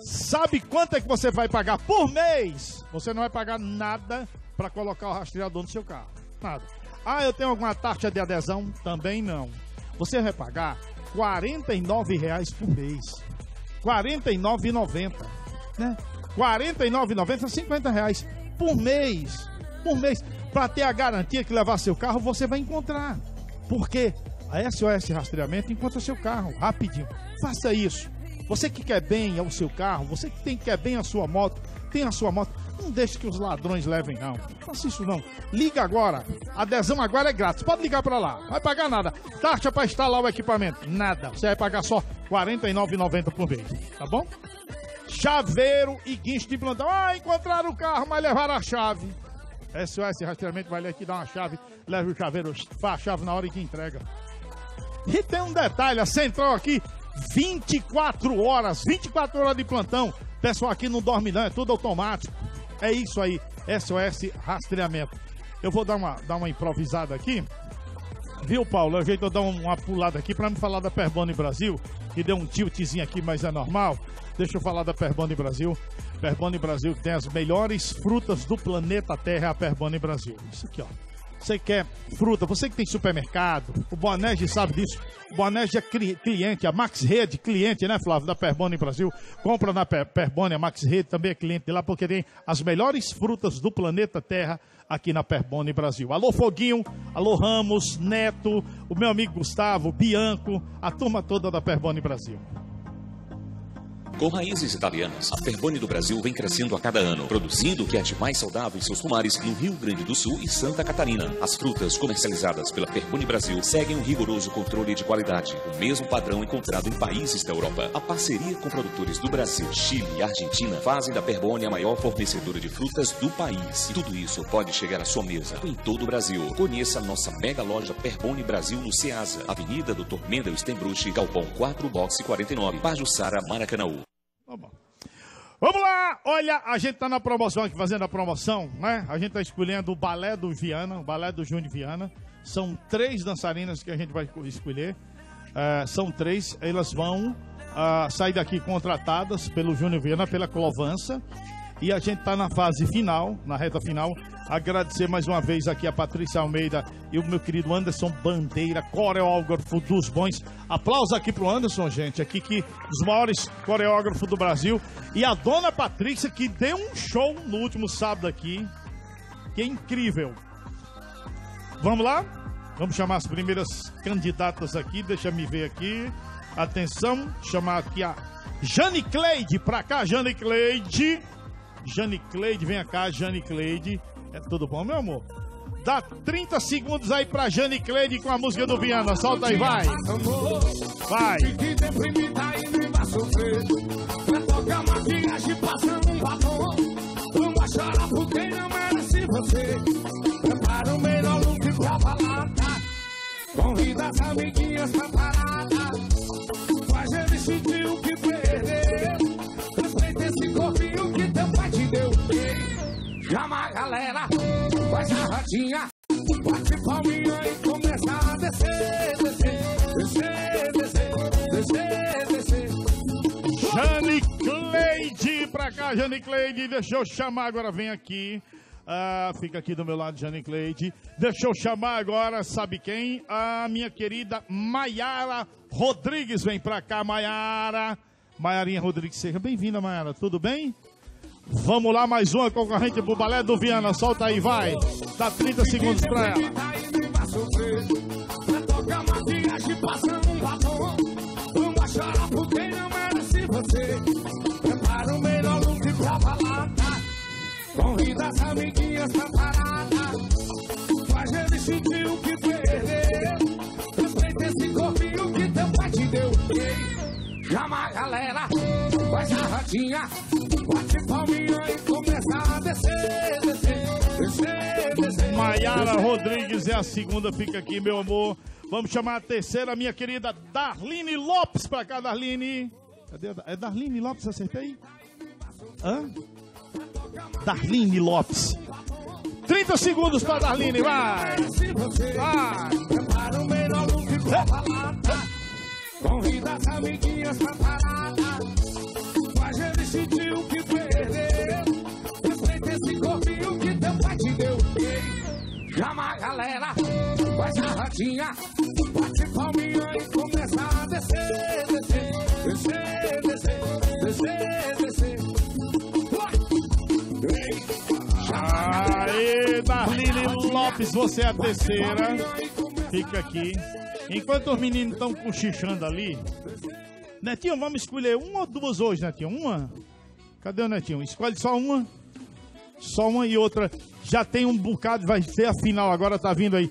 Sabe quanto é que você vai pagar por mês? Você não vai pagar nada para colocar o rastreador no seu carro. Nada. Ah, eu tenho alguma taxa de adesão? Também não. Você vai pagar R$ 49,00 por mês. R$ 49,90. Né? R$ 49,90, 50 reais por mês. Por mês. Para ter a garantia que levar seu carro, você vai encontrar. Porque a SOS Rastreamento encontra seu carro rapidinho. Faça isso. Você que quer bem ao seu carro, você que tem, quer bem a sua moto, tem a sua moto, não deixe que os ladrões levem, não. Não faça isso, não. Liga agora. Adesão agora é grátis. Pode ligar para lá. Vai pagar nada. Taxa para instalar o equipamento? Nada. Você vai pagar só R$ 49,90 por mês. Tá bom? Chaveiro e guincho de plantão. Ah, encontraram o carro, mas levaram a chave. SOS Rastreamento vai aqui dar uma chave, leva o chaveiro, faz a chave na hora que entrega. E tem um detalhe, a central aqui, 24 horas, 24 horas de plantão. Pessoal aqui não dorme não, é tudo automático. É isso aí, SOS Rastreamento. Eu vou dar uma, dar uma improvisada aqui. Viu, Paulo? O jeito de eu dar um- uma pulada aqui para me falar da Perbone Brasil, que deu um tiltzinho aqui, mas é normal. Deixa eu falar da Perbone Brasil. Perbone Brasil tem as melhores frutas do planeta Terra, a Perbone Brasil. Isso aqui, ó. Você quer fruta, você que tem supermercado, o Bonege sabe disso. O Bonege é cli- cliente, a Max Rede, cliente, né, Flávio, da Perbone Brasil. Compra na Per- Perbone, a Max Rede também é cliente de lá, porque tem as melhores frutas do planeta Terra aqui na Perbone Brasil. Alô, Foguinho, alô, Ramos, Neto, o meu amigo Gustavo, Bianco, a turma toda da Perbone Brasil. Com raízes italianas, a Perbone do Brasil vem crescendo a cada ano, produzindo o que é de mais saudável em seus pomares no Rio Grande do Sul e Santa Catarina. As frutas comercializadas pela Perbone Brasil seguem um rigoroso controle de qualidade, o mesmo padrão encontrado em países da Europa. A parceria com produtores do Brasil, Chile e Argentina fazem da Perbone a maior fornecedora de frutas do país. E tudo isso pode chegar à sua mesa em todo o Brasil. Conheça a nossa mega loja Perbone Brasil no Ceasa, Avenida Dr. Mendel Stembruch, Galpão 4, Boxe 49, Maracanãú. Vamos lá! Olha, a gente tá na promoção aqui, fazendo a promoção, né? A gente tá escolhendo o balé do Viana, o balé do Júnior Viana. São três dançarinas que a gente vai escolher. É, são três, elas vão ah, sair daqui contratadas pelo Júnior Viana, pela Clovança. E a gente tá na fase final, na reta final. Agradecer mais uma vez aqui a Patrícia Almeida e o meu querido Anderson Bandeira, coreógrafo dos bons. Aplausos aqui pro Anderson, gente, aqui que dos maiores coreógrafos do Brasil. E a dona Patrícia que deu um show no último sábado aqui, que é incrível. Vamos lá? Vamos chamar as primeiras candidatas aqui, deixa me ver aqui. Atenção, chamar aqui a Jane Cleide pra cá, Jane Cleide. Jane Cleide, vem cá, Jane Cleide. É tudo bom, meu amor? Dá 30 segundos aí pra Jane Cleide com a música do Viana. Solta aí, vai. Vai. Fique deprimida e nem vai sofrer. Vai tocar maquiagem passando um batom. Vai chorar porque não merece você. Prepara o melhor look pra balada. Convida as amiguinhas pra parada. Faz ele sentir o que perdeu. Galera, faz a rodinha. Bate palminha e começa a descer, descer, descer, descer, descer, descer. Jane Cleide pra cá, Jane Cleide. Deixa eu chamar agora, vem aqui. Ah, fica aqui do meu lado, Jane Cleide. Deixa eu chamar agora, sabe quem? A minha querida Maiara Rodrigues. Vem pra cá, Maiara. Maiarinha Rodrigues, seja bem-vinda, Maiara. Tudo bem? Vamos lá, mais uma concorrente pro balé do Viana. Solta aí, vai. Dá 30 segundos pra ela. o melhor balada. Convida as amiguinhas parada. Sentir o que perdeu. Esse corpinho que pai te deu. Chama a galera, faz a rodinha. Bate palminha e começa a descer, descer, descer, descer. Maiara Rodrigues é a segunda, fica aqui, meu amor. Vamos chamar a terceira, minha querida Darline Lopes pra cá, Darline. Cadê? É Darline Lopes, acertei? Hã? Darline Lopes. 30 segundos pra Darline, vai! Vai! Prepara o melhor balada. Convida as amiguinhas pra parada. O que perdeu. Respeita esse corpinho que teu pai te deu. Chama a galera, faz a rodinha. Bate palminha e começa a descer, descer, descer, descer, descer, descer. Aê, Darline Lopes, você é a terceira. Fica aqui. Enquanto os meninos estão cochichando ali. Netinho, vamos escolher uma ou duas hoje, Netinho? Uma? Cadê o Netinho? Escolhe só uma. Só uma e outra. Já tem um bocado, vai ser a final agora, tá vindo aí.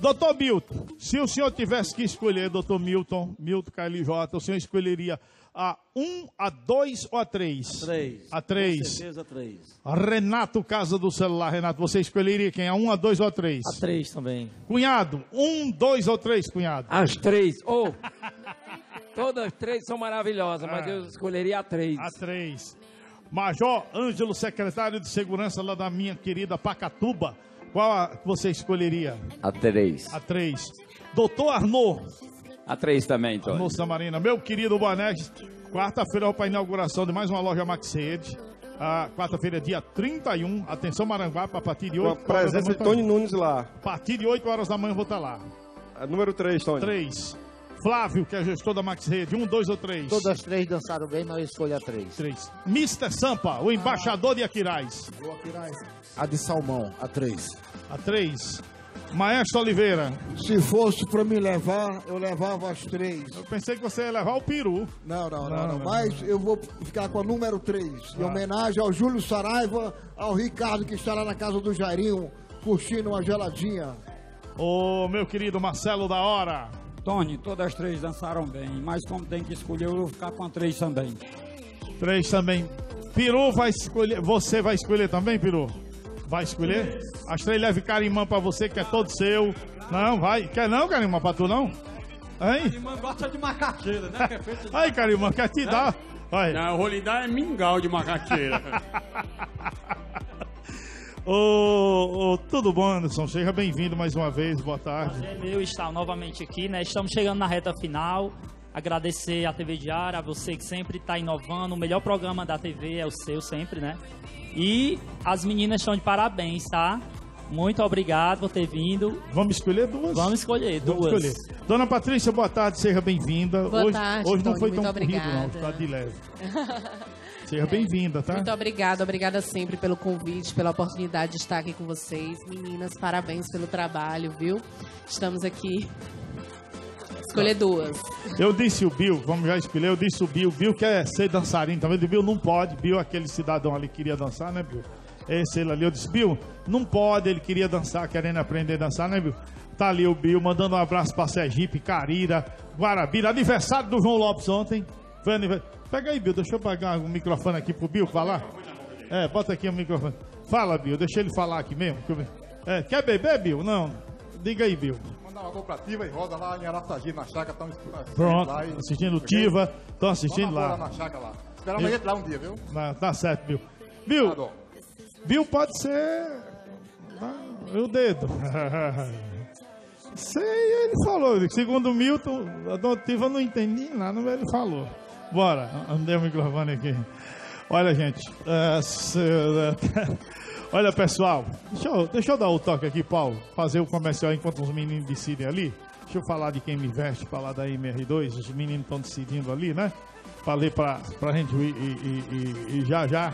Doutor Milton, se o senhor tivesse que escolher, doutor Milton, Milton KLJ, o senhor escolheria a 1, a 2 ou a 3? Três. A 3. Com certeza, três. Renato Casa do Celular, Renato, você escolheria quem? A 1, a 2 ou a 3? A 3 também. Cunhado, 1, 2 ou 3, cunhado? As três. Ou. todas três são maravilhosas, mas Ah. eu escolheria a três. A 3. Major Ângelo, secretário de segurança lá da minha querida Pacatuba. Qual a que você escolheria? A três. A 3. Doutor Arnaud. A três também, Tony. Arnaud Samarina. Meu querido Boanerges, quarta-feira para a inauguração de mais uma loja Max Rede. Ah, quarta-feira, dia 31. Atenção, Maranguape, a partir de Com a 8 horas da presença de. Tony Nunes lá. A partir de 8 horas da manhã eu vou estar lá. É número 3, Tony. 3. Flávio, que é gestor da Max Rede. 1, 2 ou 3? Todas as três dançaram bem, mas eu escolho a três. 3. Mr. Sampa, o embaixador de Aquiraz. A de salmão, a três. A 3. Maestro Oliveira. Se fosse pra me levar, eu levava as três. Eu pensei que você ia levar o peru. Não, não, não, Não, não. não. Mas eu vou ficar com a número 3. Em Ah. homenagem ao Júlio Saraiva, ao Ricardo que estará na casa do Jairinho, curtindo uma geladinha. Ô, meu querido Marcelo da Hora. Tony, todas as três dançaram bem, mas como tem que escolher, eu vou ficar com a três também. 3 também. Peru vai escolher. Você vai escolher também, Peru? Vai escolher? As três leve carimã pra você, que é todo seu. Não, vai. Quer não, carimã, pra tu não? Hein? Irmã gosta de macaxeira, né? Que é feito de- Aí, carimã, quer te dar? Vai. Não, eu vou lhe dar é mingau de macaxeira. Ô, ô, tudo bom, Anderson? Seja bem-vindo mais uma vez. Boa tarde. É meu estar novamente aqui, né? Estamos chegando na reta final. Agradecer à TV Diária, a você que sempre está inovando. O melhor programa da TV é o seu sempre, né? E as meninas estão de parabéns, tá? Muito obrigado por ter vindo. Vamos escolher duas? Vamos escolher Vamos duas. escolher. Dona Patrícia, boa tarde, seja bem-vinda. Boa hoje, tarde, hoje não Tony, foi tão corrido, não. obrigada. Tá de leve. Seja bem-vinda, tá? Muito obrigada, obrigada sempre pelo convite, pela oportunidade de estar aqui com vocês. Meninas, parabéns pelo trabalho, viu? Estamos aqui. Escolher duas. Eu disse o Bill, vamos já escolher, eu disse o Bill. Bill quer ser dançarino, também. O Bill não pode. Bill, aquele cidadão ali, queria dançar, né, Bill? Esse ele ali, eu disse, Bill, não pode, ele queria dançar, querendo aprender a dançar, né, Bill? Tá ali o Bill, mandando um abraço pra Sergipe, Carira, Guarabira, aniversário do João Lopes ontem. Aniversário. Pega aí, Bill, deixa eu pegar o microfone aqui pro Bill falar. É, bota aqui o microfone. Fala, Bill, deixa ele falar aqui mesmo. É, quer beber, Bill? Não. Diga aí, Bill. Mandar uma cooperativa e roda lá em Araçagi, na chácara, Pronto, lá e- assistindo? Tiva, estão assistindo lá. na chácara lá. Esperamos gente lá um dia, viu? Tá, tá certo, Bill. Bill, Bill pode ser. ah, o dedo. Sei, ele falou. Segundo o Milton, a notiva eu não entendi nada, mas ele falou. Bora, andei o microfone aqui. Olha, gente. é, se- olha, pessoal. Deixa eu, deixa eu dar o toque aqui, Paulo. Fazer o comercial enquanto os meninos decidem ali. Deixa eu falar de quem me veste, falar da MR2. Os meninos estão decidindo ali, né? Falei pra, pra gente ir já já.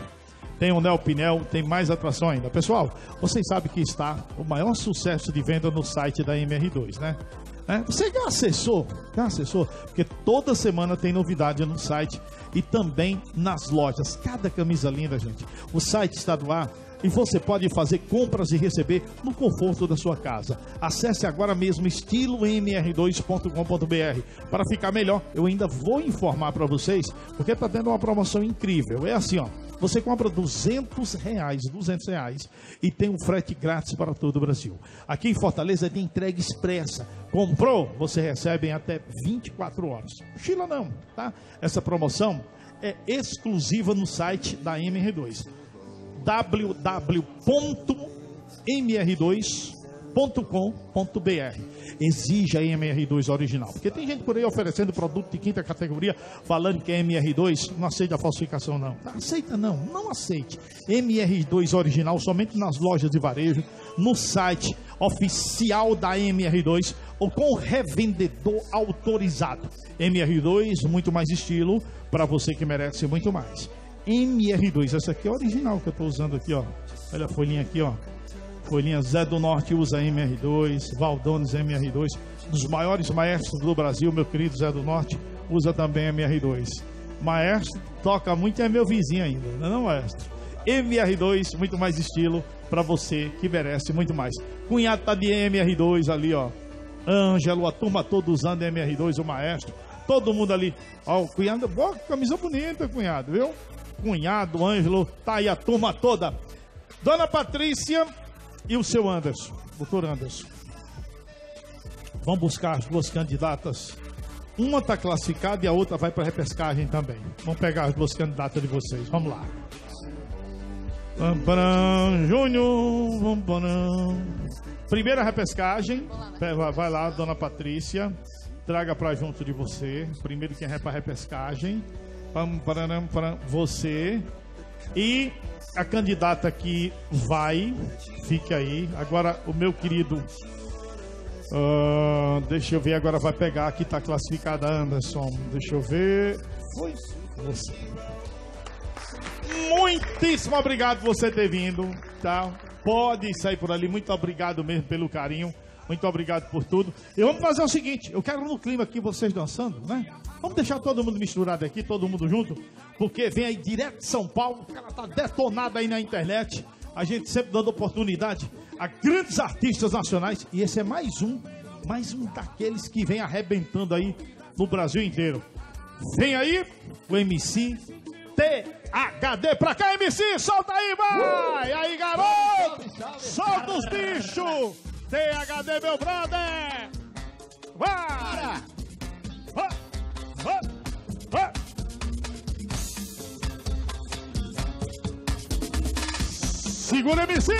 Tem o Neo Pinel, tem mais atração ainda. Pessoal, vocês sabem que está o maior sucesso de venda no site da MR2, né? É, Você já acessou? Já acessou? Porque toda semana tem novidade no site e também nas lojas. Cada camisa linda, gente. O site está do ar e você pode fazer compras e receber no conforto da sua casa. Acesse agora mesmo estilomr2.com.br. Para ficar melhor, eu ainda vou informar para vocês, porque está tendo uma promoção incrível. É assim, ó. Você compra 200 reais, 200 reais e tem um frete grátis para todo o Brasil. Aqui em Fortaleza tem entrega expressa. Comprou, você recebe em até 24 horas. Chila não, tá? Essa promoção é exclusiva no site da MR2 www.mr2.com.br. Exija a MR2 original. Porque tem gente por aí oferecendo produto de quinta categoria, falando que é MR2, não aceita a falsificação, não. Aceita não, não aceite. MR2 original somente nas lojas de varejo, no site oficial da MR2 ou com revendedor autorizado. MR2, muito mais estilo, para você que merece muito mais. MR2, essa aqui é original que eu estou usando aqui, ó. Olha a folhinha aqui, ó. Folhinha Zé do Norte usa MR2, Valdones MR2, dos maiores maestros do Brasil, meu querido Zé do Norte, usa também MR2. Maestro, toca muito, é meu vizinho ainda, não é não, maestro? MR2, muito mais estilo para você que merece muito mais. Cunhado tá de MR2 ali, ó. Ângelo, a turma toda usando MR2, o maestro. Todo mundo ali. Ó, o cunhado, boa camisa bonita, cunhado, viu? Cunhado, Ângelo, tá aí a turma toda. Dona Patrícia e o seu Anderson, doutor Anderson. Vamos buscar as duas candidatas. Uma está classificada e a outra vai para repescagem também. Vamos pegar as duas candidatas de vocês. Vamos lá. Júnior. Primeira repescagem. Pe- vai- lá, dona Patrícia. Traga pra junto de você. Primeiro quem é pra repescagem. Você. E a candidata que vai, fique aí. Agora, o meu querido. ah, deixa eu ver, agora vai pegar. Aqui tá classificada Anderson. Deixa eu ver. Foi você. Muitíssimo obrigado por você ter vindo, tá? Pode sair por ali. Muito obrigado mesmo pelo carinho. Muito obrigado por tudo. E vamos fazer o seguinte: eu quero no clima aqui vocês dançando, né? Vamos deixar todo mundo misturado aqui, todo mundo junto, porque vem aí direto de São Paulo. O cara tá detonado aí na internet. A gente sempre dando oportunidade a grandes artistas nacionais. E esse é mais um, mais um daqueles que vem arrebentando aí no Brasil inteiro. Vem aí o MC THD pra cá, MC! Solta aí, vai! Aí, garoto! Solta os bichos! THD, meu brother! Vai! Vai! Segura, MC!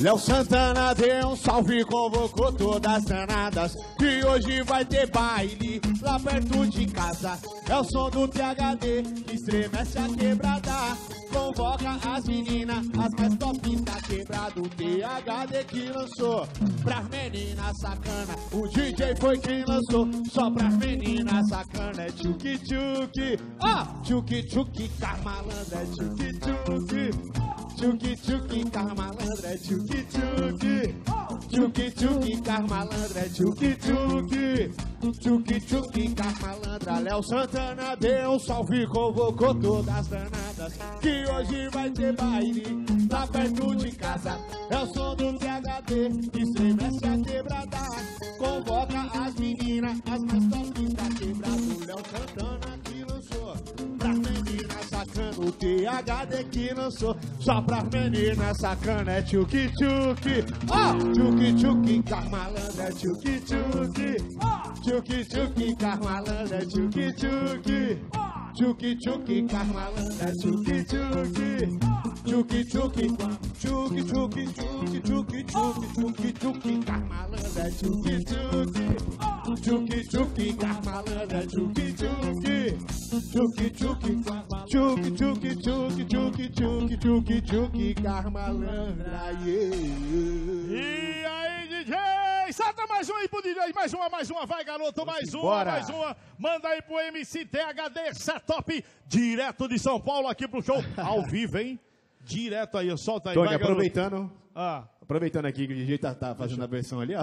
Léo Santana deu um salve e convocou todas as danadas Que hoje vai ter baile lá perto de casa É o som do THD que estremece a quebrada Convoca as meninas, as mais top quebrado O THD que lançou. Pras meninas sacana O DJ foi quem lançou. Só pras meninas sacana É tchuki tchuki, ó! Tchuki tchuki, carmalandra é tchuki tchuki Tchuki tchuki, carmalandra é tchuki tchuki Tchuki tchuki, carmalandra é tchuki tchuki Tchuki tchuki, carmalandra Léo Santana deu um salve Convocou todas as danadas. Que hoje vai ter baile Lá perto de casa. É o som do THD Que estremece a quebrada. Convoca as meninas As mais top da quebrada. Léo Santana O THD que lançou Só pras meninas sacana É tchuki tchuki Ó, tchuki tchuki Carmalandra é tchuki tchuki Tchuki tchuki Carmalandra é tchuki tchuki Tchuki tchuki Carmalandra é tchuki tchuki Tchuki tchuki Tchuki tchuki Tchuki tchuki Tchuki tchuki Tchuki Carmalandra é tchuki tchuki Tchuki tchuki Carmalandra é tchuki tchuki Tchuki tchuki Tchuki tchuki Tchuki tchuki Tchuki tchuki Tchuki. E aí, DJ? Solta mais um aí pro DJ. Mais uma, mais uma. Vai, garoto. Mais uma, embora. mais uma. Manda aí pro MC THD Setop. Direto de São Paulo aqui pro show. Ao vivo, hein? Direto aí. Solta aí. Tony, vai, aproveitando. Ah. Aproveitando aqui que o DJ tá, tá fazendo a versão ali, ó.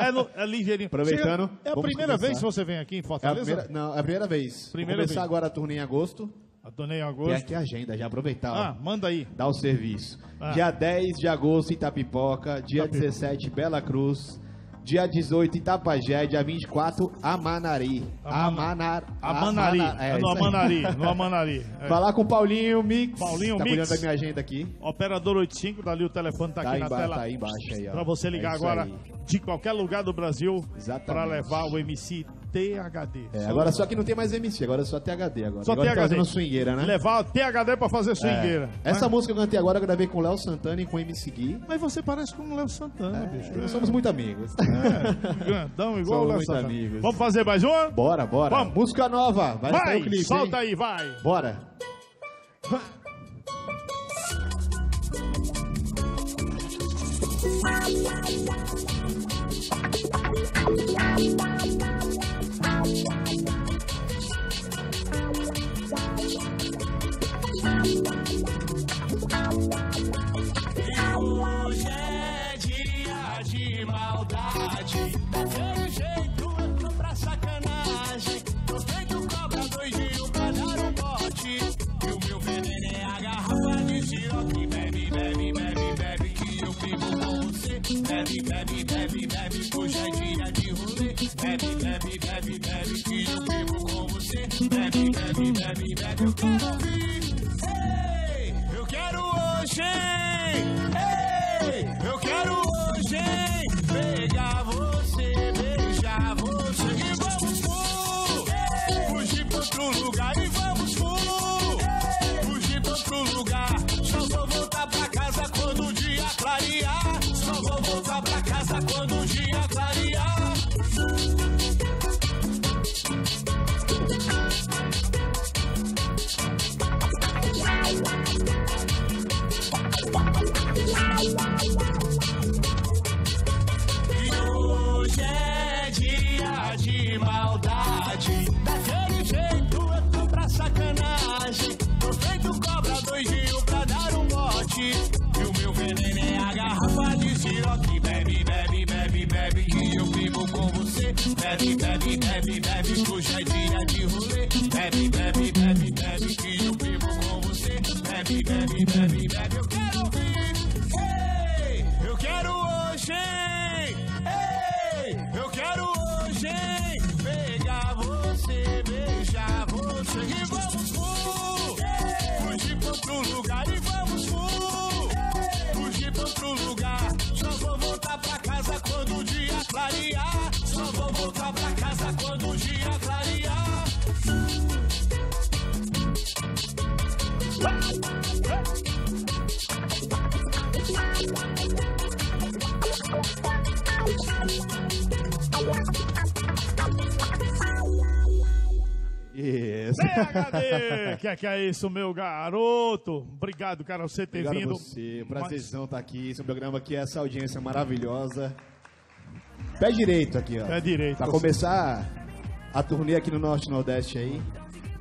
É, no- é ligeirinho. Aproveitando. Chega- É a primeira começar. vez que você vem aqui em É Fortaleza? primeira, não, é a primeira vez. Primeira Vou começar vez. agora a turnê em agosto. A turnê em agosto. aqui a agenda, já aproveitar. ó. Ah, manda aí. Dá o serviço. Ah. Dia 10 de agosto, Itapipoca. Dia Itapipoca. 17, Bela Cruz. Dia 18, Itapajé. Dia 24, Amanari. Amanar... Amanari. Amana- É no. Amanari. No Amanari. É. Falar com o Paulinho Mix. Paulinho tá Mix. cuidando da minha agenda aqui. Operador 85, dali o telefone tá, Tá aqui na tela. tá aí embaixo aí, ó. Pra você É ligar isso agora aí. de qualquer lugar do Brasil Exatamente. pra levar o MC THD. É, agora só que não tem mais MC, agora é só THD agora. Só agora THD. tá fazendo swingueira, né? Levar o THD pra fazer swingueira. É. Essa música que eu cantei agora eu gravei com o Léo Santana e com o MC Gui. Mas você parece com o Léo Santana, bicho. Nós somos muito amigos. É, grandão igual o Somos Léo muito Santana. amigos. Vamos fazer mais uma? Bora, bora. Vamos. Música nova. Vai, Vai, o clipe, solta hein? aí, vai. Bora. Hoje Bebe, bebe, bebe, bebe, hoje é dia de rolê. Bebe, bebe, bebe, bebe, que eu vivo com você. Bebe, bebe, bebe, bebe, eu quero ouvir. Bebe, bebe, Isso. Que é que é isso, meu garoto? Obrigado, cara, você ter Obrigado vindo. Você. Prazerzão estar tá aqui. Esse é programa aqui, essa audiência maravilhosa. Pé direito aqui, ó. Pé direito. Pra começar a turnê aqui no Norte Nordeste aí.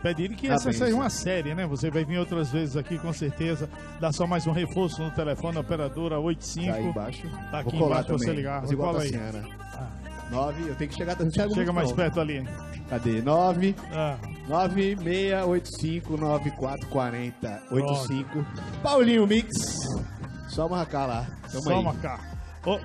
Pé direito que tá essa bem, seja uma série, né? Você vai vir outras vezes aqui, com certeza. Dá só mais um reforço no telefone, operadora 85. Tá aí embaixo. Tá aqui Vou embaixo pra você ligar. Igual cola tá aí. Né? Ah. 9, eu tenho que chegar. Chega, Chega mais perto ali. Cadê? 9, ah. 9685944085. Paulinho Mix. Só marcar lá. Tamo Só aí. marcar. O,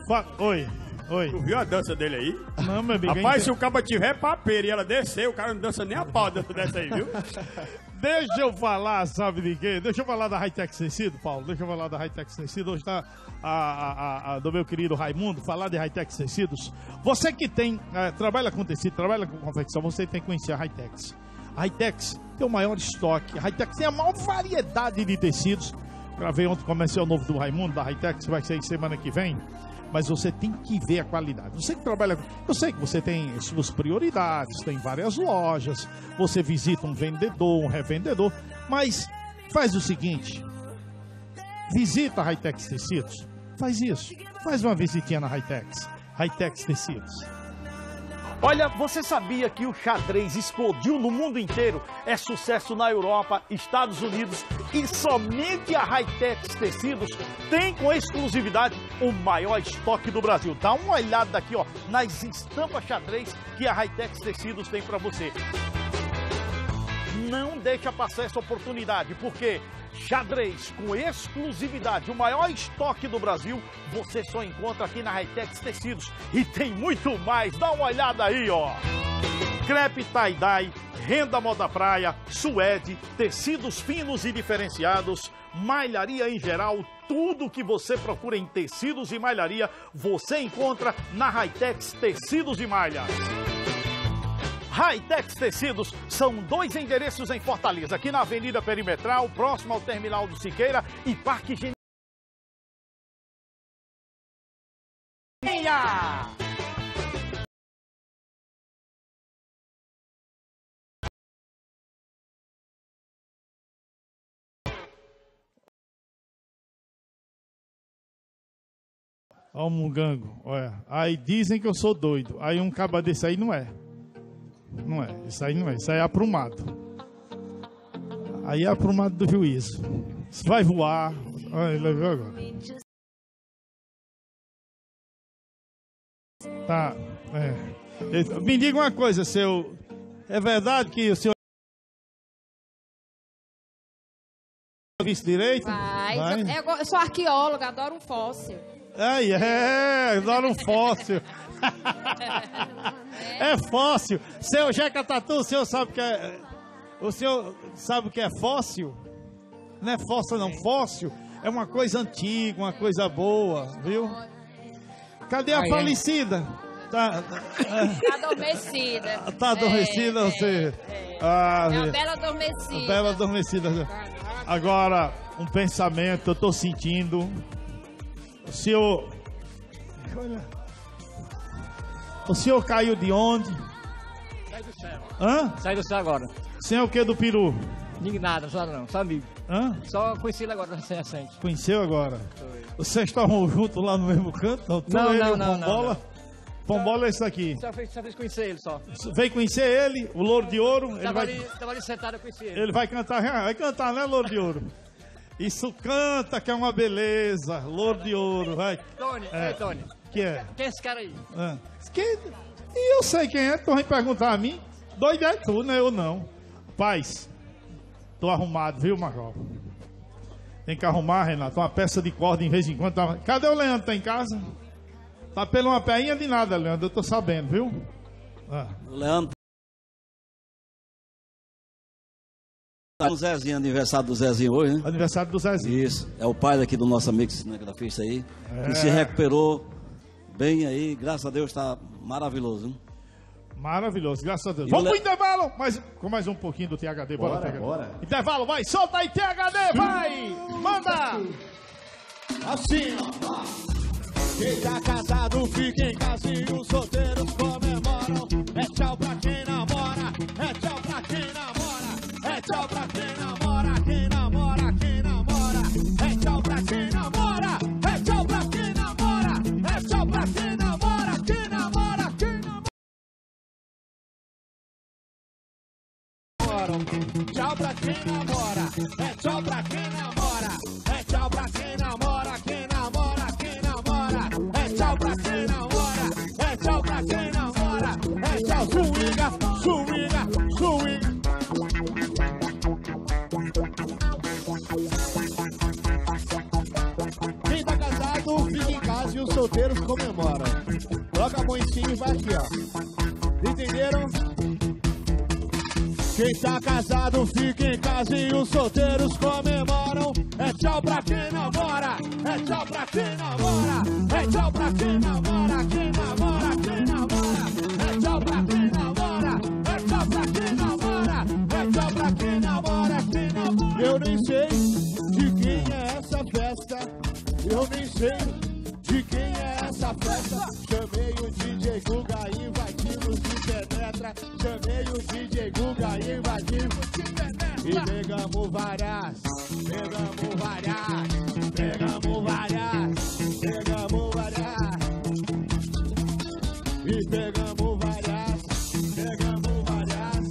oi oi. Tu viu a dança dele aí? Não, meu amigo. Rapaz, se o cabo tiver papeiro e ela descer, o cara não dança nem a pau dentro dessa aí, viu? Deixa eu falar, sabe de quê? Deixa eu falar da Hightech Tecido, Paulo. Deixa eu falar da Hightech Tecido. Hoje tá a, a- a- do meu querido Raimundo, falar de Hightech Tecidos. Você que tem, eh, trabalha com tecido, trabalha com confecção, você tem que conhecer a Hightex. A Hightex tem o maior estoque. A Hightex tem a maior variedade de tecidos. Gravei ontem o comercial novo do Raimundo, da Hightex, vai ser semana que vem. Mas você tem que ver a qualidade. Você que trabalha. Eu sei que você tem suas prioridades, tem várias lojas, você visita um vendedor, um revendedor, mas faz o seguinte: visita a Hightex Tecidos. Faz isso. Faz uma visitinha na Hightex. Hightex Tecidos. Olha, você sabia que o xadrez explodiu no mundo inteiro? É sucesso na Europa, Estados Unidos e somente a Hightex Tecidos tem com exclusividade o maior estoque do Brasil. Dá uma olhada aqui, ó, nas estampas xadrez que a Hightex Tecidos tem para você. Não deixa passar essa oportunidade, porque xadrez com exclusividade, o maior estoque do Brasil, você só encontra aqui na Hightex Tecidos. E tem muito mais, dá uma olhada aí, ó. Crepe tie-dye, renda moda praia, suede, tecidos finos e diferenciados, malharia em geral, tudo que você procura em tecidos e malharia, você encontra na Hightex Tecidos e Malhas. Hightex Tecidos são dois endereços em Fortaleza, aqui na Avenida Perimetral, próximo ao Terminal do Siqueira e Parque Genia. Ó o mungango, olha. Aí dizem que eu sou doido. Aí um caba desse aí não é. Não é. Isso aí não é. Isso aí é aprumado. Aí é aprumado do juízo. Isso vai voar. Olha, ele viu agora. Tá. É. Me diga uma coisa, seu. É verdade que o senhor. Vice-direito? Vai. Eu, go- eu sou arqueóloga, adoro um fóssil. Ai, é, adoro um fóssil. É fóssil. Seu Jeca Tatu, o senhor sabe que é. O senhor sabe o que é fóssil? Não é fóssil, não. Fóssil é uma coisa antiga, uma coisa boa, viu? Cadê a Ai, é. falecida? Tá, Tá adormecida. tá adormecida você? Ah, É uma bela adormecida. Bela adormecida. Agora, um pensamento, eu tô sentindo. O senhor. Olha. O senhor caiu de onde? Sai do céu. Hã? Sai do céu agora. Senhor o que do peru? Ninguém nada, só não, só amigo. Hã? Só conheci ele agora recente. Conheceu agora? Vocês estavam juntos lá no mesmo canto? Não, tu, Não, ele, não, não, Pombola? não, Pombola é esse aqui. Só fez, só fez conhecer ele só. Veio conhecer ele, o Louro de Ouro. Ele Tava, vai, ali, tava ali sentado, eu conheci ele. ele vai cantar, vai cantar, né, Louro de Ouro? Isso canta que é uma beleza, Louro de Ouro, vai. Tony, É. Tony. Que é? Quem é esse cara aí? Ah. Que- E eu sei quem é, tu vem perguntar a mim. Doido é tu, né? Eu não. Paz, tô arrumado, viu, Major? Tem que arrumar, Renato, uma peça de corda em vez em quando. Tá- Cadê o Leandro? Tá em casa? Tá pela uma peinha de nada, Leandro, eu tô sabendo, viu? Ah. O Leandro. Tá no Zezinho, aniversário do Zezinho hoje, né? Aniversário do Zezinho. Isso. É o pai daqui do nosso amigo cinegrafista aí. É. Que se recuperou bem aí. Graças a Deus tá maravilhoso. Hein? Maravilhoso, graças a Deus. E Vamos o pro Le- intervalo, mas com mais um pouquinho do THD. Bora, Bora, THD. bora. Intervalo, vai, solta aí, THD, vai! Manda! Assim, ó. Quem tá casado fica em casa e os solteiros comemoram. Tchau pra quem namora, é tchau pra quem namora, é tchau pra quem namora, quem namora, quem namora, é tchau pra quem namora, é tchau pra quem namora, é tchau, swinga, swinga, swinga. Quem tá casado fica em casa e os solteiros comemoram. Coloca a mão em cima e vai aqui, ó. Entenderam? Quem tá casado fica em casa e os solteiros comemoram. É tchau pra quem namora, é tchau pra quem namora, é tchau pra quem namora, quem namora, quem namora. É tchau pra quem namora, é tchau pra quem namora, é tchau pra quem namora, quem namora. Eu nem sei de quem é essa festa, eu nem sei de quem é essa festa. Chamei o DJ Guga e penetra. Chamei o DJ Guga e invadimos. E pegamos várias, pegamos várias, pegamos várias, pegamos várias. E pegamos várias, pegamos várias,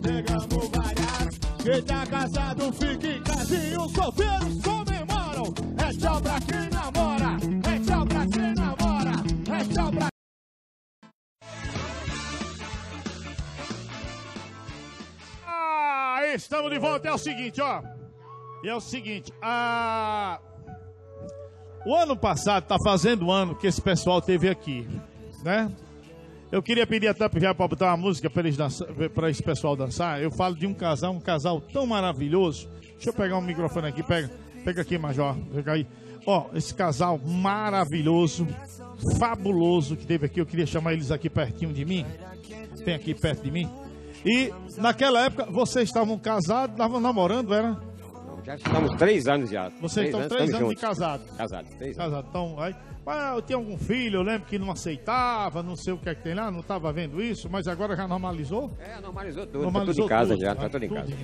pegamos várias. Quem tá casado fica em casa e os solteiros comemoram. É tchau pra quem Estamos de volta. É o seguinte, ó. É o seguinte, a... o ano passado tá fazendo ano que esse pessoal teve aqui, né? Eu queria pedir até para para botar uma música para esse pessoal dançar. Eu falo de um casal, um casal tão maravilhoso. Deixa eu pegar um microfone aqui, pega, pega aqui, Major, pega aí. Ó, esse casal maravilhoso, fabuloso que teve aqui. Eu queria chamar eles aqui pertinho de mim. Tem aqui perto de mim. E naquela época vocês estavam casados, estavam namorando, era? Já estamos três anos já. Vocês estão três anos de juntos. casado. Casado, três anos. Casado. Então, aí, ah, eu tinha algum filho, eu lembro que não aceitava, não sei o que é que tem lá, não estava vendo isso, mas agora já normalizou? É, normalizou tudo. Normalizou tá tudo em casa tudo, já, tá tá tudo em tudo casa.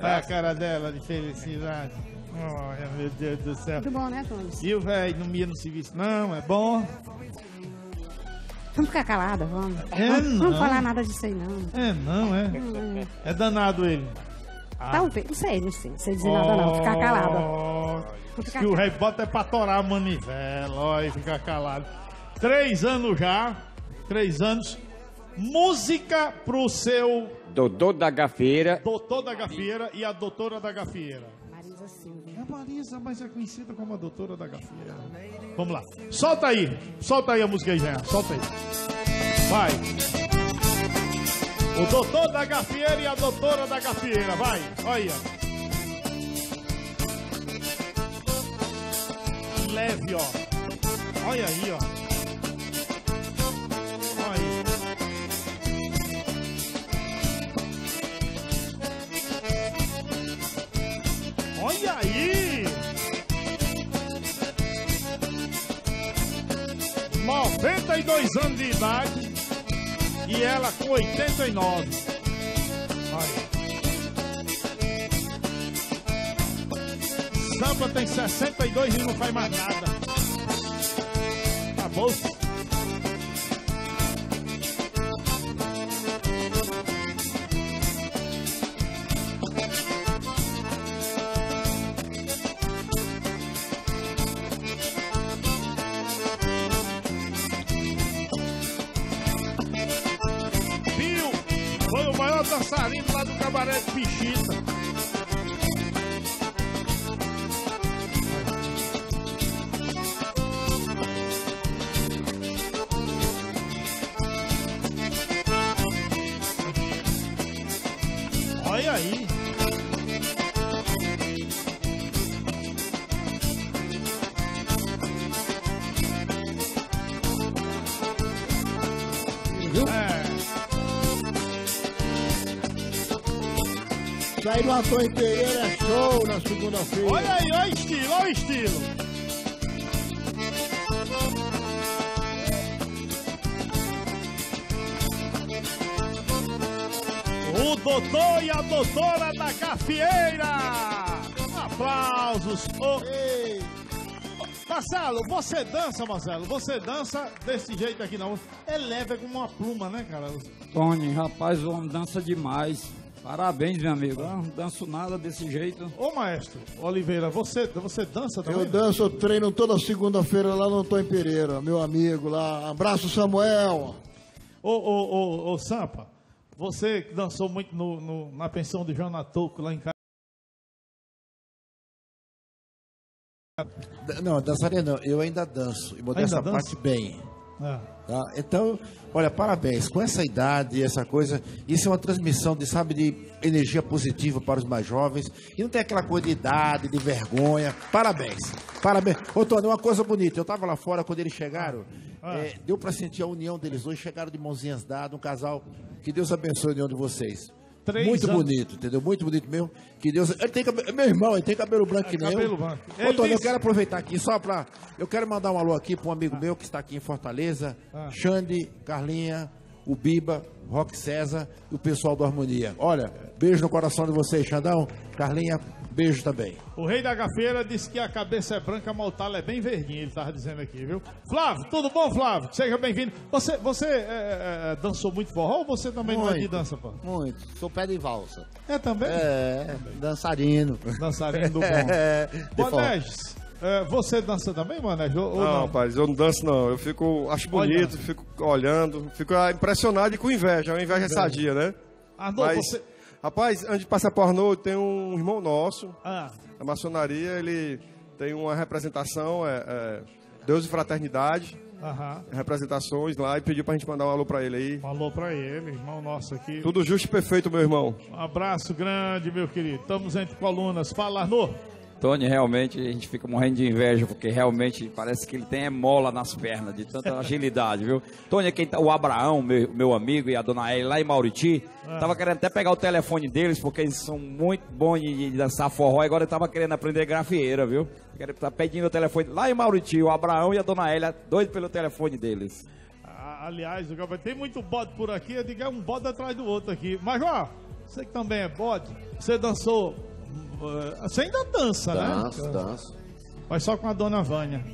Ah, a cara dela de felicidade. Olha, meu Deus do céu. Tudo bom, né, Thomas? E o velho não ia no serviço, não, é bom. Vamos ficar calada, vamos. É, vamos, não. vamos falar nada disso aí, não. É, não, é. Hum, É danado ele. Ah. Talvez, não sei, não sei. Não sei dizer nada, não. Ficar calada. Oh, Vou ficar que o calada. rei bota é pra torar a manivela, ó, e ficar calado. Três anos já, três anos. Música pro seu Dodô da Gafeira. doutor da gafieira e a doutora da gafieira. Marisa Silva. É Marisa, mas é conhecida como a doutora da gafieira. Vamos lá. Solta aí, solta aí a música aí, Jean. Solta aí. Vai. O doutor da gafieira e a doutora da gafieira, vai. Olha. Leve, ó. Olha aí, ó. 92 anos de idade e ela com 89. Olha. Sampa tem 62 e não faz mais nada. Acabou. Antônio Pereira é show na segunda-feira. Olha aí, olha o estilo, olha o estilo. O doutor e a doutora da cafieira. Aplausos. Ô, Marcelo, você dança, Marcelo? Você dança desse jeito aqui não? É leve como uma pluma, né, cara? Tony, rapaz, o homem dança demais. Parabéns, meu amigo. Eu não danço nada desse jeito. Ô, maestro Oliveira, você, você dança também? Eu danço, eu treino toda segunda-feira lá no Antônio Pereira, meu amigo lá. Abraço, Samuel. Ô, ô, ô, ô, Sampa, você que dançou muito no, no- na pensão de Joana Touco lá em casa. Não, dançarina não, eu ainda danço. E Ainda à dança? parte bem. É. Tá? Então, olha, parabéns. Com essa idade e essa coisa, isso é uma transmissão de, sabe, de energia positiva para os mais jovens. E não tem aquela coisa de idade, de vergonha. Parabéns. Parabéns. Ô, Tony, uma coisa bonita. Eu estava lá fora quando eles chegaram. Ah. é, deu para sentir a união deles dois. Chegaram de mãozinhas dadas, um casal. Que Deus abençoe a união de vocês. Três Muito anos. bonito, entendeu? Muito bonito mesmo. Que Deus. Ele tem cabelo. Meu irmão, ele tem cabelo branco que nem É, cabelo eu. branco. Ô, Tony, eu disse- quero aproveitar aqui só para. Eu quero mandar um alô aqui para um amigo meu que está aqui em Fortaleza. Ah. Xande, Carlinha, o Biba, Rock César e o pessoal do Harmonia. Olha, beijo no coração de vocês, Xandão. Carlinha, beijo também. O rei da gafeira disse que a cabeça é branca, mas o talo é bem verdinho, ele tava dizendo aqui, viu? Flávio, tudo bom, Flávio? Seja bem-vindo. Você, você é, é, dançou muito forró ou você também não é de Muito. dança, pô? Muito. Sou pé de valsa. É também? É, dançarino. Dançarino do bom. É, Boneges, é, você dança também, Boneges? Ou, ou Não, não? rapaz, eu não danço não. Eu fico, acho bonito, fico olhando, fico ah, impressionado e com inveja. Uma inveja sadia, né? Arnô, Mas, você- rapaz, antes de passar por Arnô, tem um irmão nosso, Ah. na maçonaria, ele tem uma representação, é, é, Deus e Fraternidade, Aham. representações lá, e pediu pra gente mandar um alô pra ele aí. Falou pra ele, irmão nosso aqui. Tudo justo e perfeito, meu irmão. Um abraço grande, meu querido. Estamos entre colunas. Fala, Arnô. Tony, realmente, a gente fica morrendo de inveja, porque realmente parece que ele tem é mola nas pernas, de tanta agilidade, viu? Tony, quem tá, o Abraão, meu, meu amigo, e a dona Eli lá em Mauriti, Ah. tava querendo até pegar o telefone deles, porque eles são muito bons de, de dançar forró, e agora tava querendo aprender grafieira, viu? Quero tá pedindo o telefone lá em Mauriti, o Abraão e a dona Elia, doido pelo telefone deles. Ah, Aliás, tem muito bode por aqui, eu digo é um bode atrás do outro aqui. Mas, ó, você que também é bode, você dançou. Eh, Você ainda dança, Danço, né? danço. Mas só com a dona Vânia.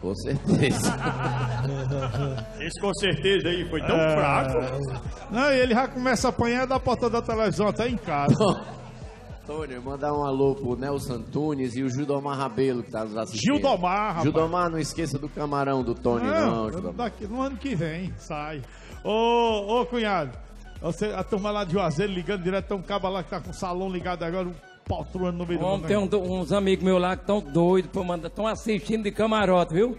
Com certeza. Esse com certeza aí foi tão É. fraco. Não, e ele já começa a apanhar da porta da televisão até em casa. Tony, mandar um alô pro Nelson Antunes e o Gildomar Rabelo que tá nos assistindo. Gildomar, rapaz. Gildomar, não esqueça do camarão do Tony, não, Não, Gildomar. daqui, no ano que vem, sai. Ô, ô cunhado, você, a turma lá de Juazeiro ligando direto, tem um cabo lá que tá com o salão ligado agora, um poltrona no meio do Homem, tem um- uns amigos meus lá que estão doidos, estão assistindo de camarote, viu?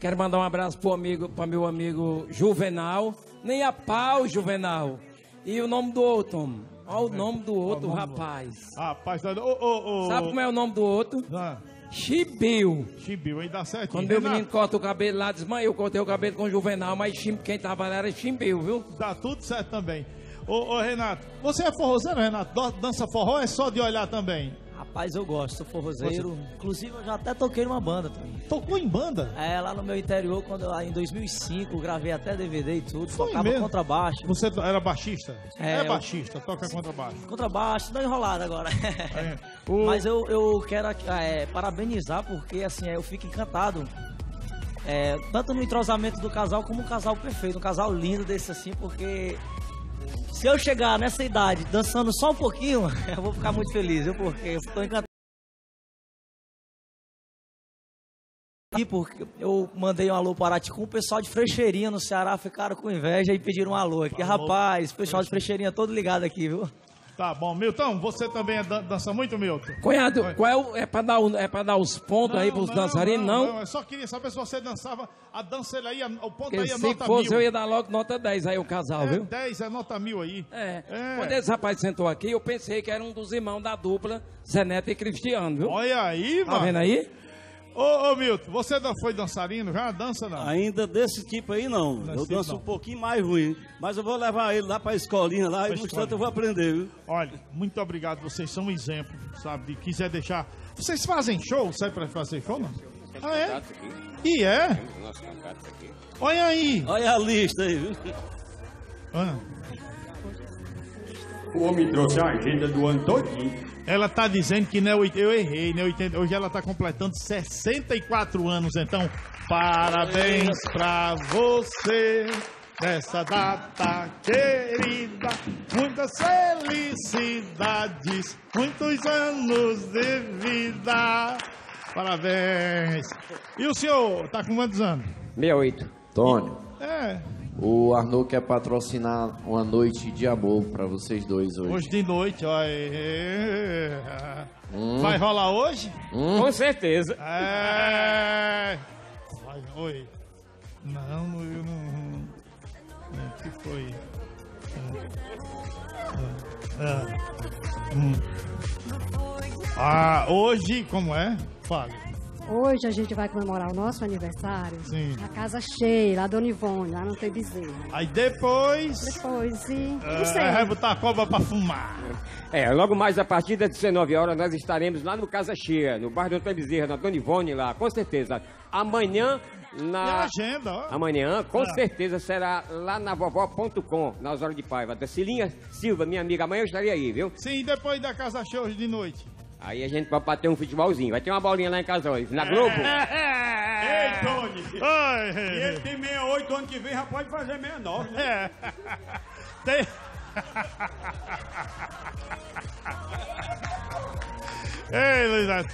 Quero mandar um abraço pro amigo, para meu amigo Juvenal. Nem a pau, Juvenal. E o nome do outro, homem. Olha o nome do outro, rapaz. Rapaz, olha, ô, ô, ô. Sabe como é o nome do outro? Chibiu. Chibiu, aí dá certo. Quando meu menino corta o cabelo lá, diz, mãe, eu cortei o cabelo com o Juvenal, mas quem tava lá era Chimbiu, viu? Dá tudo certo também. Ô, ô, Renato, você é forrozeiro, Renato? Dan- Dança forró é só de olhar também? Rapaz, eu gosto, sou forrozeiro. Inclusive, eu já até toquei numa banda também. Tocou em banda? É, lá no meu interior, quando eu, em 2005, gravei até DVD e tudo. Foi tocava mesmo? contrabaixo. Você era baixista? É, eu- baixista, toca contrabaixo. Contrabaixo, dá enrolado agora. O- Mas eu, eu quero é, parabenizar porque assim, eu fico encantado. é, tanto no entrosamento do casal como um casal perfeito, um casal lindo desse assim, porque se eu chegar nessa idade dançando só um pouquinho, eu vou ficar muito feliz, viu? Porque eu estou encantado aqui porque eu mandei um alô para Araticum, o pessoal de Frecheirinha no Ceará ficaram com inveja e pediram um alô aqui. Rapaz, o pessoal de Frecheirinha todo ligado aqui, viu? Tá bom. Milton, você também é dan- dança muito, Milton? Cunhado, qual é, o, é, pra dar, é pra dar os pontos aí pros dançarinos? Não. Eu só queria saber se você dançava a dança aí, o ponto Porque aí é se nota fosse, mil. eu ia dar logo nota 10 aí o casal, É viu? 10, é nota mil aí. É. É. Quando esse rapaz sentou aqui, eu pensei que era um dos irmãos da dupla Zé Neto e Cristiano, viu? Olha aí, Tá mano. vendo aí? Ô, ô, Milton, você não foi dançarino já? Dança não? Ainda desse tipo aí não. Desse eu tipo danço não. um pouquinho mais ruim. Mas eu vou levar ele lá pra escolinha lá Pra e no instante eu vou aprender, viu? Olha, muito obrigado, vocês são um exemplo, sabe? De quiser deixar. Vocês fazem show? Sai pra fazer show, não? Ah, é? E é? Olha aí. Olha a lista aí, viu? O homem trouxe a agenda do ano todinho. Ela tá dizendo que não é eu errei, né? 80 Hoje ela tá completando 64 anos, então parabéns pra você nessa data querida. Muitas felicidades, muitos anos de vida. Parabéns. E o senhor tá com quantos anos? 68. Tony, É, o Arnaud quer patrocinar uma noite de amor pra vocês dois hoje. hoje de noite, ó. é. Hum. Vai rolar hoje? Hum. Com certeza. É. Vai, oi. Não, eu não. É, O que foi? É, é, hum. Ah, hoje, como é? Fale. Hoje a gente vai comemorar o nosso aniversário Sim. na casa cheia, lá do Onivone, lá no Tem Bezerra. Aí depois. Depois, e... é, não sei. vai botar a cobra pra fumar. É, logo mais a partir das 19 horas nós estaremos lá no Casa Cheia, no bairro do Antônio Bezerra, na Dona Ivone lá, com certeza. Amanhã a na agenda, ó. Amanhã, com Ah. certeza, será lá na vovó.com, na Osório de Paiva. Da Cilinha Silva, minha amiga, amanhã eu estarei aí, viu? Sim, depois da casa cheia hoje de noite. Aí a gente vai bater um futebolzinho. Vai ter uma bolinha lá em casa hoje, na Globo. Ei, Tony! Oi. E ele tem 68, ano que vem já pode fazer 69, né? É. Tem... Ei, Luiz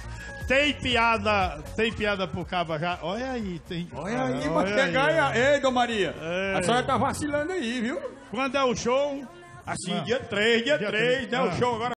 tem piada, tem piada pro cabo já? Olha aí, tem. Olha aí, Ah, mas você ganha. Ei, Dom Maria, É. a senhora tá vacilando aí, viu? Quando é o show? Assim, Ah. dia 3, dia, Dia 3, três. né? Ah. O show agora.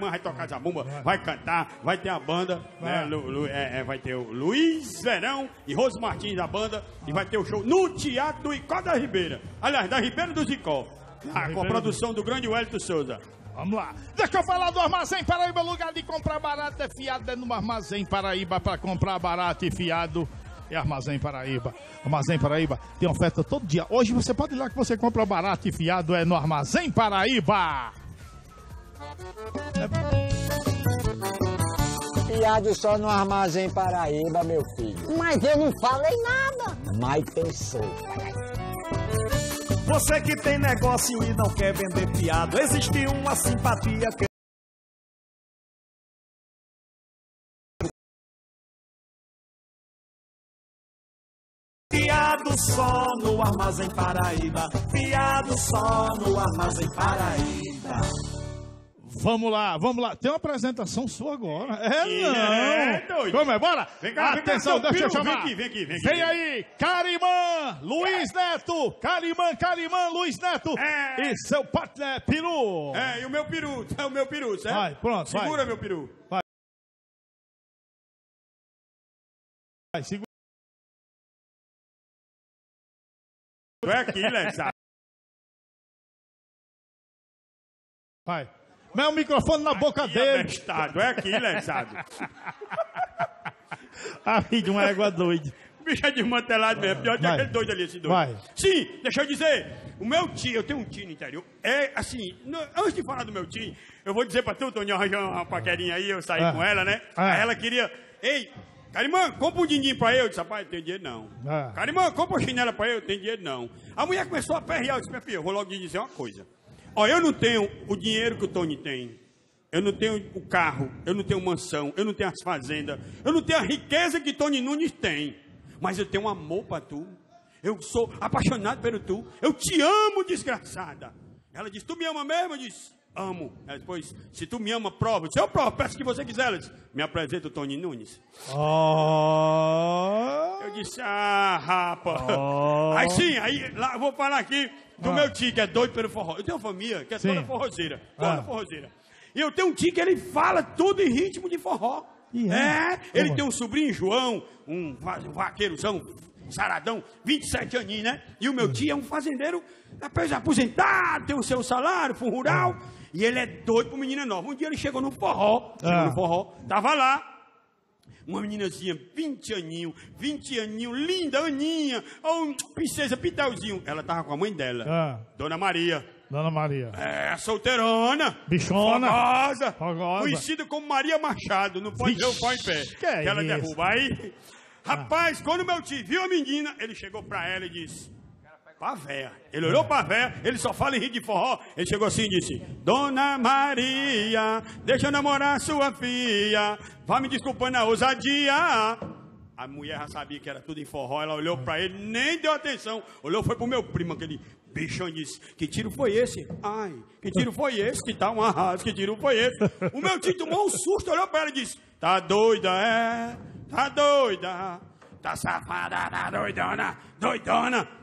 Vai tocar zabumba, vai cantar, vai ter a banda, né? Lu- Lu- é, é, vai ter o Luiz Verão e Rose Martins da banda, e vai ter o show no Teatro do Icó da Ribeira. Aliás, da Ribeira do Icó. Ah, com a produção do grande Wellington Souza. Vamos lá. Deixa eu falar do Armazém Paraíba, lugar de comprar barato é fiado é no Armazém Paraíba para comprar barato e fiado. É Armazém Paraíba. Armazém Paraíba tem oferta todo dia. Hoje você pode ir lá que você compra barato e fiado é no Armazém Paraíba. Fiado só no Armazém Paraíba, meu filho. Mas eu não falei nada. Mas pensou. Você que tem negócio e não quer vender fiado, existe uma simpatia que. Fiado só no Armazém Paraíba, fiado só no Armazém Paraíba. Vamos lá, vamos lá. Tem uma apresentação sua agora. É, Que não. é, doido. Vamos, é, bora. Vem cá, vem cá, Atenção, deixa eu Piro, vem chamar. aqui, vem aqui, vem aqui. Vem aí, Carimã, Luiz Neto. Carimã, Carimã, Luiz Neto. E seu partner, Peru. É, e o meu peru, é o meu peru, certo? Vai, pronto, vai. Segura meu peru. Vai. Vai, segura. Tu é aqui, Lessa. Vai. Mete o microfone na boca dele. Abestado, é aqui, Lessado. A filha de uma égua doida. O bicho é desmantelado mesmo, pior que aquele doido ali, esse doido. Vai. Sim, deixa eu dizer, o meu tio, eu tenho um tio no interior, é assim, no- antes de falar do meu tio, eu vou dizer pra tu, Toninho, arranjou uma paquerinha aí, eu saí Ah. com ela, né? Ah. Aí ela queria, ei, Carimã, compra um din-din pra eu. Eu disse, rapaz, não tem dinheiro não. Ah. Carimã, compra uma chinela pra eu. Não tem dinheiro não. A mulher começou a perrear. Eu disse, minha filha, eu vou logo dizer uma coisa. Ó, eu não tenho o dinheiro que o Tony tem. Eu não tenho o carro. Eu não tenho mansão. Eu não tenho as fazendas. Eu não tenho a riqueza que Tony Nunes tem. Mas eu tenho um amor pra tu. Eu sou apaixonado pelo tu. Eu te amo, desgraçada. Ela disse, tu me ama mesmo? Eu disse, Amo. Aí depois, se tu me ama, prova. Eu disse, eu provo, peço o que você quiser. Ela disse, me apresenta o Tony Nunes. Eu disse, ah, rapa. Oh. Aí sim, aí lá, eu vou falar aqui do Ah. meu tio, que é doido pelo forró. Eu tenho uma família que é toda Sim. forrozeira. Toda Ah. forrozeira. E eu tenho um tio que ele fala tudo em ritmo de forró. E é? é? Ele Como? tem um sobrinho, João, um, va- um vaqueirozão, saradão, 27 aninhos, né? E o meu tio é um fazendeiro aposentado, tem o seu salário, fundo rural. E ele é doido por menina nova. Um dia ele chegou no forró, chegou Ah. no forró, tava lá, uma meninazinha, 20 aninhos, 20 aninhos, linda, Aninha, um princesa Pitelzinho. Ela tava com a mãe dela, Ah. Dona Maria. Dona Maria. É, solteirona. Bichona. Famosa. Fogosa. Conhecida como Maria Machado. Não pode ver o pau em pé. que é ela isso? derruba. Aí, rapaz, quando meu tio viu a menina, ele chegou pra ela e disse... Pra véia. Ele olhou pra véia, ele só fala em rir de forró. Ele chegou assim e disse: Dona Maria, deixa eu namorar sua filha. Vá me desculpando a ousadia. A mulher já sabia que era tudo em forró. Ela olhou pra ele, nem deu atenção. Olhou, foi pro meu primo, aquele bichão, e disse: Que tiro foi esse? Ai, que tiro foi esse? Que tá um arraso, que tiro foi esse? O meu tio tomou um susto, olhou pra ela e disse: Tá doida, é? Tá doida. Tá safada, tá doidona, doidona.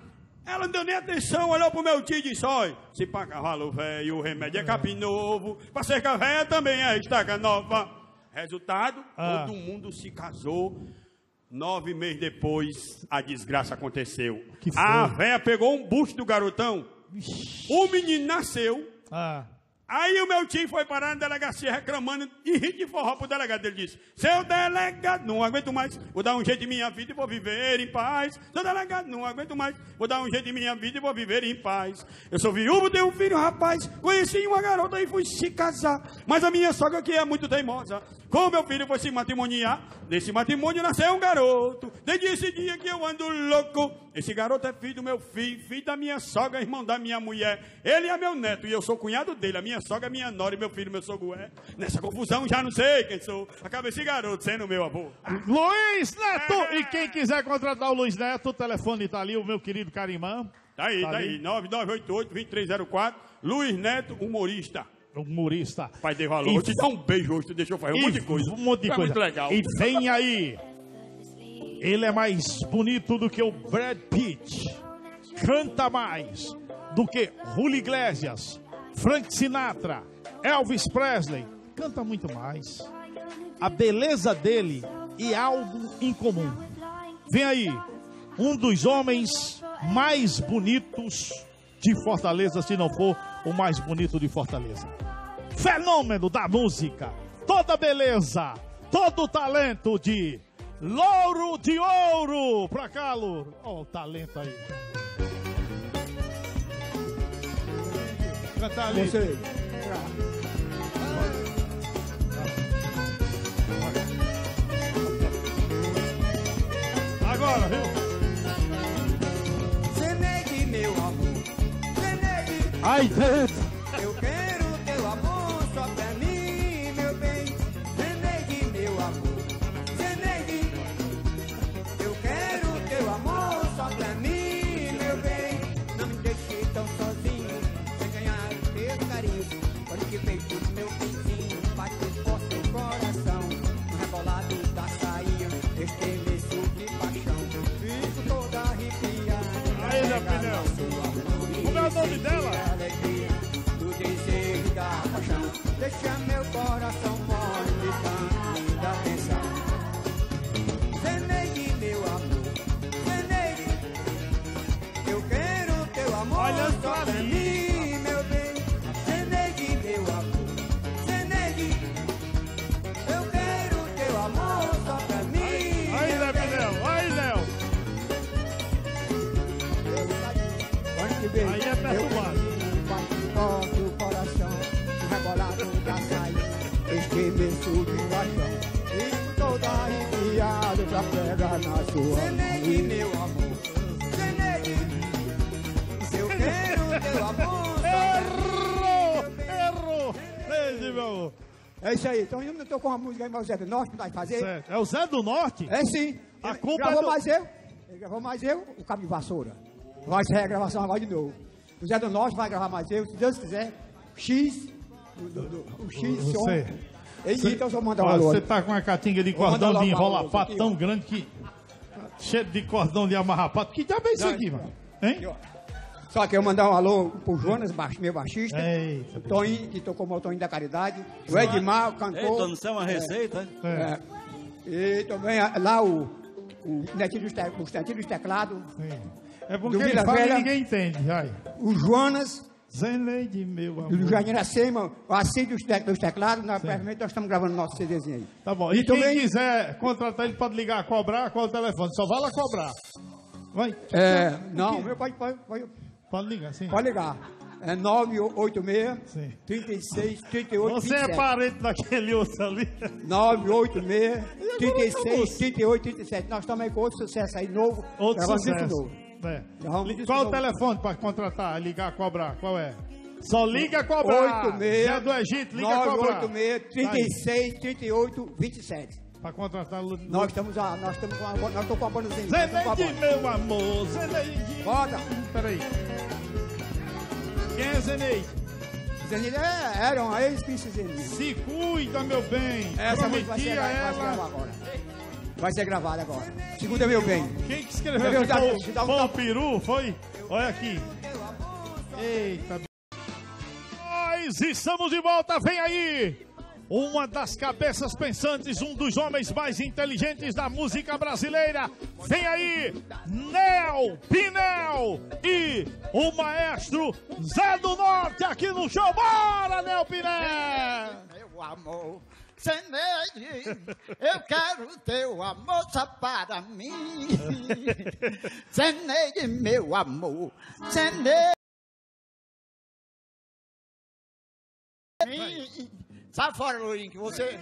Ela não deu nem atenção, olhou pro meu tio e disse: Olha, se pra cavalo velho o remédio é capim novo, pra cerca velha também é estaca nova. Resultado: Ah. todo mundo se casou. Nove meses depois, a desgraça aconteceu. A véia pegou um bucho do garotão. O menino nasceu. Ah. Aí o meu tio foi parar na delegacia reclamando e rir de forró pro delegado. Ele disse: Seu delegado, não aguento mais, vou dar um jeito em minha vida e vou viver em paz. Seu delegado, não aguento mais, vou dar um jeito em minha vida e vou viver em paz. Eu sou viúvo, tenho um filho, rapaz. Conheci uma garota e fui se casar. Mas a minha sogra que é muito teimosa. Com meu filho foi se matrimoniar. Nesse matrimônio nasceu um garoto. Desde esse dia que eu ando louco. Esse garoto é filho do meu filho, filho da minha sogra, irmão da minha mulher. Ele é meu neto e eu sou cunhado dele. A minha sogra é minha nora e meu filho, meu sogro é. Nessa confusão já não sei quem sou. Acaba esse garoto sendo meu avô. Luiz Neto! E quem quiser contratar o Luiz Neto, o telefone tá ali, o meu querido Carimã. Tá aí, tá, Tá aí. ali. 9988-2304. Luiz Neto, humorista. Humorista. Pai de valor. E- Vou te dar um beijo hoje, tu deixou fazer um E monte de coisa. Um monte de É coisa. muito legal. E vem aí. Ele é mais bonito do que o Brad Pitt. Canta mais do que Julio Iglesias, Frank Sinatra, Elvis Presley. Canta muito mais. A beleza dele e algo em comum. Vem aí, um dos homens mais bonitos de Fortaleza, se não for o mais bonito de Fortaleza. Fenômeno da música, toda beleza, todo o talento de Louro de Ouro. Pra cá, Louro. Olha o talento aí. Canta ali. Você. Agora, viu? Zenegue, meu amor. Zenegue. Ai, dentro. Que peito do meu peitinho, bate forte o coração. No rebolado da sainha, estremeço de paixão. Fico toda arrepiada. Aí, meu filhão. Como é o nome dela? Alegria do desejo da paixão. Deixa meu coração estremeço de paixão. E toda arrepiado pra pegar na sua Zenegue, meu amor, Zenegue, eu quero teu amor. Errou! Errou! Esse, meu amor. É isso aí, então eu não tô com uma música aí, mas o Zé do Norte vai fazer. Certo. É o Zé do Norte? É sim. A Ele culpa gravou é do- mais eu, ele gravou mais eu, o Cabo de Vassoura. Vai ser a gravação agora de novo. O Zé do Norte vai gravar mais eu, se Deus quiser. X, O X, Você. Ei, então só mandar um Olha, alô. Você tá com uma catinga de cordão de enrolapato tão ó. grande que. Cheio de cordão de amarrapato. Que diabo é isso aqui, mano? Hein? Só que eu mandar um alô pro Jonas, meu baixista. Eita, o Toninho, que tocou o Toninho da Caridade. O Edmar, o cantor. Ei, Toninho, é uma receita, É. E também ah, lá o, o netinho dos, te, dos teclados. É porque do ele Vila fala e Velha, ninguém entende. Vai. O Jonas. Zeneide, meu Do amor. Jardim Iracema, o Assis dos, te, dos teclados. Nós, brevemente, nós estamos gravando nosso CDzinho aí. Tá bom. E, quem também- quiser contratar, ele pode ligar, cobrar, qual o telefone? Só vai lá cobrar. Vai. É, não, meu pode, pode, pode, Pode ligar, sim. pode ligar. É 986 36 38 Você é 27. parente daquele outro ali. 986 36 38 37. Nós estamos aí com outro sucesso aí novo. Outro sucesso. novo. É. Qual o telefone para contratar, ligar, cobrar? Qual é? Só liga cobrar. 86 Zé do Egito, liga cobrar. 986 36 38 27. Para contratar o Nós estamos, a, nós estamos com a, nós estamos com a bandazinha. Zeneide, meu amor, Zeneide. Roda. Peraí. Quem é Zeneide? Zeneide é, era uma Zeneide. Se cuida, meu bem. Essa vai ser, Prometia vai ser ela. gravada agora. Vai ser gravada agora. Segunda, meu bem. Quem que escreveu Meu aqui? Deus, Foi, um foi o peru, foi? Olha aqui. Eita. Nós estamos de volta, vem aí. Uma das cabeças pensantes, um dos homens mais inteligentes da música brasileira. Vem aí, Nel Pinel e o maestro Zé do Norte aqui no show. Bora, Nel Pinel! Meu amor, Zeneide, eu quero teu amor só para mim. Zeneide, meu amor, Zeneide. Sai fora, Lourinho, que você...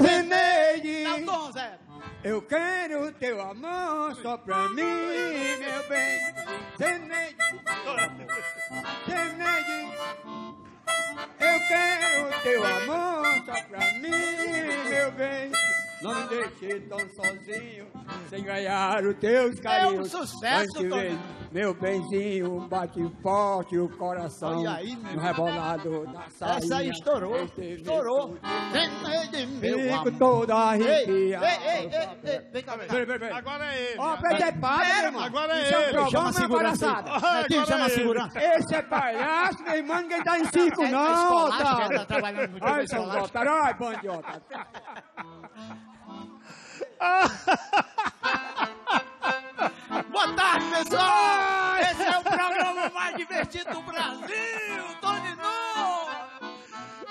Zeneide, Dá o tom, Zé. eu quero teu amor só pra mim, meu bem. Zeneide, Zeneide, eu quero teu amor só pra mim, meu bem. Não me deixe tão sozinho, sem ganhar os teus carinhos. É um sucesso, vem, meu benzinho, bate forte o coração. Olha aí, meu no rebolado da saia. Essa aí estourou, estourou. Zeneide, meu Fico amor. todo Ei, ei, ei, ei, ei, vem cá, vem cá. Peraí. Agora é ele. Ó, Pedro é padre, Pera, meu irmão. Agora é um ele. trovão, Chama a é segurança. Netinho, chama a segurança. Esse é palhaço, meu irmão, ninguém tá em circo, É, é não, tá? tá trabalhando muito Ai, tempo seu otário, ai, bandiota. Boa tarde, pessoal! Esse é o programa mais divertido do Brasil, Tony Nu!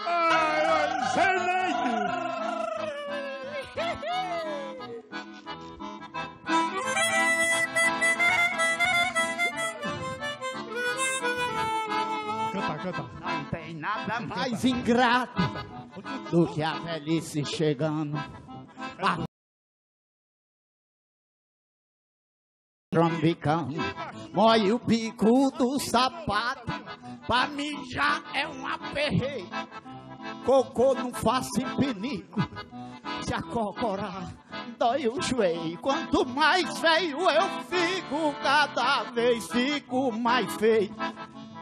Ai, ai, Zeneide. Canta, canta. Nada mais ingrato do que a velhice chegando. A Trombicão, mói o bico do sapato, pra mijar é um aperreio. Cocô não faça em pinico, se acocorar dói o joelho. Quanto mais feio eu fico, cada vez fico mais feio.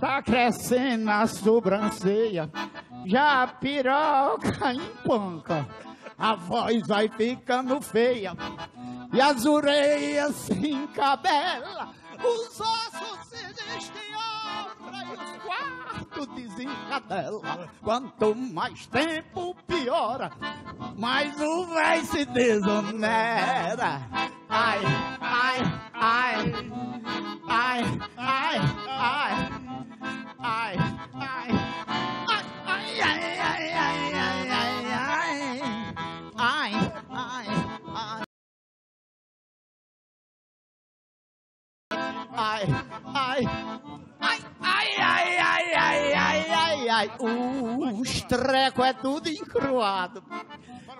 tá crescendo a sobrancelha, já a piroca empanca, a voz vai ficando feia, e as orelhas se encabelam, os ossos se desfiabram Quarto os quartos, desencadela. Quanto mais tempo, piora. Mas o véi se desonera. Ai, ai, ai. Ai, ai, ai. Ai, ai. Ai, ai, ai, ai, ai, ai, ai. Ai, ai, ai. ai, ai. Ai, ai, ai, ai, ai, ai, ai, ai. Uh, o estreco é tudo encruado.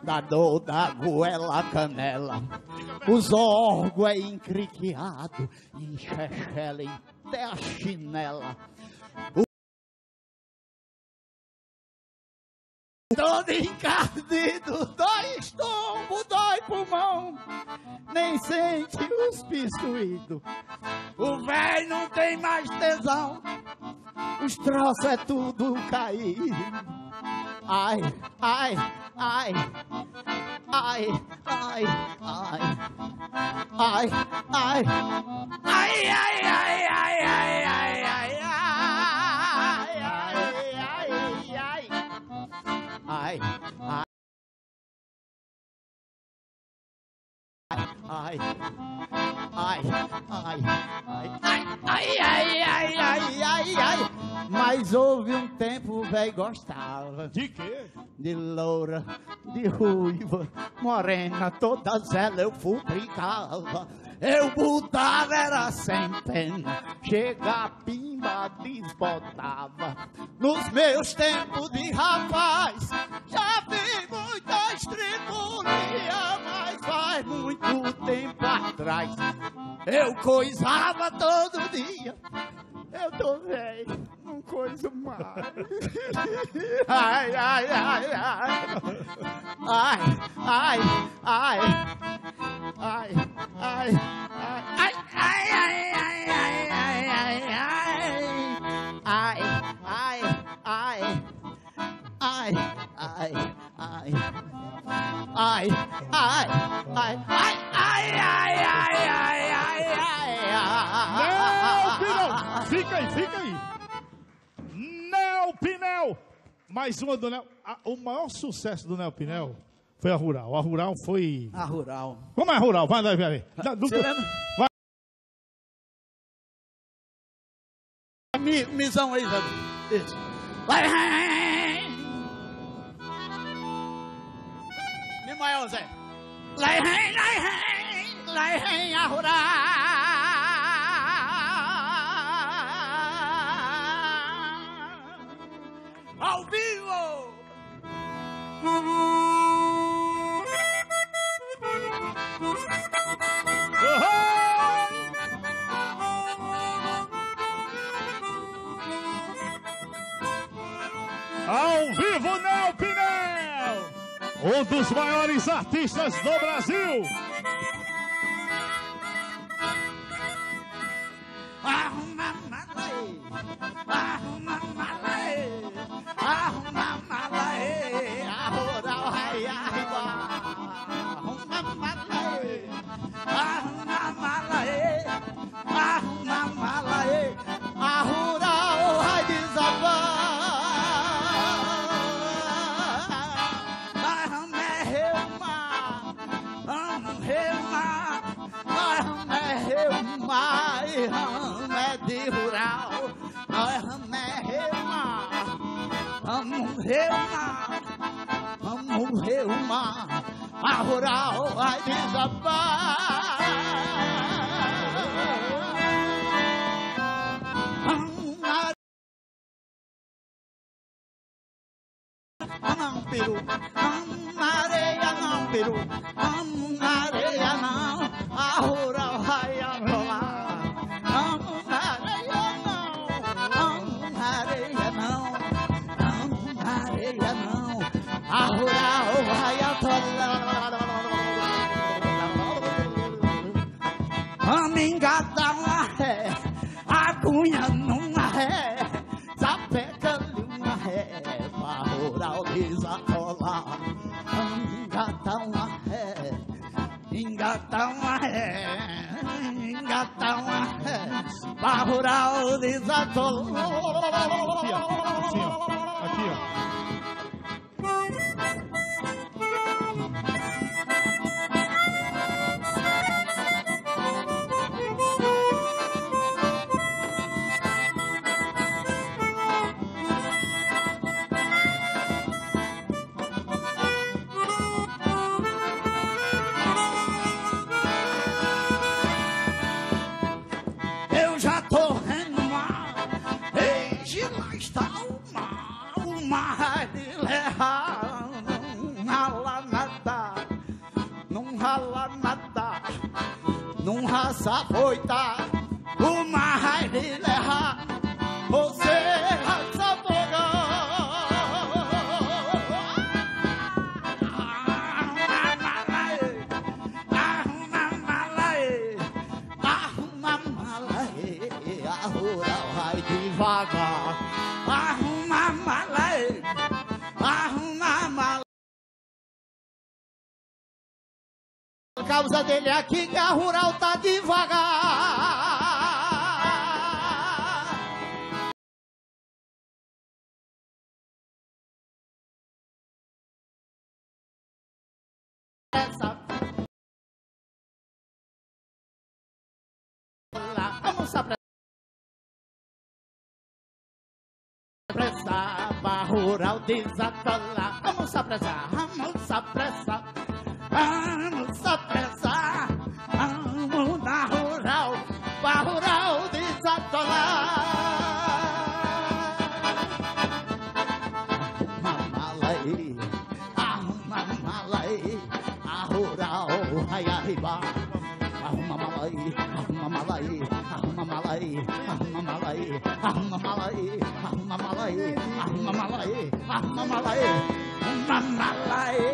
Da dor da goela canela. Os órgãos é encriqueado. Enxexela até a chinela. Todo encardido, dói estômago, dói pulmão, nem sente os pistruídos. O velho não tem mais tesão, os troços é tudo caído. Ai, ai, ai, ai, ai, ai, ai, ai, ai, ai, ai, ai, ai, ai, ai, ai, ai, ai, Ai, ai, ai, ai, ai, ai, ai, ai, ai, ai, ai. Mas houve um tempo, velho gostava. De quê? De loura, de ruiva, morena, todas elas eu futricava. Eu botava, era sem pena, chega a pimba, desbotava. Nos meus tempos de rapaz, já vi muita estripulia, mas faz muito tempo atrás. Eu coisava todo dia, eu tô velho, não coiso mais. Ai, ai, ai, ai. Ai, ai, ai. Ai, ai, ai. Ai, ai, ai, ai, ai, ai, ai. Ai, ai, ai. Ai, ai, ai. Ai, ai, ai, ai, ai, ai, ai, ai, ai, Não, ai. Pinel! Fica aí, fica aí. Nel Pinel! Mais uma do Nel. a- o maior sucesso do Nel Pinel foi a Rural. A Rural foi. A rural. Como é a Rural? Vai, vai, vai. Do- Você lembra? Vai. Mi, misão aí, Zé. Isso. Vai, vai. É, maior, Zé. Lá vem, lá vem, lá vem a rural. Ao vivo! Ao vivo não, Pinão! Um dos maiores artistas do Brasil! Arruma mala aí, arruma mala aí, arruma mala aí, vamos reuma, vamos reuma, a rural vai desabar. Não, peru, não, areia não, peru, não, engata uma ré, engata uma ré, barrural desatolou. Aqui, ó. Aqui, ó. savoita, uma raileha, você savoga. Arruma malaê, arruma malaê, arruma vai devagar. a malaê, arruma malaê. causa dele aqui na a é rural devagar. Essa vamos apressar. Barra rural desatolar. Vamos apressar, vamos apressar. అమ్మ మలయి అమ్మ మలయి అమ్మ మలయి అమ్మ మలయి అమ్మ malai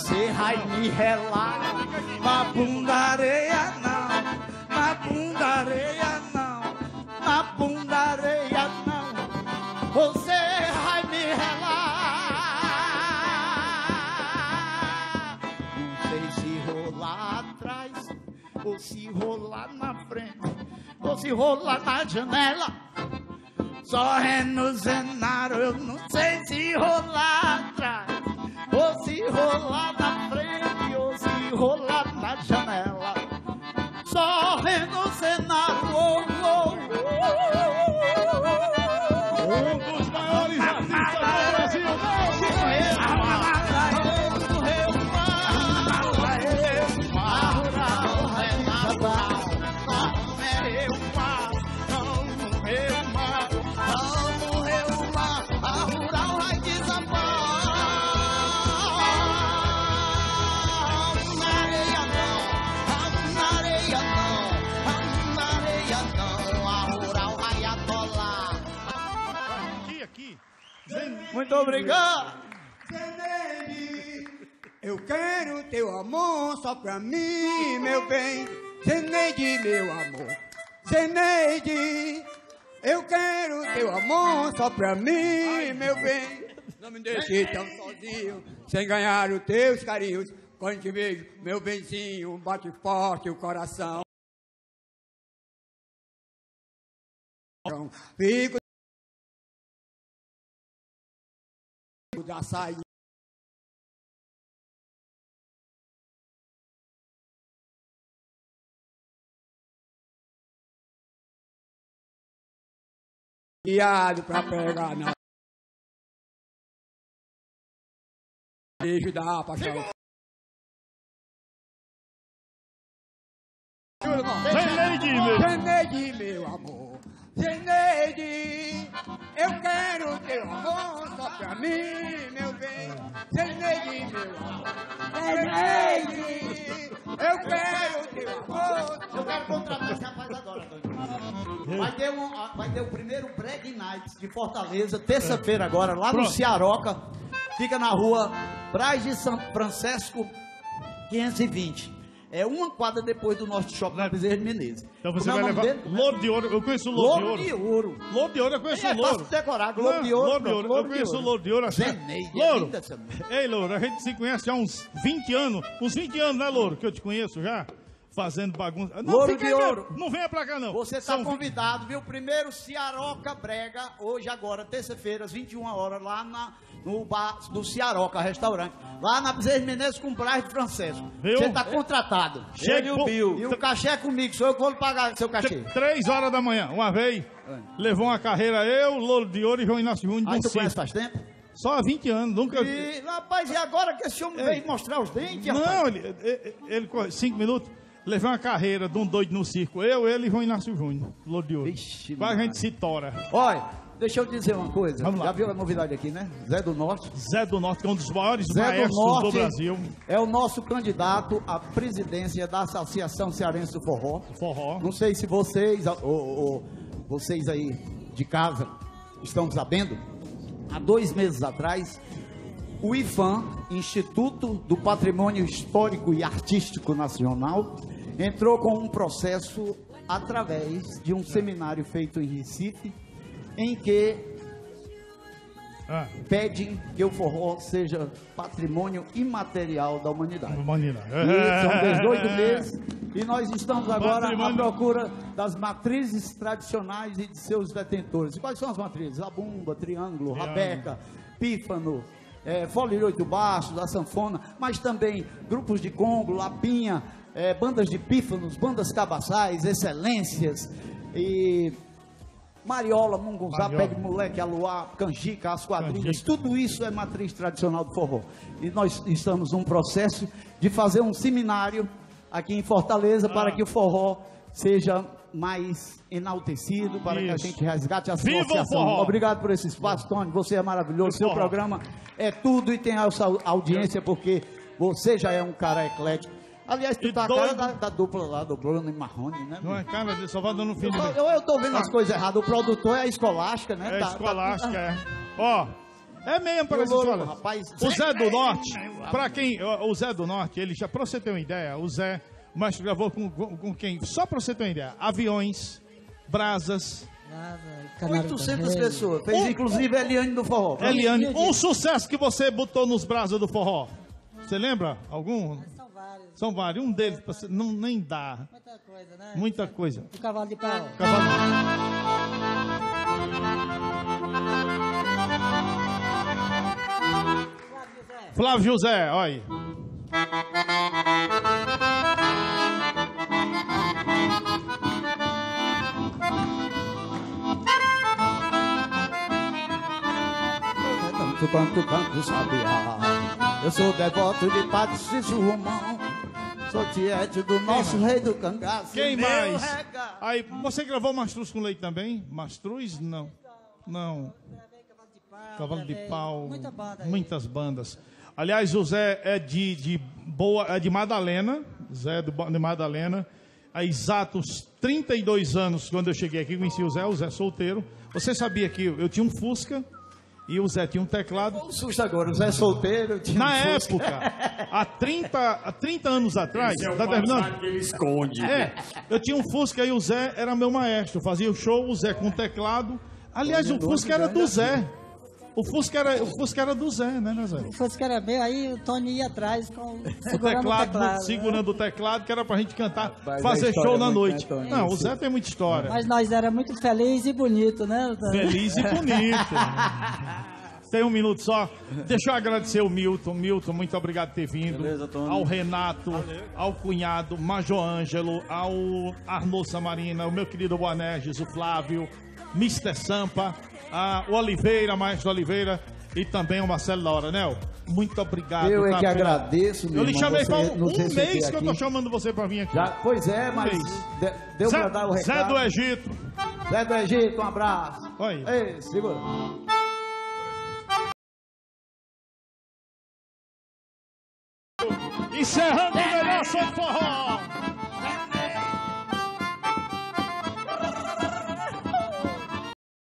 você vai me relar. Na bunda areia não, na bunda areia não, na bunda areia não, você vai me relar. Não sei se rolar atrás, ou se rolar na frente, ou se rolar na janela. Só é no cenário, eu não sei se rolar atrás, ou se rolar na frente, ou se rolar na janela. É no cenário, Muito obrigado. Eu quero teu amor só pra mim, meu bem. Zeneide, meu amor. Zeneide, eu quero teu amor só pra mim, meu bem. Não me deixe tão sozinho, sem ganhar os teus carinhos. Quando te vejo, meu benzinho, bate forte o coração. Fico já saiu. Guiado pra pegar na. Beijo da paixão. Sem meu amor. Sem eu quero teu amor só pra mim, meu bem. Zeneide, meu amor. Zeneide, eu quero teu amor. Eu quero contratar esse rapaz agora. Vai ter, um, vai ter o primeiro Brag Nights de Fortaleza, terça-feira agora, lá no Pronto. Ciaroca. Fica na rua Braz de São Francisco, 520. É uma quadra depois do nosso shopping na Bezerra de Menezes. Então você Como é vai nome levar dele? Louro de Ouro. Eu conheço o Louro, Louro de Ouro. Louro de Ouro, eu conheço É o Louro. fácil decorar, Globo Não, de Ouro, Louro de Ouro. Eu de conheço o Ouro. Louro de Ouro assim. Zeneide, é Louro. Ei, Louro, a gente se conhece há uns 20 anos. Uns 20 anos, né, Louro? Que eu te conheço já. Fazendo bagunça. Não, de Ouro. Não venha pra cá, não. Você está São convidado, viu? Primeiro Ciaroca Brega, hoje agora, terça-feira, às 21 horas, lá na no bar do Ciaroca, restaurante. Lá na Bezerra de Menezes com o Braz de Francesco. Viu? Você tá contratado. Chega Ele pro- E o cachê é comigo, sou eu que vou pagar seu cachê. Três horas da manhã, uma vez, levou uma carreira eu, Lolo de Ouro e João Inácio Júnior. Aí tu conhece faz tempo? Só há 20 anos, nunca... E, rapaz, e agora que esse homem veio mostrar os dentes, Não, rapaz? ele, ele, ele corre cinco minutos, levei uma carreira de um doido no circo. Eu, ele e João Inácio Júnior, Lolo de Ouro. Quase a gente se tora. Olha, deixa eu dizer uma coisa. Vamos lá. Já viu a novidade aqui, né? Zé do Norte. Zé do Norte, que é um dos maiores Zé do maestros Norte do Brasil. é o nosso candidato à presidência da Associação Cearense do Forró. Forró. Não sei se vocês, ou, ou- vocês aí de casa, estão sabendo. Há dois meses atrás, o IFAM, Instituto do Patrimônio Histórico e Artístico Nacional, entrou com um processo através de um seminário feito em Recife, em que Ah. pedem que o forró seja patrimônio imaterial da humanidade. Humanidade. E são 18 meses e nós estamos agora Patrimônio- à procura das matrizes tradicionais e de seus detentores. E quais são as matrizes? A bumba, triângulo, rabeca, pífano, é, folha de oito baixos, a sanfona, mas também grupos de congo, lapinha, é, bandas de pífanos, bandas cabaçais, excelências e Mariola, Mungunzá, Mariola. Pé de Moleque, Aluá, Canjica, as quadrilhas, tudo isso é matriz tradicional do forró. E nós estamos num processo de fazer um seminário aqui em Fortaleza Ah. para que o forró seja mais enaltecido, para que a Isso. gente resgate a Viva associação. Obrigado por esse espaço, Tony. Você é maravilhoso. Seu forró. programa é tudo e tem a audiência, porque você já é um cara eclético. Aliás, tu E tá a cara da, da dupla lá, do Bruno e Marrone, né? Não é cara, ele só vai dando um fim de Eu, eu, eu tô vendo as coisas erradas. O produtor é a escolástica, né? É Tá- tá- escolástica, é. Ó, é mesmo para o louro, história. rapaz, O Zé do Norte, pra quem. O Zé do Norte, ele já, pra você ter uma ideia, o Zé, mas gravou com, com, com quem? Só pra você ter uma ideia, aviões, brasas. 800 pessoas. Fez inclusive a Eliane do Forró. Eliane, um sucesso que você botou nos brasas do forró. Você lembra? Algum? São vários. Um deles, pra você- não, nem dá. Muita coisa, né? Muita coisa. O cavalo de pau. Flávio José, olha aí. Tanto quanto canto sabiá. Eu sou devoto de Padre Cícero Romão. Sou tiete do nosso rei do cangaço. Quem mais? rega- Aí, você gravou Mastruz com Leite também? Mastruz? Não. Não. Cavalo de pau. muita banda aí. Muitas bandas. Aliás, o Zé é de, de boa, é de Madalena. Zé do, de Madalena. Há exatos 32 anos, quando eu cheguei aqui, conheci o Zé, o Zé solteiro. Você sabia que eu tinha um Fusca e o Zé tinha um teclado? Um susto agora, o Zé solteiro tinha Na um época, há 30, há 30 anos atrás, Esse é o tá terminando? que ele esconde. É, eu tinha um Fusca e o Zé era meu maestro. Fazia o show, o Zé com o teclado. Aliás, o Fusca era do Zé. O Fusca era, o Fusca era do Zé, né, né Zé? Fosse que era meu, aí o Tony ia atrás com, O segurando teclado, o teclado. né? segurando o teclado, que era pra gente cantar, Mas a fazer show é na muito, noite. né? Não, o. Zé tem muita história. Mas nós era muito feliz e bonito, né? Tony? Feliz e bonito. Tem um minuto só. Deixa eu agradecer o Milton. Milton, muito obrigado por ter vindo. ao Renato, ao cunhado Major Ângelo, ao Arnold Samarina, o meu querido Boanerges, o Flávio, Mr. Sampa, a, o Oliveira, Maestro Oliveira e também o Marcelo Laura, né? Muito obrigado. Eu é tá, que pela- agradeço, meu Eu lhe chamei faz um, um mês que eu tô aqui. chamando você pra vir aqui. Já, pois é, Um mas mês. deu Zé, pra dar o Zé recado. do Egito. Zé do Egito, um abraço. Oi. Ei, segura. Encerrando o melhor som forró.